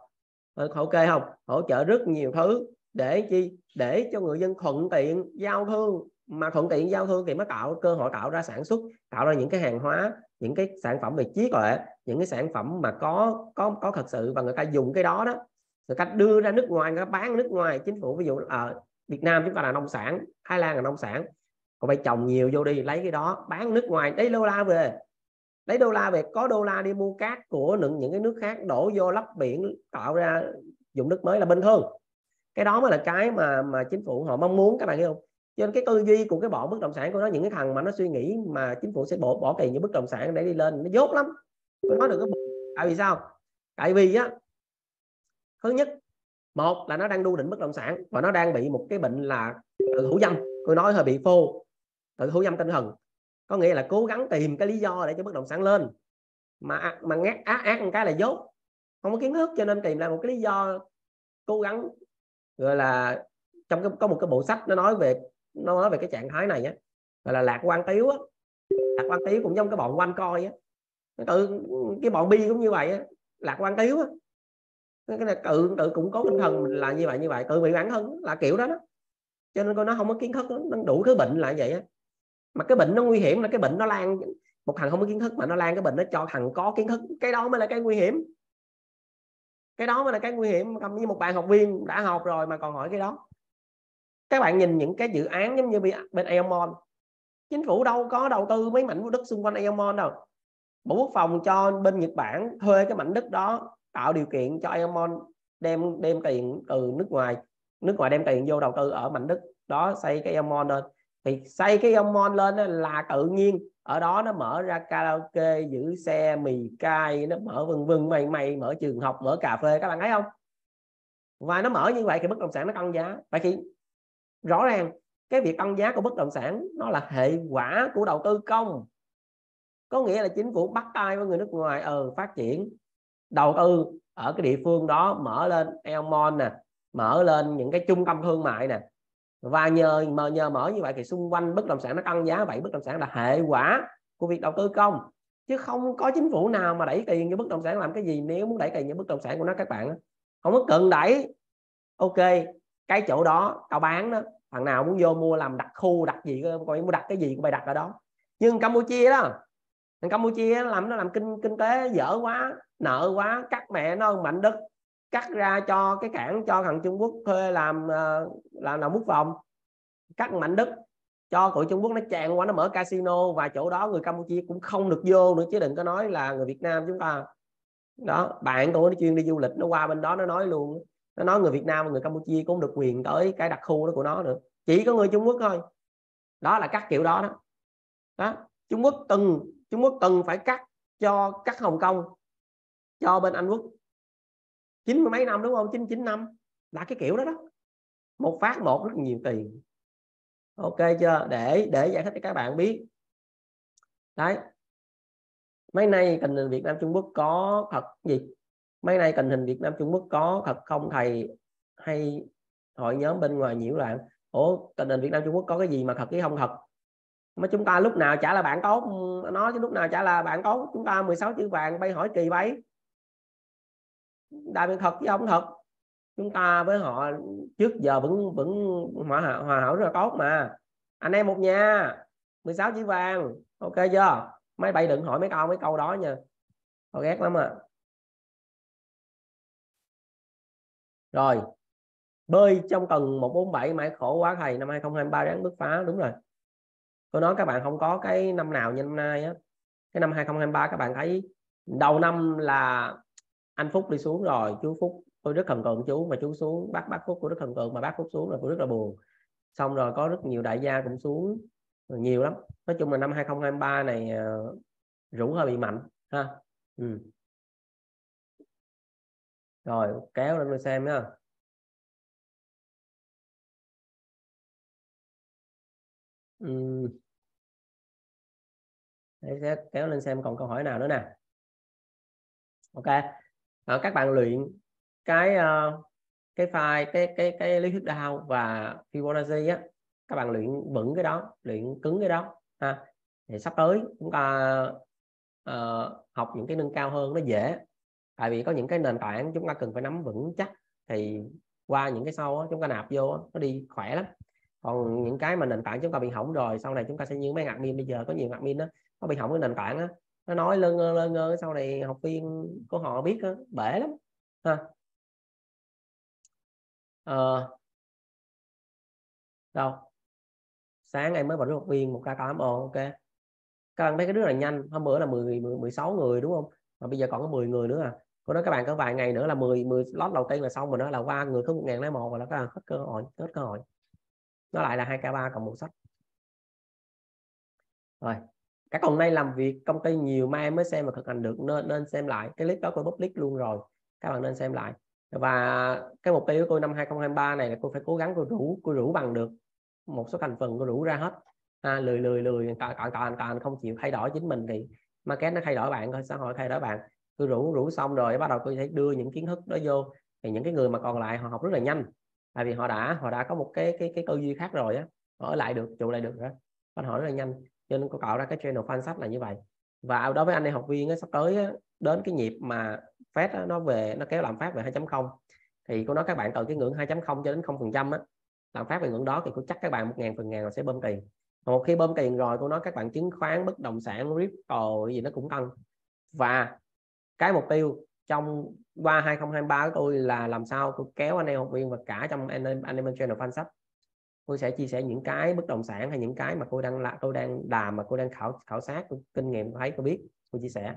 Ờ, ok không? Hỗ trợ rất nhiều thứ để chi? Để cho người dân thuận tiện giao thương. Mà thuận tiện giao thương thì mới tạo cơ hội tạo ra sản xuất, tạo ra những cái hàng hóa, những cái sản phẩm về trí tuệ, những cái sản phẩm mà có có có thật sự và người ta dùng cái đó đó. Người ta đưa ra nước ngoài, người ta bán nước ngoài. Chính phủ ví dụ ở Việt Nam chúng ta là nông sản, Thái Lan là nông sản. Còn phải trồng nhiều vô đi, lấy cái đó, bán nước ngoài, lấy đô la về lấy đô la về, có đô la đi mua cát của những những cái nước khác đổ vô lấp biển, tạo ra dụng nước mới là bình thường. Cái đó mới là cái mà mà chính phủ họ mong muốn, các bạn hiểu không? Cho nên cái tư duy của cái bọn bất động sản của nó, những cái thằng mà nó suy nghĩ mà chính phủ sẽ bỏ bỏ tiền những bất động sản để đi lên, nó dốt lắm. Tôi nói được cái tại vì sao? Tại vì á, thứ nhất, một là nó đang đu định bất động sản và nó đang bị một cái bệnh là tự hữu dâm. Tôi nói hơi bị phô, tự hữu dâm tinh thần có nghĩa là cố gắng tìm cái lý do để cho bất động sản lên. Mà à, mà ngắt ác ác một cái là dốt. Không có kiến thức cho nên tìm ra một cái lý do cố gắng. Gọi là trong cái, có một cái bộ sách nó nói về, nó nói về cái trạng thái này á. Gọi là lạc quan tiếu á. Lạc quan tiếu cũng giống cái bọn quanh coi á. Tự, cái bọn bi cũng như vậy á. Lạc quan tiếu á. Cái này tự tự cũng có tinh thần là như vậy như vậy. Tự bị bản thân là kiểu đó đó. Cho nên coi nó không có kiến thức nó đủ thứ bệnh là vậy á mà cái bệnh nó nguy hiểm là cái bệnh nó lan, một thằng không có kiến thức mà nó lan cái bệnh nó cho thằng có kiến thức, cái đó mới là cái nguy hiểm. Cái đó mới là cái nguy hiểm cầm như một bạn học viên đã học rồi mà còn hỏi cái đó. Các bạn nhìn những cái dự án giống như bên Aomon chính phủ đâu có đầu tư mấy mảnh đất xung quanh Aomon đâu. Bộ quốc phòng cho bên Nhật Bản thuê cái mảnh đất đó tạo điều kiện cho Aomon đem đem tiền từ nước ngoài nước ngoài đem tiền vô đầu tư ở mảnh đất đó xây cái Aomon lên thì xây cái ông mon lên là tự nhiên. Ở đó nó mở ra karaoke, giữ xe, mì cay, nó mở vân vân mày mày mở trường học, mở cà phê. Các bạn thấy không? Và nó mở như vậy thì bất động sản nó tăng giá. Vậy thì rõ ràng, cái việc tăng giá của bất động sản nó là hệ quả của đầu tư công. Có nghĩa là chính phủ bắt tay với người nước ngoài ờ phát triển, đầu tư ở cái địa phương đó, mở lên Elmon nè, mở lên những cái trung tâm thương mại nè và nhờ, mà nhờ mở như vậy thì xung quanh bất động sản nó tăng giá, vậy bất động sản là hệ quả của việc đầu tư công. Chứ không có chính phủ nào mà đẩy tiền cho bất động sản làm cái gì. Nếu muốn đẩy tiền cho bất động sản của nó, các bạn không có cần đẩy. Ok, cái chỗ đó tao bán đó, thằng nào muốn vô mua làm đặt khu đặt gì, coi mua đặt cái gì cũng phải đặt ở đó. Nhưng campuchia đó, thằng campuchia làm, nó làm kinh kinh tế dở quá, nợ quá, cắt mẹ nó, mạnh đất cắt ra cho cái cảng cho thằng trung quốc thuê làm ờ, làm làm quốc vòng cắt mạnh đức cho của Trung Quốc nó tràn qua nó mở casino và chỗ đó người Campuchia cũng không được vô nữa chứ đừng có nói là người Việt Nam chúng ta. Đó bạn tôi nó chuyên đi du lịch nó qua bên đó nó nói luôn. Nó nói người Việt Nam và người Campuchia cũng được quyền tới cái đặc khu đó của nó nữa. Chỉ có người Trung Quốc thôi. Đó là cắt kiểu đó đó, đó. Trung Quốc từng Trung Quốc từng phải cắt cho cắt Hồng Kông cho bên Anh Quốc chín mươi mấy năm, đúng không? Chín chín năm. Là cái kiểu đó đó. Một phát một rất nhiều tiền. Ok chưa? Để để giải thích cho các bạn biết. Đấy. Mấy nay tình hình Việt Nam Trung Quốc có thật gì? Mấy nay tình hình Việt Nam Trung Quốc có thật không thầy? Hay hội nhóm bên ngoài nhiễu loạn? Ủa, tình hình Việt Nam Trung Quốc có cái gì mà thật cái không thật? Mà chúng ta lúc nào trả là bạn tốt. Nói chứ lúc nào trả là bạn tốt. Chúng ta 16 chữ vàng bay hỏi kỳ bấy đại biện thật với ông thật. Chúng ta với họ trước giờ vẫn vẫn hòa, hòa hảo rất là tốt mà. Anh em một nhà 16 chữ vàng. Ok chưa? Mấy bay đừng hỏi mấy câu mấy câu đó nha. Họ ghét lắm à. Rồi bơi trong cần 147 mãi khổ quá thầy. Năm 2023 đáng bứt phá đúng rồi. Tôi nói các bạn không có cái năm nào như năm nay á. Cái năm 2023 các bạn thấy đầu năm là anh Phúc đi xuống rồi chú Phúc tôi rất thần tượng chú mà chú xuống bác bác Phúc tôi rất thần tượng mà bác Phúc xuống là tôi rất là buồn. Xong rồi có rất nhiều đại gia cũng xuống nhiều lắm. Nói chung là năm 2023 này uh, rủ hơi bị mạnh ha. Ừ. rồi kéo lên xem nhá. Ừ. để sẽ kéo lên xem còn câu hỏi nào nữa nè. Ok à, các bạn luyện cái uh, cái file cái cái cái lý thuyết đao và Fibonacci á các bạn luyện vững cái đó luyện cứng cái đó ha. Thì sắp tới chúng ta uh, học những cái nâng cao hơn nó dễ. Tại vì có những cái nền tảng chúng ta cần phải nắm vững chắc thì qua những cái sau á, chúng ta nạp vô á, nó đi khỏe lắm. Còn những cái mà nền tảng chúng ta bị hỏng rồi sau này chúng ta sẽ như mấy admin bây giờ có nhiều admin đó nó bị hỏng cái nền tảng đó nó nói lơ ngơ lơ ngơ sau này học viên của họ biết đó, bể lắm ha. Ờ, đâu? Sáng em mới vào học viên một k tám ồ ok. Các bạn thấy cái đứa là nhanh hôm bữa là 10, 10 16 người đúng không? Mà bây giờ còn có 10 người nữa à. Có nói các bạn có vài ngày nữa là 10 10 lót đầu tiên là xong rồi đó là qua người có một ngàn lấy một rồi là các bạn hết cơ hội hết cơ hội. Nó lại là hai k ba cộng một sách rồi các còn nay làm việc công ty nhiều mai em mới xem và thực hành được nên nên xem lại. Cái clip đó tôi public luôn rồi. Các bạn nên xem lại. Và cái mục tiêu của tôi năm 2023 này là tôi phải cố gắng tôi rủ tôi rủ bằng được một số thành phần tôi rủ ra hết. À, lười lười lười còn còn còn còn không chịu thay đổi chính mình thì market nó thay đổi bạn thôi xã hội thay đổi bạn. Tôi rủ rủ xong rồi bắt đầu tôi sẽ đưa những kiến thức đó vô. Thì những cái người mà còn lại họ học rất là nhanh. Tại vì họ đã họ đã có một cái cái cái tư duy khác rồi á. Họ ở lại được trụ lại được đó họ rất là nhanh cho nên có tạo ra cái channel fan sách là như vậy. Và đối với anh em học viên ấy, sắp tới ấy, đến cái nhịp mà Fed nó về nó kéo lạm phát về 2.0 thì cô nói các bạn từ cái ngưỡng 2.0 cho đến 0 phần trăm lạm phát về ngưỡng đó thì cô chắc các bạn một ngàn phần ngàn là sẽ bơm tiền. Và một khi bơm tiền rồi cô nói các bạn chứng khoán bất động sản crypto gì nó cũng tăng. Và cái mục tiêu trong qua 2023 của tôi là làm sao tôi kéo anh em học viên và cả trong anh em anh em channel fan sách cô sẽ chia sẻ những cái bất động sản hay những cái mà cô đang là cô đang làm mà cô đang khảo khảo sát cô, kinh nghiệm thấy cô biết cô chia sẻ.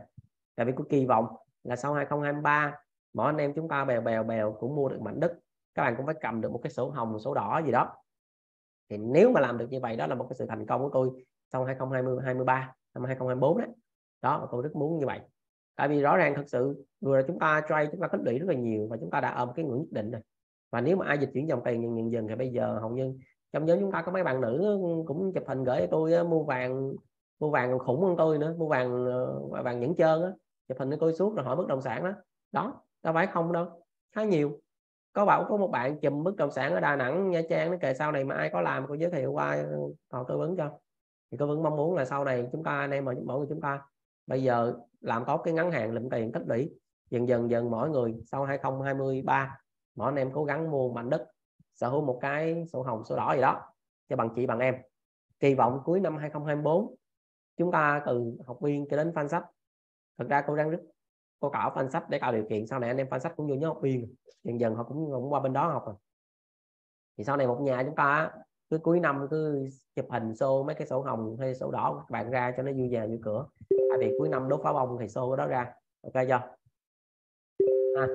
Tại vì cô kỳ vọng là sau 2023 mỗi anh em chúng ta bèo bèo bèo cũng mua được mảnh đất. Các bạn cũng phải cầm được một cái sổ hồng sổ đỏ gì đó. Thì nếu mà làm được như vậy đó là một cái sự thành công của tôi sau 2023 năm 2024 đó đó tôi rất muốn như vậy. Tại vì rõ ràng thật sự vừa là chúng ta trade chúng ta tích lũy rất là nhiều và chúng ta đã ở một cái ngưỡng nhất định rồi. Và nếu mà ai dịch chuyển dòng tiền dần dần dần thì bây giờ hầu như trong nhóm chúng ta có mấy bạn nữ cũng chụp hình gửi tôi mua vàng mua vàng khủng hơn tôi nữa, mua vàng ờ, vàng nhẫn trơn á, chụp hình cho tôi suốt rồi hỏi bất động sản đó. Đó, đâu phải không đâu, khá nhiều. Có bảo có một bạn chùm bất động sản ở Đà Nẵng, Nha Trang, nó kể sau này mà ai có làm cô giới thiệu qua ờ, họ tư vấn cho. Thì tôi vẫn mong muốn là sau này chúng ta, anh em mỗi người chúng ta, bây giờ làm tốt cái ngắn hạn lượm tiền tích lũy, dần dần dần mỗi người sau 2023 mỗi anh em cố gắng mua mảnh đất sở hữu một cái sổ hồng sổ đỏ gì đó cho bằng chị bằng em. Kỳ vọng cuối năm 2024 chúng ta từ học viên cho đến fan sách thật ra cô đang rất cô cảo fan sách để tạo điều kiện. Sau này anh em fan sách cũng vô nhớ học viên. Dần dần họ cũng, cũng qua bên đó học rồi. Thì sau này một nhà chúng ta cứ cuối năm cứ chụp hình xô mấy cái sổ hồng hay sổ đỏ các bạn ra cho nó vui vẻ vui cửa. Tại vì cuối năm đốt pháo bông thì xô cái đó ra. Ok chưa? À,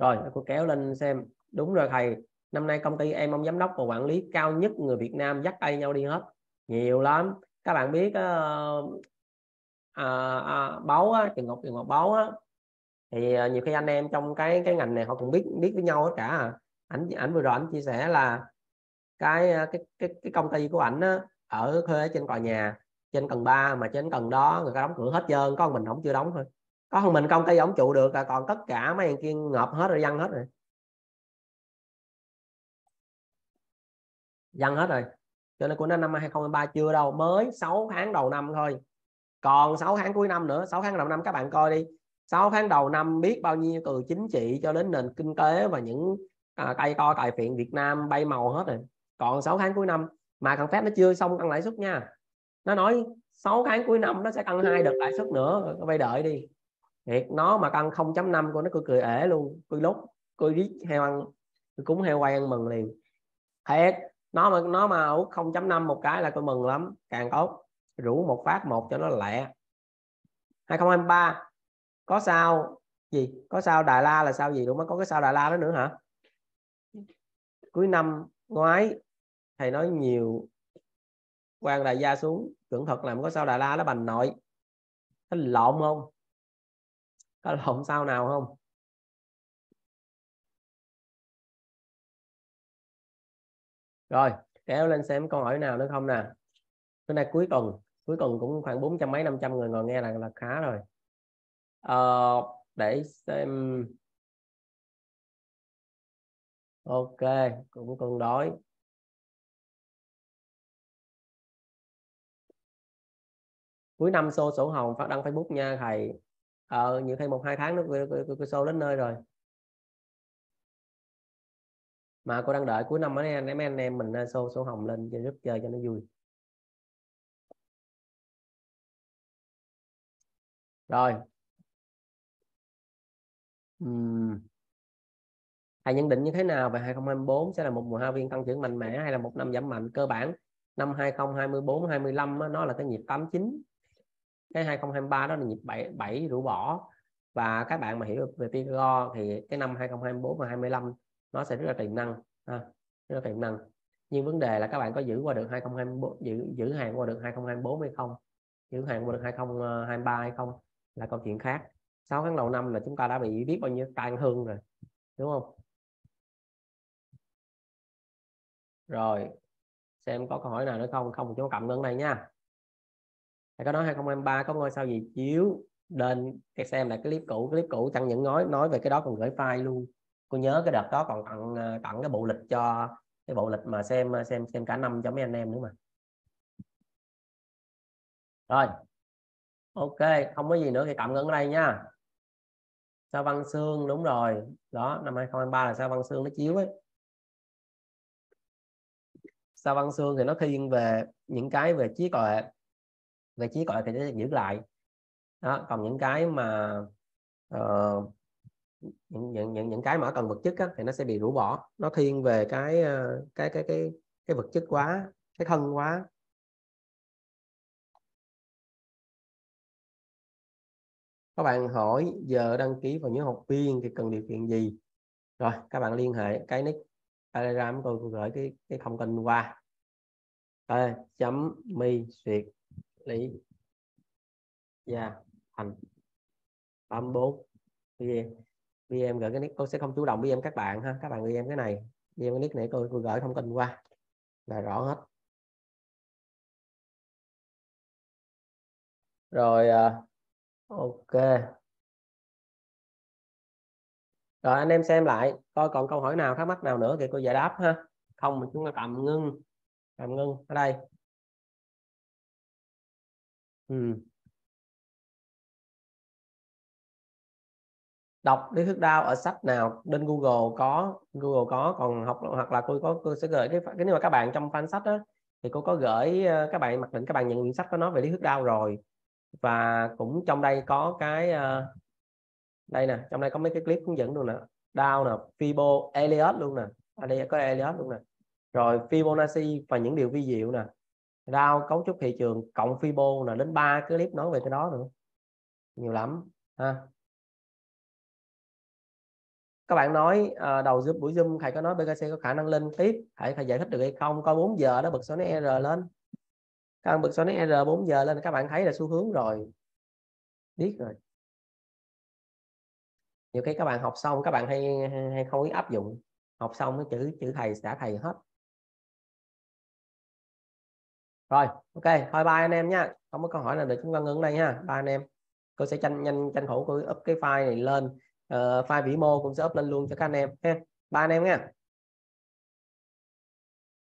rồi cô kéo lên xem. Đúng rồi thầy năm nay công ty em ông giám đốc và quản lý cao nhất người Việt Nam dắt tay nhau đi hết. Nhiều lắm. Các bạn biết uh, à, à, báo á, trường ngọc trường ngọc báo á, thì à, nhiều khi anh em trong cái cái ngành này họ cũng biết biết với nhau hết cả. À. ảnh ảnh vừa rồi ảnh chia sẻ là cái ờ, cái cái, cái công ty của ảnh ở thuê trên tòa nhà trên tầng 3 mà trên tầng đó người ta đóng cửa hết trơn có mình không chưa đóng thôi. Có hơn mình công ty ổng trụ được à, còn tất cả mấy anh kia ngợp hết rồi dân hết rồi. Dân hết rồi. Cho nên của nó năm 2023 chưa đâu mới 6 tháng đầu năm thôi. Còn 6 tháng cuối năm nữa 6 tháng đầu năm các bạn coi đi. 6 tháng đầu năm biết bao nhiêu từ chính trị cho đến nền kinh tế và những à, tay to tài phiện Việt Nam bay màu hết rồi. Còn 6 tháng cuối năm mà thằng Fed nó chưa xong tăng lãi suất nha. Nó nói 6 tháng cuối năm nó sẽ tăng hai đợt lãi suất nữa phải đợi đi. Thiệt nó mà tăng 0.5 của nó cứ cười ể luôn. Cười lúc cười rít heo ăn cúng heo quay ăn mừng liền. Thiệt nó mà nó mà út 0.5 một cái là tôi mừng lắm. Càng tốt, rủ một phát một cho nó lẹ. 2023 có sao gì? Có sao Đà La là sao gì? Đúng không có cái sao Đà La đó nữa hả? Cuối năm ngoái, thầy nói nhiều quan đại gia xuống chuẩn thật làm có sao Đà La nó bành nội. Có lộn không? Có lộn sao nào không? Rồi kéo lên xem câu hỏi nào nữa không nè. Bữa nay cuối tuần cuối tuần cũng khoảng bốn trăm mấy năm trăm người ngồi nghe là là khá rồi. Uh, để xem. Ok cũng còn đói. cuối năm xô sổ hồng phát đăng facebook nha thầy. Ờ nhiều khi một hai tháng nó cái xô đến nơi rồi mà cô đang đợi cuối năm mấy anh em anh em mình ờ, xô số hồng lên cho giúp chơi cho nó vui. Rồi. Uhm. thầy nhận định như thế nào về 2024 sẽ là một mùa hai viên tăng trưởng mạnh mẽ hay là một năm giảm mạnh? Cơ bản năm 2024 25 đó, nó là cái nhịp 89 cái 2023 đó là nhịp 7 7 rũ bỏ. Và các bạn mà hiểu về Pythagore thì cái năm 2024 và 25 nó sẽ rất là tiềm năng ha, rất là tiềm năng. Nhưng vấn đề là các bạn có giữ qua được 2024 giữ giữ hàng qua được 2024 hay không? Giữ hàng qua được 2023 hay không? Là câu chuyện khác. 6 tháng đầu năm là chúng ta đã bị biết bao nhiêu? Tan hương rồi đúng không? Rồi xem có câu hỏi nào nữa không? Không chúng ta cầm ngân này nha. Thầy có nói 2023 có ngôi sao gì chiếu lên xem lại cái clip cũ. Clip cũ chẳng những nói nói về cái đó còn gửi file luôn cô nhớ cái đợt đó còn tặng ờ, tặng cái bộ lịch cho cái bộ lịch mà xem ờ, xem xem cả năm cho mấy anh em nữa mà. Rồi. Ok không có gì nữa thì tạm ngưng ở đây nha. Sao văn xương đúng rồi. Đó năm 2023 là sao văn xương nó chiếu ấy. Sao văn xương thì nó thiên về những cái về trí tuệ về trí tuệ thì nó giữ lại. Đó còn những cái mà uh, những, những những những cái mà cần vật chất á, thì nó sẽ bị rũ bỏ. Nó thiên về cái ờ, cái cái cái cái vật chất quá cái thân quá. Các bạn hỏi giờ đăng ký vào những học viên thì cần điều kiện gì? Rồi các bạn liên hệ cái nick telegram tôi, tôi gửi cái cái thông tin qua. À, chấm mi suyệt lý gia thành. 34 vm em gửi cái nick tôi sẽ không chủ động với em các bạn ha. Các bạn gửi em cái này vm cái nick này tôi, tôi gửi thông tin qua. Là rõ hết. Rồi à, ok. Rồi anh em xem lại coi còn câu hỏi nào thắc mắc nào nữa thì cô giải đáp ha. Không mình chúng ta tạm ngưng. Tạm ngưng ở đây. Ừ. đọc lý thuyết đau ở sách nào bên Google có Google có, còn học, hoặc là tôi có tôi sẽ gửi cái cái nếu mà các bạn trong fan sách đó thì cô có gửi ờ, các bạn mặc định các bạn nhận quyển sách có nói về lý thuyết đau rồi. Và cũng trong đây có cái ờ, đây nè, trong đây có mấy cái clip hướng dẫn luôn nè. Đau nè Fibo Elliot luôn nè. Ở đây có Elliot luôn nè. Rồi Fibonacci và những điều vi diệu nè. Đau cấu trúc thị trường, cộng Fibo nè, đến ba cái clip nói về cái đó nữa. Nhiều lắm, ha các bạn nói uh, đầu giúp buổi zoom thầy có nói BKC có khả năng lên tiếp. Thầy thầy giải thích được hay không? Coi 4 giờ đó bật số R lên. Các bạn bật số R 4 giờ lên các bạn thấy là xu hướng rồi. Biết rồi. Nhiều khi các bạn học xong các bạn hay hay không biết áp dụng. Học xong cái chữ chữ thầy đã thầy hết. Rồi ok. Thôi ba anh em nha. Không có câu hỏi nào để chúng ta ngưng đây ha. Ba anh em. Cô sẽ tranh nhanh tranh thủ cô up cái file này lên uh, file vĩ mô cũng sẽ up lên luôn cho các anh em ha. Ba anh em nha.